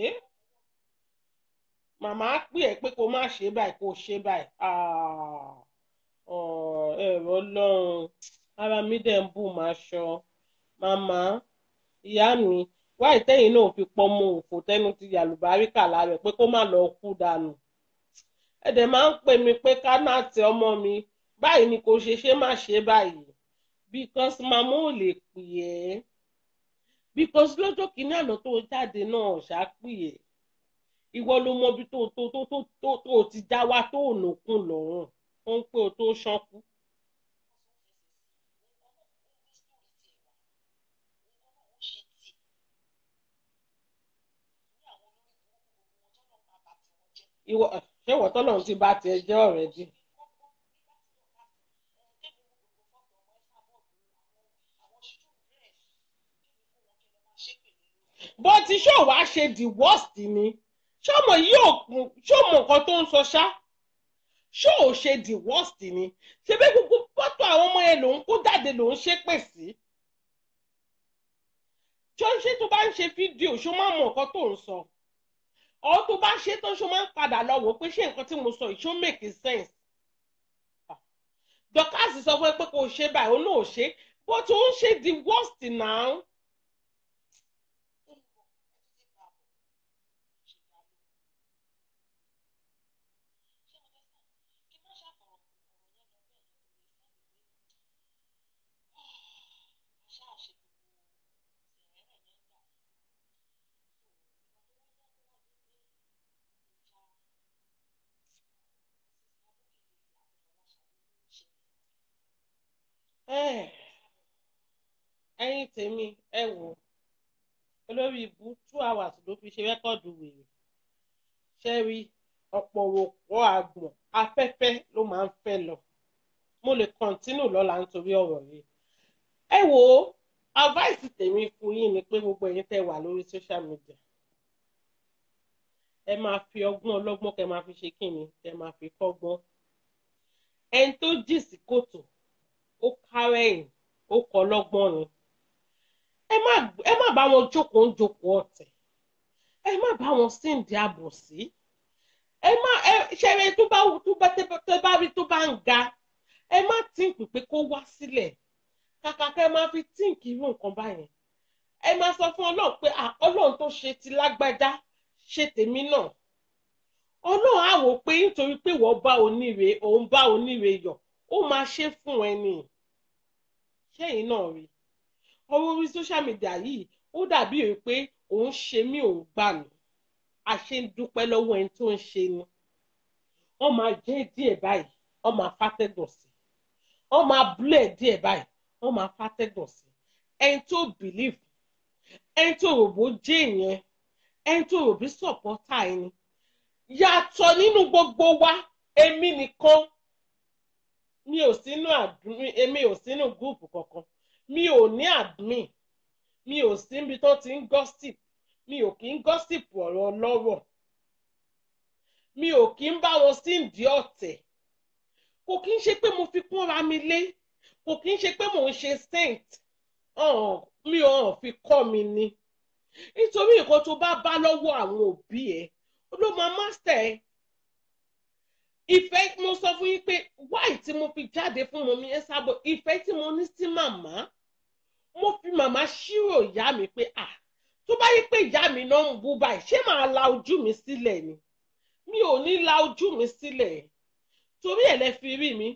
Eh? màmá pè ẹ́ pé kó má ṣe báyìí kó ṣe báyìí ẹ̀rọ ọlọ́run ara mi dẹ̀ ń bù máa ṣọ màmá ìyá mi wá ìtẹ́yìn náà fi pọ́nmọ òfò tẹ́nu ti yàlùbáríkà lára ẹ̀ pé kó má lọ kú dànù ẹ̀dẹ̀ máa ń pè mí pé ká náà tẹ ọmọ mi. Báyìí ni kò ṣe ṣe má ṣe báyìí. Because màmá ò lè pè ẹ́. Because lọ́jọ́ kìíní àná tó jáde náà ṣàpè ẹ́. Ìwọ ló mọ ibi tó tó tó tó tó tó ti já wá tó ònàkùn lọ́rùn. Ó ń pé o tó ṣánkú. ìwọ ṣé ìwọ tọ́lọ́run ti bá tiẹ̀ jẹ́ already. bó ti ṣó wàá ṣe the worst ni? Ṣọmọ yóò ṣọmọ nǹkan tó ń sọ ṣá? Ṣó ò ṣe the worst ni? Ṣebí gbogbo fọ́tò àwọn ọmọ yẹn lòun kó jáde lòun ṣépè sí? Ṣó ń ṣe tó bá ń ṣe fídíò ṣó máa mọ nǹkan tó ń sọ ọ tó bá ṣe tán ṣó máa ń padà lọ wò pé ṣé nǹkan tí mo sọ yìí ṣó make sense dọkasi sọ fún ẹ pé kò ṣe báyìí ó náà ṣe bó tó ń ṣe the worst now. Ẹ̀yin tèmi ẹ wò olórí ibu two hours ló fi ṣe rẹ́kọ̀dù wèrè. Ṣẹ́rí ọ̀pọ̀ òpó àgbọ̀n afẹ́fẹ́ ló máa ń fẹ́ lọ. Mo lè kọ́ntínù lọ́la nítorí ọ̀rọ̀ yìí. Ẹ wò ó advice tèmi fún yín ni pé gbogbo ẹ̀yin tẹ́ wà lórí social media ẹ máa fi ọgbọ́n ọlọ́gbọ́n kẹ́ máa fi ṣe kíni kẹ́ máa fi kọ́gbọ́n. Ẹni tó jì sí kòtò ó kárẹ̀yìn ó kọ́ lọ́gbọ́n ni. Ẹ má bá wọn jókòó ń jókòó ọ̀tẹ̀. Ẹ má bá wọn síǹdì àbòsí ẹ má ẹ ṣẹrẹ tó bá tó bá tẹ bá rí tó bá ń ga ẹ má tíǹkì pé kó wá sílẹ̀. Kàkà kẹ́ ẹ má fi tíǹkì irú nǹkan báyẹn. Ẹ má sọ fún ọlọ́run pé ọlọ́run tó ṣe ti lágbájá ṣe tèmi náà. Ọlọ́run á wò pé nítorí pé wọ́n bá oníre òun bá oníre yọ̀ ó máa ṣe fún ẹni ṣẹ́yìn náà rí? Ọwọ́ orí social media yìí ó dàbí rèé pé òun ṣe mí òun gbà mí. Ṣe ń dúpẹ́ lọ́wọ́ ẹni tó ń ṣe ni. Wọ́n máa jẹ́ díẹ̀ báyìí wọ́n máa fàtẹ́gùn sí wọ́n máa búlẹ̀ díẹ̀ báyìí wọ́n máa fàtẹ́gùn sí ẹni tó believe ẹni tó rò bó ìyẹn ẹni tó rò bí ẹni yàtọ̀ nínú gbogbo wa èmi nìkan mi ò sínú admin èmi ò sínú gúùpù kankan. Mi ò ní admin. Mi ò sí níbi tó ti ń gossip. Mi ò kí ń gossip ọ̀rọ̀ ọlọ́rọ̀. Mi ò kí ń bá wọn sí ìdí ọ̀tẹ̀. Kò kí ń ṣe pé mo fi kúnra mi lé. Kò kí ń ṣe pé mò ń ṣe saint. Mi ò hàn fi kọ́ mi ni. Nítorí nǹkan tó bá bá lọ́wọ́ àwọn òbí ẹ̀ ló máa master ẹ̀ ìfẹ́ mo sọ fún yín pé wáì tí mo fi jáde fún mi ẹ sábọ̀ ìfẹ́ tí mo ní sí màmá mo fi màmá ṣírò ìyá mi pé à tó bá yí pé ìyá mi náà ń bú báyìí ṣé màá la ojú mi sílẹ̀ ni? Mi ò ní la ojú mi sílẹ̀. Torí ẹ̀ lẹ fi rí mi.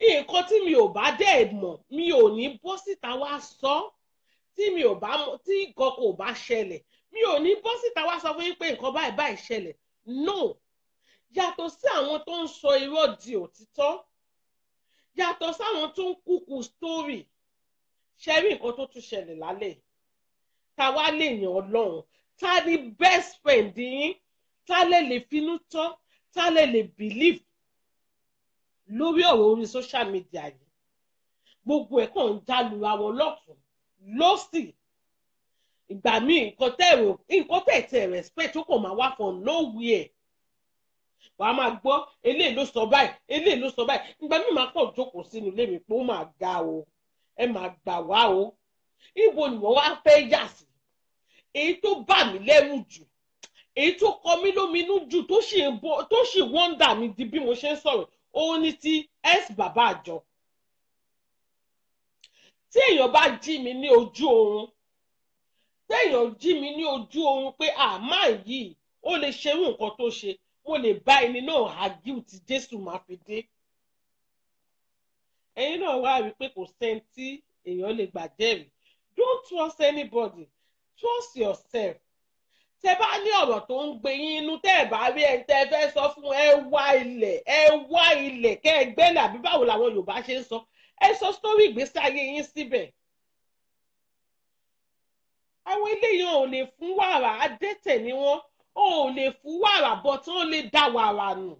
Nǹkan tí mi ò bá dẹ̀ mọ̀ mi ò ní bọ́ síta wá sọ. Tí mi ò bá mọ̀ tí nǹkan kò bá ṣẹlẹ̀ mi ò ní bọ́ síta wá sọ fún yín pé nǹkan báyìí báyìí ṣẹlẹ̀. No yàtọ̀ sí àwọn tó ń sọ irọ́ di òtítọ́ yàtọ̀ sáwọn tó ń kúkú story ṣe rí nǹkan tó tún ṣẹlẹ̀ lálẹ́. Ta wá lè yàn ọlọ́run? Ta ni best friend yín? Ta lè lè finú tọ́? Ta lè lè believe? Lórí ọ̀rọ̀ orí social media yìí gbogbo ẹ̀ kàn ń jálura wọn lọ́tún lọ́sì ìgbà míì nǹkan tẹ̀ respect ó kàn máa wá from nowhere wàá máa gbọ́ eléyìí ló sọ báyìí eléyìí ló sọ báyìí. Ìgbà míì máa kàn jókòó sínú ilé mi pé ó máa ga o ẹ máa gbà wá o. Ibo ni wọ́n wá fẹ́ yà sí? Èyí tó bà mí lẹ́rù jù èyí tó kọ mí lóminú jù tó sì ń wọ́ndà mi di bí mo ṣe ń sọ̀rọ̀ òun ni ti s bàbá àjọ. Tí èèyàn bá jí mi ní ojú oorun tí èèyàn jí mi ní ojú oorun pé àmọ́ yìí ó lè ṣerú nǹkan tó ṣe mo lè bá ẹni náà argue tí jésù máa fi dé. Ẹ̀yin náà wá rí pé kò sẹ́ni tí èèyàn lè gbà jẹ́rìí. Don't trust anybody. Trust yourself. Tẹ bá ní ọ̀rọ̀ tó ń gbé yín inú tẹ́ ẹ̀ bá rí ẹni tẹ́ ẹ fẹ́ sọ fún ẹ wá ilẹ̀ ẹ wá ilẹ̀ kẹ́ ẹ gbẹ́lẹ̀ àbí báwo làwọn Yorùbá ṣe ń sọ? Ẹ sọ sórí ìgbésí ayé yín síbẹ̀. àwọn eléyìí ò lè fún wàrà adẹ́tẹ̀ ni wọ́n ò lè fún wàrà bọ́ tí wọ́n lè dá wàrà nù.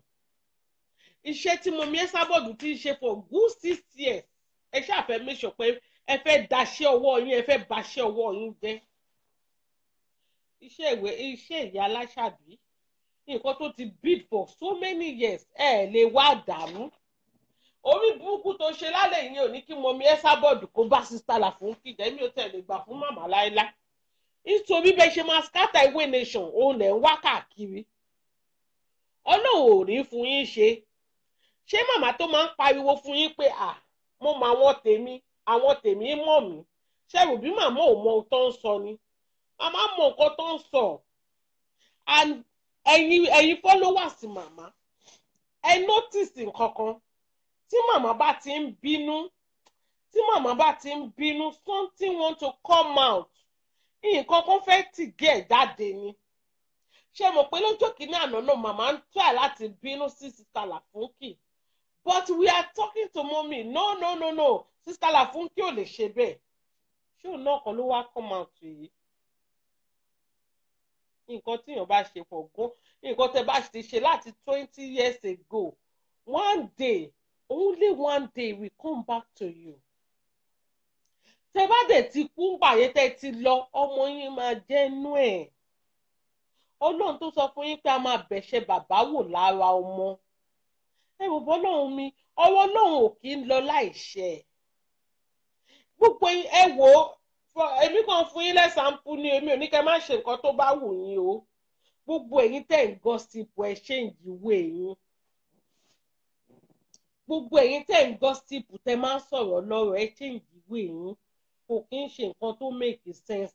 iṣẹ́ tí mo mi ẹ́ sábọ̀dù ti ṣe for good six years. Ẹ ṣàfẹ́ make sure pé ẹ fẹ́ daṣẹ́ ọwọ́ yín ẹ fẹ́ baṣẹ́ ọwọ́ yín jẹ́. Iṣẹ́ ìwé iṣẹ́ ìyá aláṣàbí nǹkan tó ti bid for so many years ẹ lè wá dààmú. Orí burúkú tó ṣe lálẹ́ yìí ò ní kí mo mi ẹ́ sábọ̀dù kó bá sísá là fún kìjẹ́ mi ò tẹ̀lé gbà fún màmá láéláé nítorí bẹ́ẹ̀ ṣe máa scatter ìwé nation òun lẹ̀ ń wá káàkiri. Ọlọ́run ò ní fún yín ṣe. Ṣé màmá tó máa ń pariwo fún yín pé à mo mọ àwọn tèmi àwọn tèmi mọ̀ mí. Ṣẹ́rù bí màmá ò mọ ohun tó ń sọ ni? Màmá mọ nǹkan tó ń sọ. And ẹ̀yin ẹ̀yin followers màmá ẹ notice nǹkan kan. Tí màmá bá ti ń bínú tí màmá bá ti ń bínú something want to come out nǹkan kan fẹ́ tì gé ẹ̀ jáde ni. Ṣé mo pé lọ́jọ́ kìíní àná náà màmá ń try láti bínú sí sista Lafunky but we are talking to mommy. No no no no. Sista Lafunky ò lè ṣe bẹ́ẹ̀. Ṣé òun náà kan ló wá come out yìí? Nǹkan tíyàn bá ṣe for go nǹkan tẹ́ bá ti ṣe láti twenty years ago. One day only one day will come back to you tẹ́ bá dẹ̀ ti kú gbàyẹ tẹ́ ti lọ ọmọ yín máa jẹ́nu ẹ̀. Ọlọ́run tó sọ fún yín pé a máa bẹ̀ṣẹ̀ bàbá wò lára ọmọ. Ẹ wò bọ́lọ́run mi ọwọ́ ọlọ́run ò kí ń lọ láìṣẹ. Gbogbo ẹ wò ó èmi kàn fún yín lẹ́sàmpù ni èmi ò ní kẹ́ má ṣe nǹkan tó bá wù yín o. Gbogbo ẹ̀yin tẹ̀ ń gọ́sìpù ẹ̀ ṣe ń yíwé yín. Gbogbo ẹ̀yin tẹ̀ ń gọ́sìpù tẹ̀ máa ń sọ̀rọ̀ lọ́rọ̀ ẹ̀ ṣe ń yíwé yín kò kí ń ṣe nǹkan tó make sense.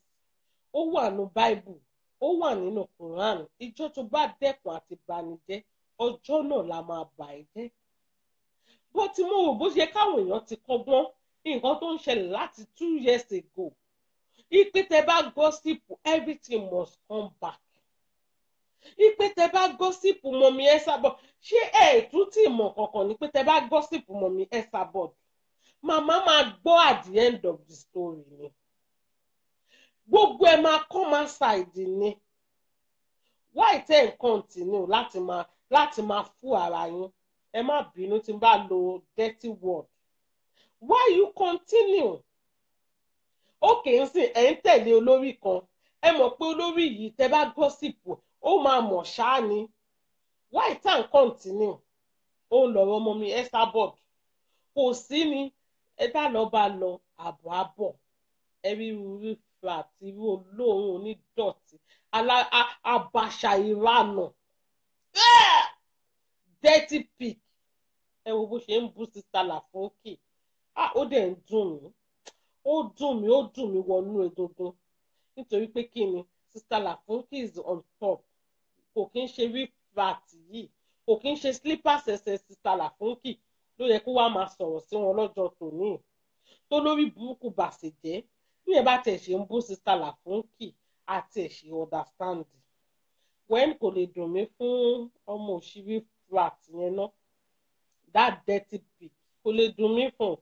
Ó wà ní bible ó wà nínú Quran. Ìjọ tó bá dẹ́kun àti banijẹ́ ọjọ́ náà la máa bà ẹ́ jẹ́. Bó ti mú wò bó ṣe káwọn èèyàn ti kọ́gbọ́n nǹkan tó ń ṣẹlẹ̀ láti two years ago ipe tẹ bá gossip everything must come back. Ipe tẹ bá gossip mọ̀mí ẹ sábọ̀ ṣé ẹ̀ tún tí mọ̀ kankan ni pé tẹ bá gossip mọ̀mí ẹ sábọ̀ màmá máa gbọ́ at the end of the story ni. Gbogbo ẹ máa kọ́ máa ṣàìdì ni. Why tẹ́ ẹ̀ continue láti máa láti máa fún ara yín? Ẹ má bínú tí n bá lo dirty word. Why you continue? Ókè ń sìn ẹ̀ ń tẹ̀lé olórí kan. Ẹ mọ̀ pé olórí yìí tẹ́ bá gọ́sìpù ó máa mọ̀ ṣáá ni. Why tá n continue? Ó ń lọ̀rọ̀ ọmọ mi Esabod kò sí ni ẹ bá lọ bá lọ àbọ̀ àbọ̀. Ẹ rí irú ìfà àti irú olóòórùn onídọ̀tí. Àbàṣà ìranù. Dirty pig ẹ wo bó ṣe ń bú sísá làfúnkì ó dẹ̀ ń dùn mí. Ó dùn mí ó dùn mí wọnú egungun nítorí pé kí ni? Sísá làfúnkì is on top. Kò kí ń ṣe rí fat yìí. Kò kí ń ṣe slippers ẹsẹ̀ sísá làfúnkì ló yẹ kó wá máa sọ̀rọ̀ sí wọn lọ́jọ́ tòní. Tó lórí burúkú bàṣẹ̀jẹ́ níyẹn bá tẹ̀ ṣe ń bú sísá làfúnkì àti ẹ̀ṣẹ̀ understand. When kò lè dùn mí fún ọmọ òṣèré flat yẹn náà that dirty pig kò lè dùn mí fún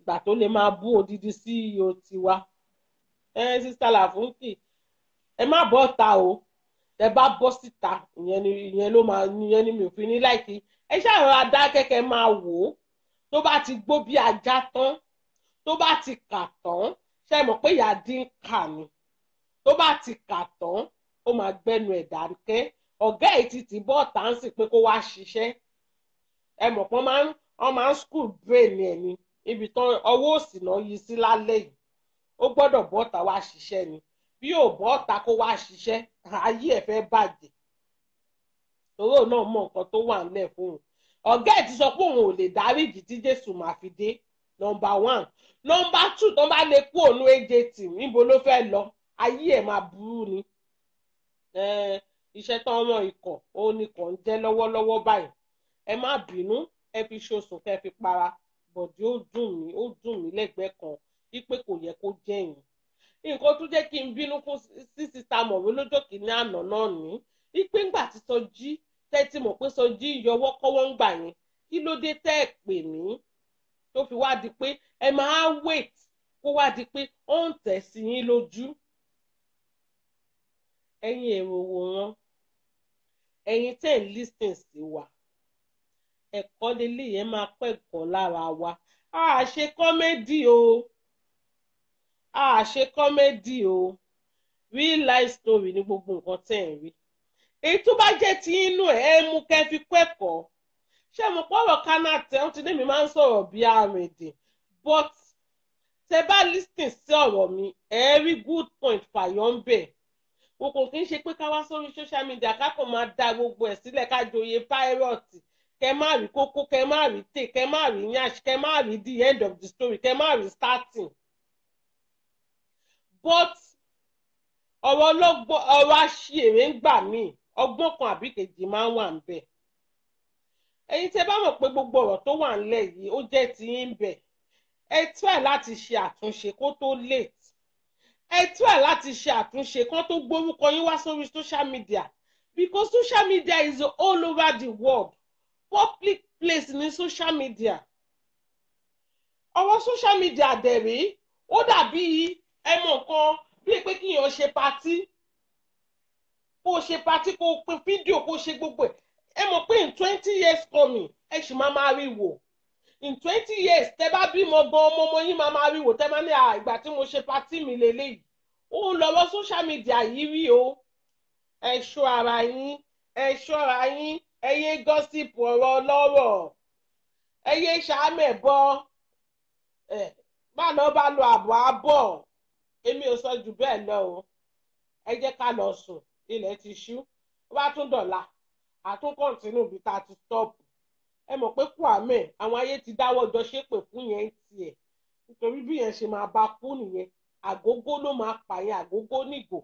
ìgbà tó lè máa bú odidi CEO tiwa. Ẹ sísá làfúnkì ẹ má bọ́ ta o. Ẹ bá bọ́ síta ìyẹn ló máa ìyẹn ni mi ò fi ní láìkí ẹ ṣàrọ̀ adá kẹ́kẹ́ máa wò ó. Tó bá ti gbó bí ajá tán tó bá ti kà tán ṣe mọ̀ pé ìyá dín kà ni? Tó bá ti kà tán ó máa gbẹnu ẹ̀ dákẹ́ ọ̀gá ẹ̀ ti tì bọ́ táǹsì pé kó wá ṣiṣẹ́. Ẹ mọ̀ pé wọ́n máa ń school brain ẹ̀ ni. Ibi tán ọwọ́ òsì náà yí sí lálẹ́ yìí. Ó gbọ́dọ̀ bọ́ta wá ṣiṣẹ́ ni. Bí yóò bọ́ta kó wá ṣiṣẹ́ ayé ẹ̀ fẹ́ bàjẹ́ owó náà mọ nǹkan tó wà nílẹ̀ fún un ọ̀gá ẹ̀ ti sọ pé òun ò lè dáríjì tí Jésù máa fi dé. Nọmba one. Nọmba two tó bá lè kú òun AJT níbo ló fẹ́ lọ? Ayé ẹ̀ máa burú ni. Iṣẹ́ tán ọmọ ikọ̀ òun kò ń jẹ́ lọ́wọ́lọ́wọ́ báyìí. Ẹ má bínú ẹ fi ṣoṣùn kẹ́ fi para bọ̀dí ó dùn mí ó dùn mí lẹ́gbẹ̀ẹ́ kan wípé kò yẹ kó jẹ́yìn nǹkan tó jẹ́ kí n bínú fún sísí ta mọ̀wé lọ́jọ́ kìíní àná náà ní wípé ńgbà tí Sọjí tẹ́tí mọ̀ pé Sọjí yọwọ́ kọ́wọ́ ń gbà yẹn kí ló dé tẹ́ ẹ̀ pè mí? Tó fi wá di pé ẹ máa wait kó wá di pé ó ń tẹ̀ sí yín lójú. Ẹ̀yin èrò wòran ẹ̀yin tẹ́ ẹ̀ listen sí wa. Ẹ̀kọ́ lélẹ̀ yẹn máa kọ́ ẹ̀kọ́ lára wa. A ṣe kọ́mẹ́dì o. A ṣe kọ́mẹ́dì o. Real life story ní gbogbo nǹkan tẹ́ ẹ̀ rí èyí tó bá jẹ́ ti inú ẹ̀ ẹ́ mú kẹ́ fi kẹ́kọ̀ọ́ ṣé mo pọ̀rọ̀ kánà tẹ̀ ń ti ní mi máa ń sọ̀rọ̀ bí àrèdè. But tẹ bá listen sí ọ̀rọ̀ mi ẹ̀ rí good point fàyọ̀ ń bẹ̀. O kò kí ń ṣe pé ká wá sórí social media ká kàn máa da gbogbo ẹ̀ sílẹ̀ ká joyè pirate. Kẹ má rí kókó kẹ má rí tè kẹ má rí yash kẹ má rí the end of the story kẹ má rí starting. But ọ̀rọ̀ ọlọ́gbọ́n ọ̀rọ̀ aṣèrè ń gbà mí ọgbọ́n kan àbí kejì máa ń wà ń bẹ̀ ẹ̀yin tẹ́ bá mọ̀ pé gbogbo ọ̀rọ̀ tó wà ńlẹ̀ yìí ó jẹ́ ti yín bẹ̀. Ẹ try láti ṣe àtúnṣe kó tó late. Ẹ try láti ṣe àtúnṣe kó tó gbórúkọ yín wá sórí social media. Because social media is all over the world. Public place ní social media. Ọwọ́ social media dẹ̀rí ó dàbí ẹmọ kan bíi pé kíyàn ṣe patí kó ṣe patí kó pe fídíò kó ṣe gbogbo ẹ̀. Ẹ mọ̀ pé in twenty years coming ẹ sì máa máa rí wò. In twenty years tẹ bá bímọ gan ọmọ ọmọ yín máa máa rí wò. Tẹ máa ní ìgbà tí mo ṣe patí mi lélẹ́yìí ó lọ́wọ́ social media yìí rí o. Ẹ ṣọ́ ara yín ẹ ṣọ́ra yín ẹ yé gọ́sìpù ọ̀rọ̀ ọlọ́rọ̀ ẹ yé ṣàmẹ̀bọ ẹ bá lọ bá lo àbọ̀ àbọ̀ èmi ò sọ jù bẹ́ẹ̀ lọ o. Ẹ jẹ́ ká lọ sùn ilẹ̀ ti ṣú. Ó bá tún dọ̀la àtún kọ̀ǹtínú bí ta ti stọ́ọ̀pù ẹ mọ̀ pé Kwame àwọn ayé ti dáwọ́ jọ ṣépè fún yẹn tiẹ̀. Nítorí bí yẹn ṣe máa bá kú nìyẹn àgógó ló máa pààyàn àgógó nìgò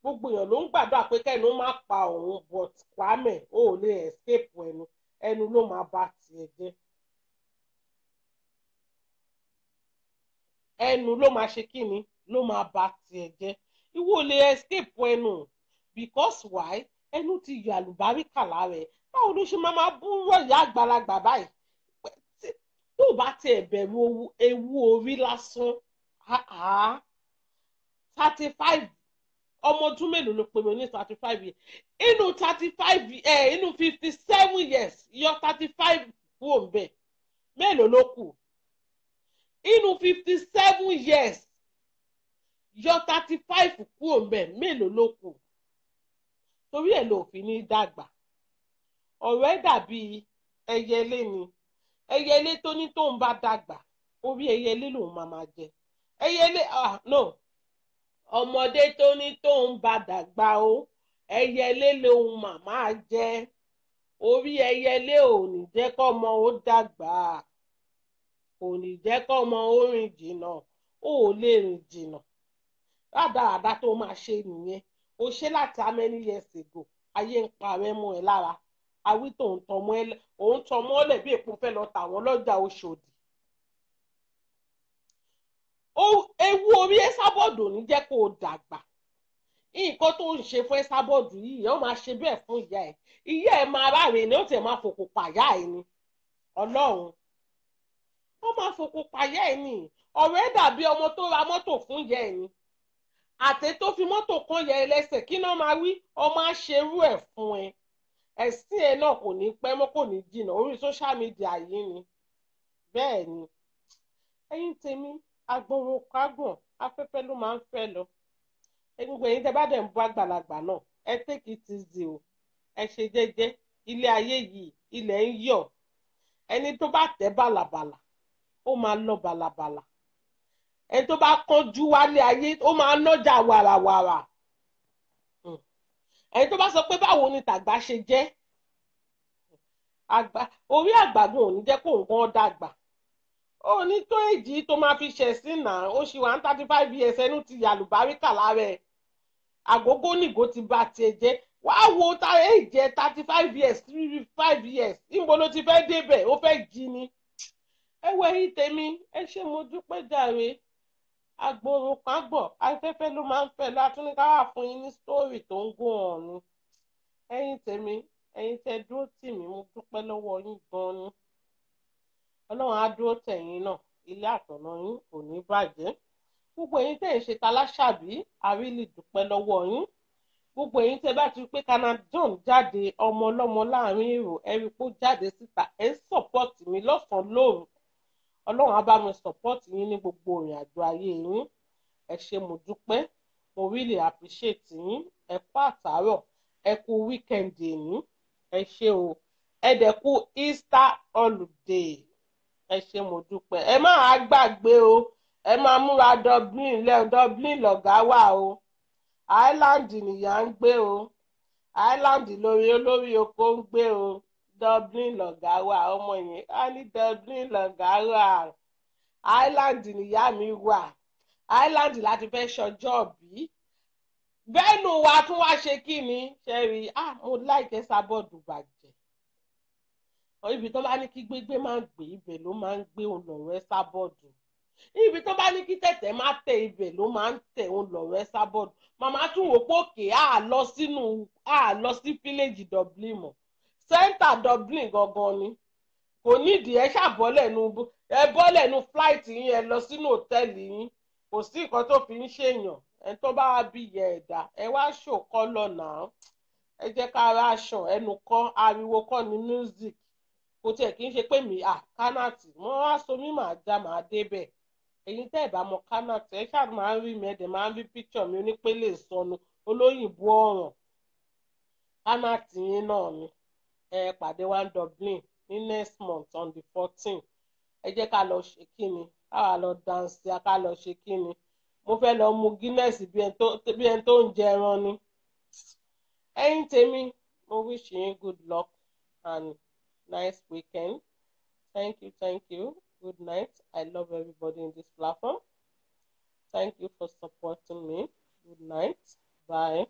gbogbo èèyàn ló ń gbàdúrà pé kẹ́nu má pa òun but Kwame ó lè escape ẹnu. Ẹnu ló máa bá tiẹ̀ jẹ́. Ẹnu ló máa ṣe kí ni? Ló máa bá tiẹ̀ jẹ́. Ìwọ lè escape ẹnu because why? Ẹnu ti yọ àlùbáríkà lára ẹ. Báwo ló ṣe máa máa bú rọ̀yà àgbàlagbà báyìí? Tó bá tiẹ̀ bẹ̀rù ewu orí lásán thirty five ọmọ ọdún mélòó ló mi ní thirty five years? Inú thirty five ẹ inú fifty seven years yọ thirty five kúrò ń bẹ̀ mélòó ló kù? Inú fifty seven years yọ thirty five kúrò ń bẹ̀ mélòó ló kù torí ẹ̀ ló fi ní dàgbà. Ọ̀rọ̀ ẹ̀ dàbí ẹyẹlé ni. Ẹyẹlé tó ní tóun bá dàgbà orí ẹyẹlé lòun máa máa jẹ. Ẹyẹlé ah no. Ọmọdé tó ní tóun bá dàgbà o ẹyẹlé lòun máa máa jẹ. Orí ẹyẹlé ò ní jẹ́ kọ́mọ ó dàgbà kò ní jẹ́ kọ́mọ ó rìn jìnnà ó lè rìn jìnnà. Rádaràda tó máa ṣe nìyẹn o ṣe láti how many years ago. Ayé ń parẹ́ mọ́ ẹ lára. Awí tó ń tọmọ ẹ òun tọmọ ọlẹ bí èpo fẹ́ lọ tà wọ́n lọ́jà Ọ̀ṣọ́dì ewu orí Ẹsábọ̀dù ní jẹ́ kó o dàgbà. Nǹkan tó ń ṣe fún Ẹsábọ̀dù yìí ó máa ṣe bẹ́ẹ̀ fún ìyá ẹ̀. Ìyá ẹ̀ máa ráre ni ó tiẹ̀ máa fòkò pàyà ẹ̀ ni. Ọlọ́run. Ó máa fòkò pàyà ẹ̀ ni. Ọ̀rọ̀ ẹ̀ dàbí ọmọ tó ra mọ́tò fún ìyá ẹ̀ ni àtẹ tó fi mọ́tò kan yẹ ẹ lẹ́sẹ̀ kí náà máa wí? Ọmọ àṣerú ẹ̀ fún ẹ. Ẹ̀sìn ẹ̀ náà kò ní pẹ́ mọ́ kò ní jìnnà. Orí social media yìí ni. Bẹ́ẹ̀ ni. Ẹ̀yin tèmi agboro kágbọ̀n afẹ́fẹ́ ló máa ń fẹ́ lọ. Gbogbo ẹ̀yin tẹ́ bá dẹ̀ ń bú àgbàlagbà náà ẹ take it easy o. Ẹ ṣe jẹ́jẹ́. Ilé ayé yìí ilẹ̀ ń yọ̀. Ẹni tó bá tẹ̀ bàlàbàlà ó máa lọ bàlàbàlà ẹni tó bá kánjú wálé ayé ó máa nọjà wàràwàrà. Ẹni tó bá sọ pé báwo ni tàgbà ṣe jẹ́ orí àgbàgbọn ò ní kó nǹkan dàgbà. Ó tó èjì tó máa fi ṣẹ̀ sí náà ó ṣì thirty five years ẹnu ti yàlùbáríkà lára ẹ̀. Àgógó nìgò ti bá tiẹ̀ jẹ́. Wàá wo ta èjì thirty five years three five years níbo ló ti fẹ́ débẹ̀ ó fẹ́ jí ni. Ẹ wọ ẹ̀yin tèmi ẹ ṣé mo dúpẹ́ jàre agboro kágbọ̀ afẹ́fẹ́ ló máa ń fẹ́ lọ. Atúnikáwà fún yín ní sítórì tó ń gùn ọ̀hún ni. Ẹ̀yin tèmi ẹ̀yin tẹ́ dúró tì mí mo dúpẹ́ lọ́wọ́ yín gan-an ni. Ọlọ́run á dúró tẹ̀yìn náà. Ilé àtọ̀nà yín kò ní bàjẹ́. Gbogbo ẹ̀yin tẹ́ ń ṣe taláṣàbí àrílì dúpẹ́ lọ́wọ́ yín. Gbogbo ẹ̀yin tẹ́ bá ti pé Canada jáde ọmọ ọlọ́mọ láàárín èrò ẹ̀rí pé ó jáde síta ẹ̀ ń sọ̀pọ̀tì mi lọ́sàn-án lóru ọlọ́run á bá sọ̀pọ̀tì yín ní gbogbo ìrìn àjò ayé yín. Ẹ ṣé mo dúpẹ́. Mo really appreciate yín. Ẹ kú àtàárọ̀ ẹ kú weekend yín. Ẹ ṣé o. Ẹ dẹ̀ kú Easter holiday. Ẹ ṣé mo dúpẹ́. Ẹ má á gbàgbé o. Ẹ máa múra Dublin lẹ Dublin lọ̀gá wà o. Ireland nìyà ń gbé o. Ireland lórí olórí oko ń gbé o Dublin lọ̀gá wà ọmọ yẹn á ní Dublin lọ̀gá wà Ireland nìyá mi wà. Ireland láti fẹ́ ṣọjọ́ bí bẹ́ẹ̀nù wa tún wá ṣe kí ni? Ṣẹ́rí ah mo láìkẹ́ sábọ́ọ̀dù bàjẹ́. Ibi tó bá ní kí gbégbé máa ń gbé ibẹ̀ ló máa ń gbé òun lọ̀rọ̀ ẹ sábọ́ọ̀dù ibi tó bá ní kí tẹ̀tẹ̀ má tẹ̀ ibẹ̀ ló máa ń tẹ̀ òun lọ̀rọ̀ ẹ sábọ́ọ̀dù màmá tún wò pé òkè á lọ sínú á lọ sí fíléèjì Dublin mọ́ sẹ́ńtà Dublin gangan ni. Kò nídìí ẹ ṣàbọ̀lẹ̀ nu ẹ bọ́lẹ̀ nu flight yín ẹ lọ sínú hòtẹ́ẹ̀lì yín. Kò sí nǹkan tó fi ń ṣèyàn. Ẹ tó bá wá bí yẹ ẹ̀dá ẹ wá ṣòkọ́ lọ́nà. Ẹ jẹ́ ká ara aṣọ ẹnu kọ́ ariwo kọ́ ni music. Kò tiẹ̀ kì í ṣe pé mi à kánàtì. Mo wá so mí màá já màá débẹ̀ èyí tẹ́ ẹ̀ bá mọ kánàtì ẹ ṣáà máa ń rí mi ẹ̀dẹ̀ máa ń rí píkṣọ̀ mi onípele ìsọnu olóyìnbó ọ̀ràn. Kánàtì yín náà ni ẹ pàdé wa Dublin ní next month on the fourteen. Ẹ jẹ́ ká lọ ṣe kí ni? Káwa lọ dansi ká lọ ṣe kí ni? Mo fẹ́ lọ mu Guinness bí ẹni tó ń jẹ ẹran ni. Ẹ̀yin tèmi mo wish yín good luck and nice weekend. Thank you thank you. Good night. I love everybody in this platform. Thank you for supporting me. Good night. Bye.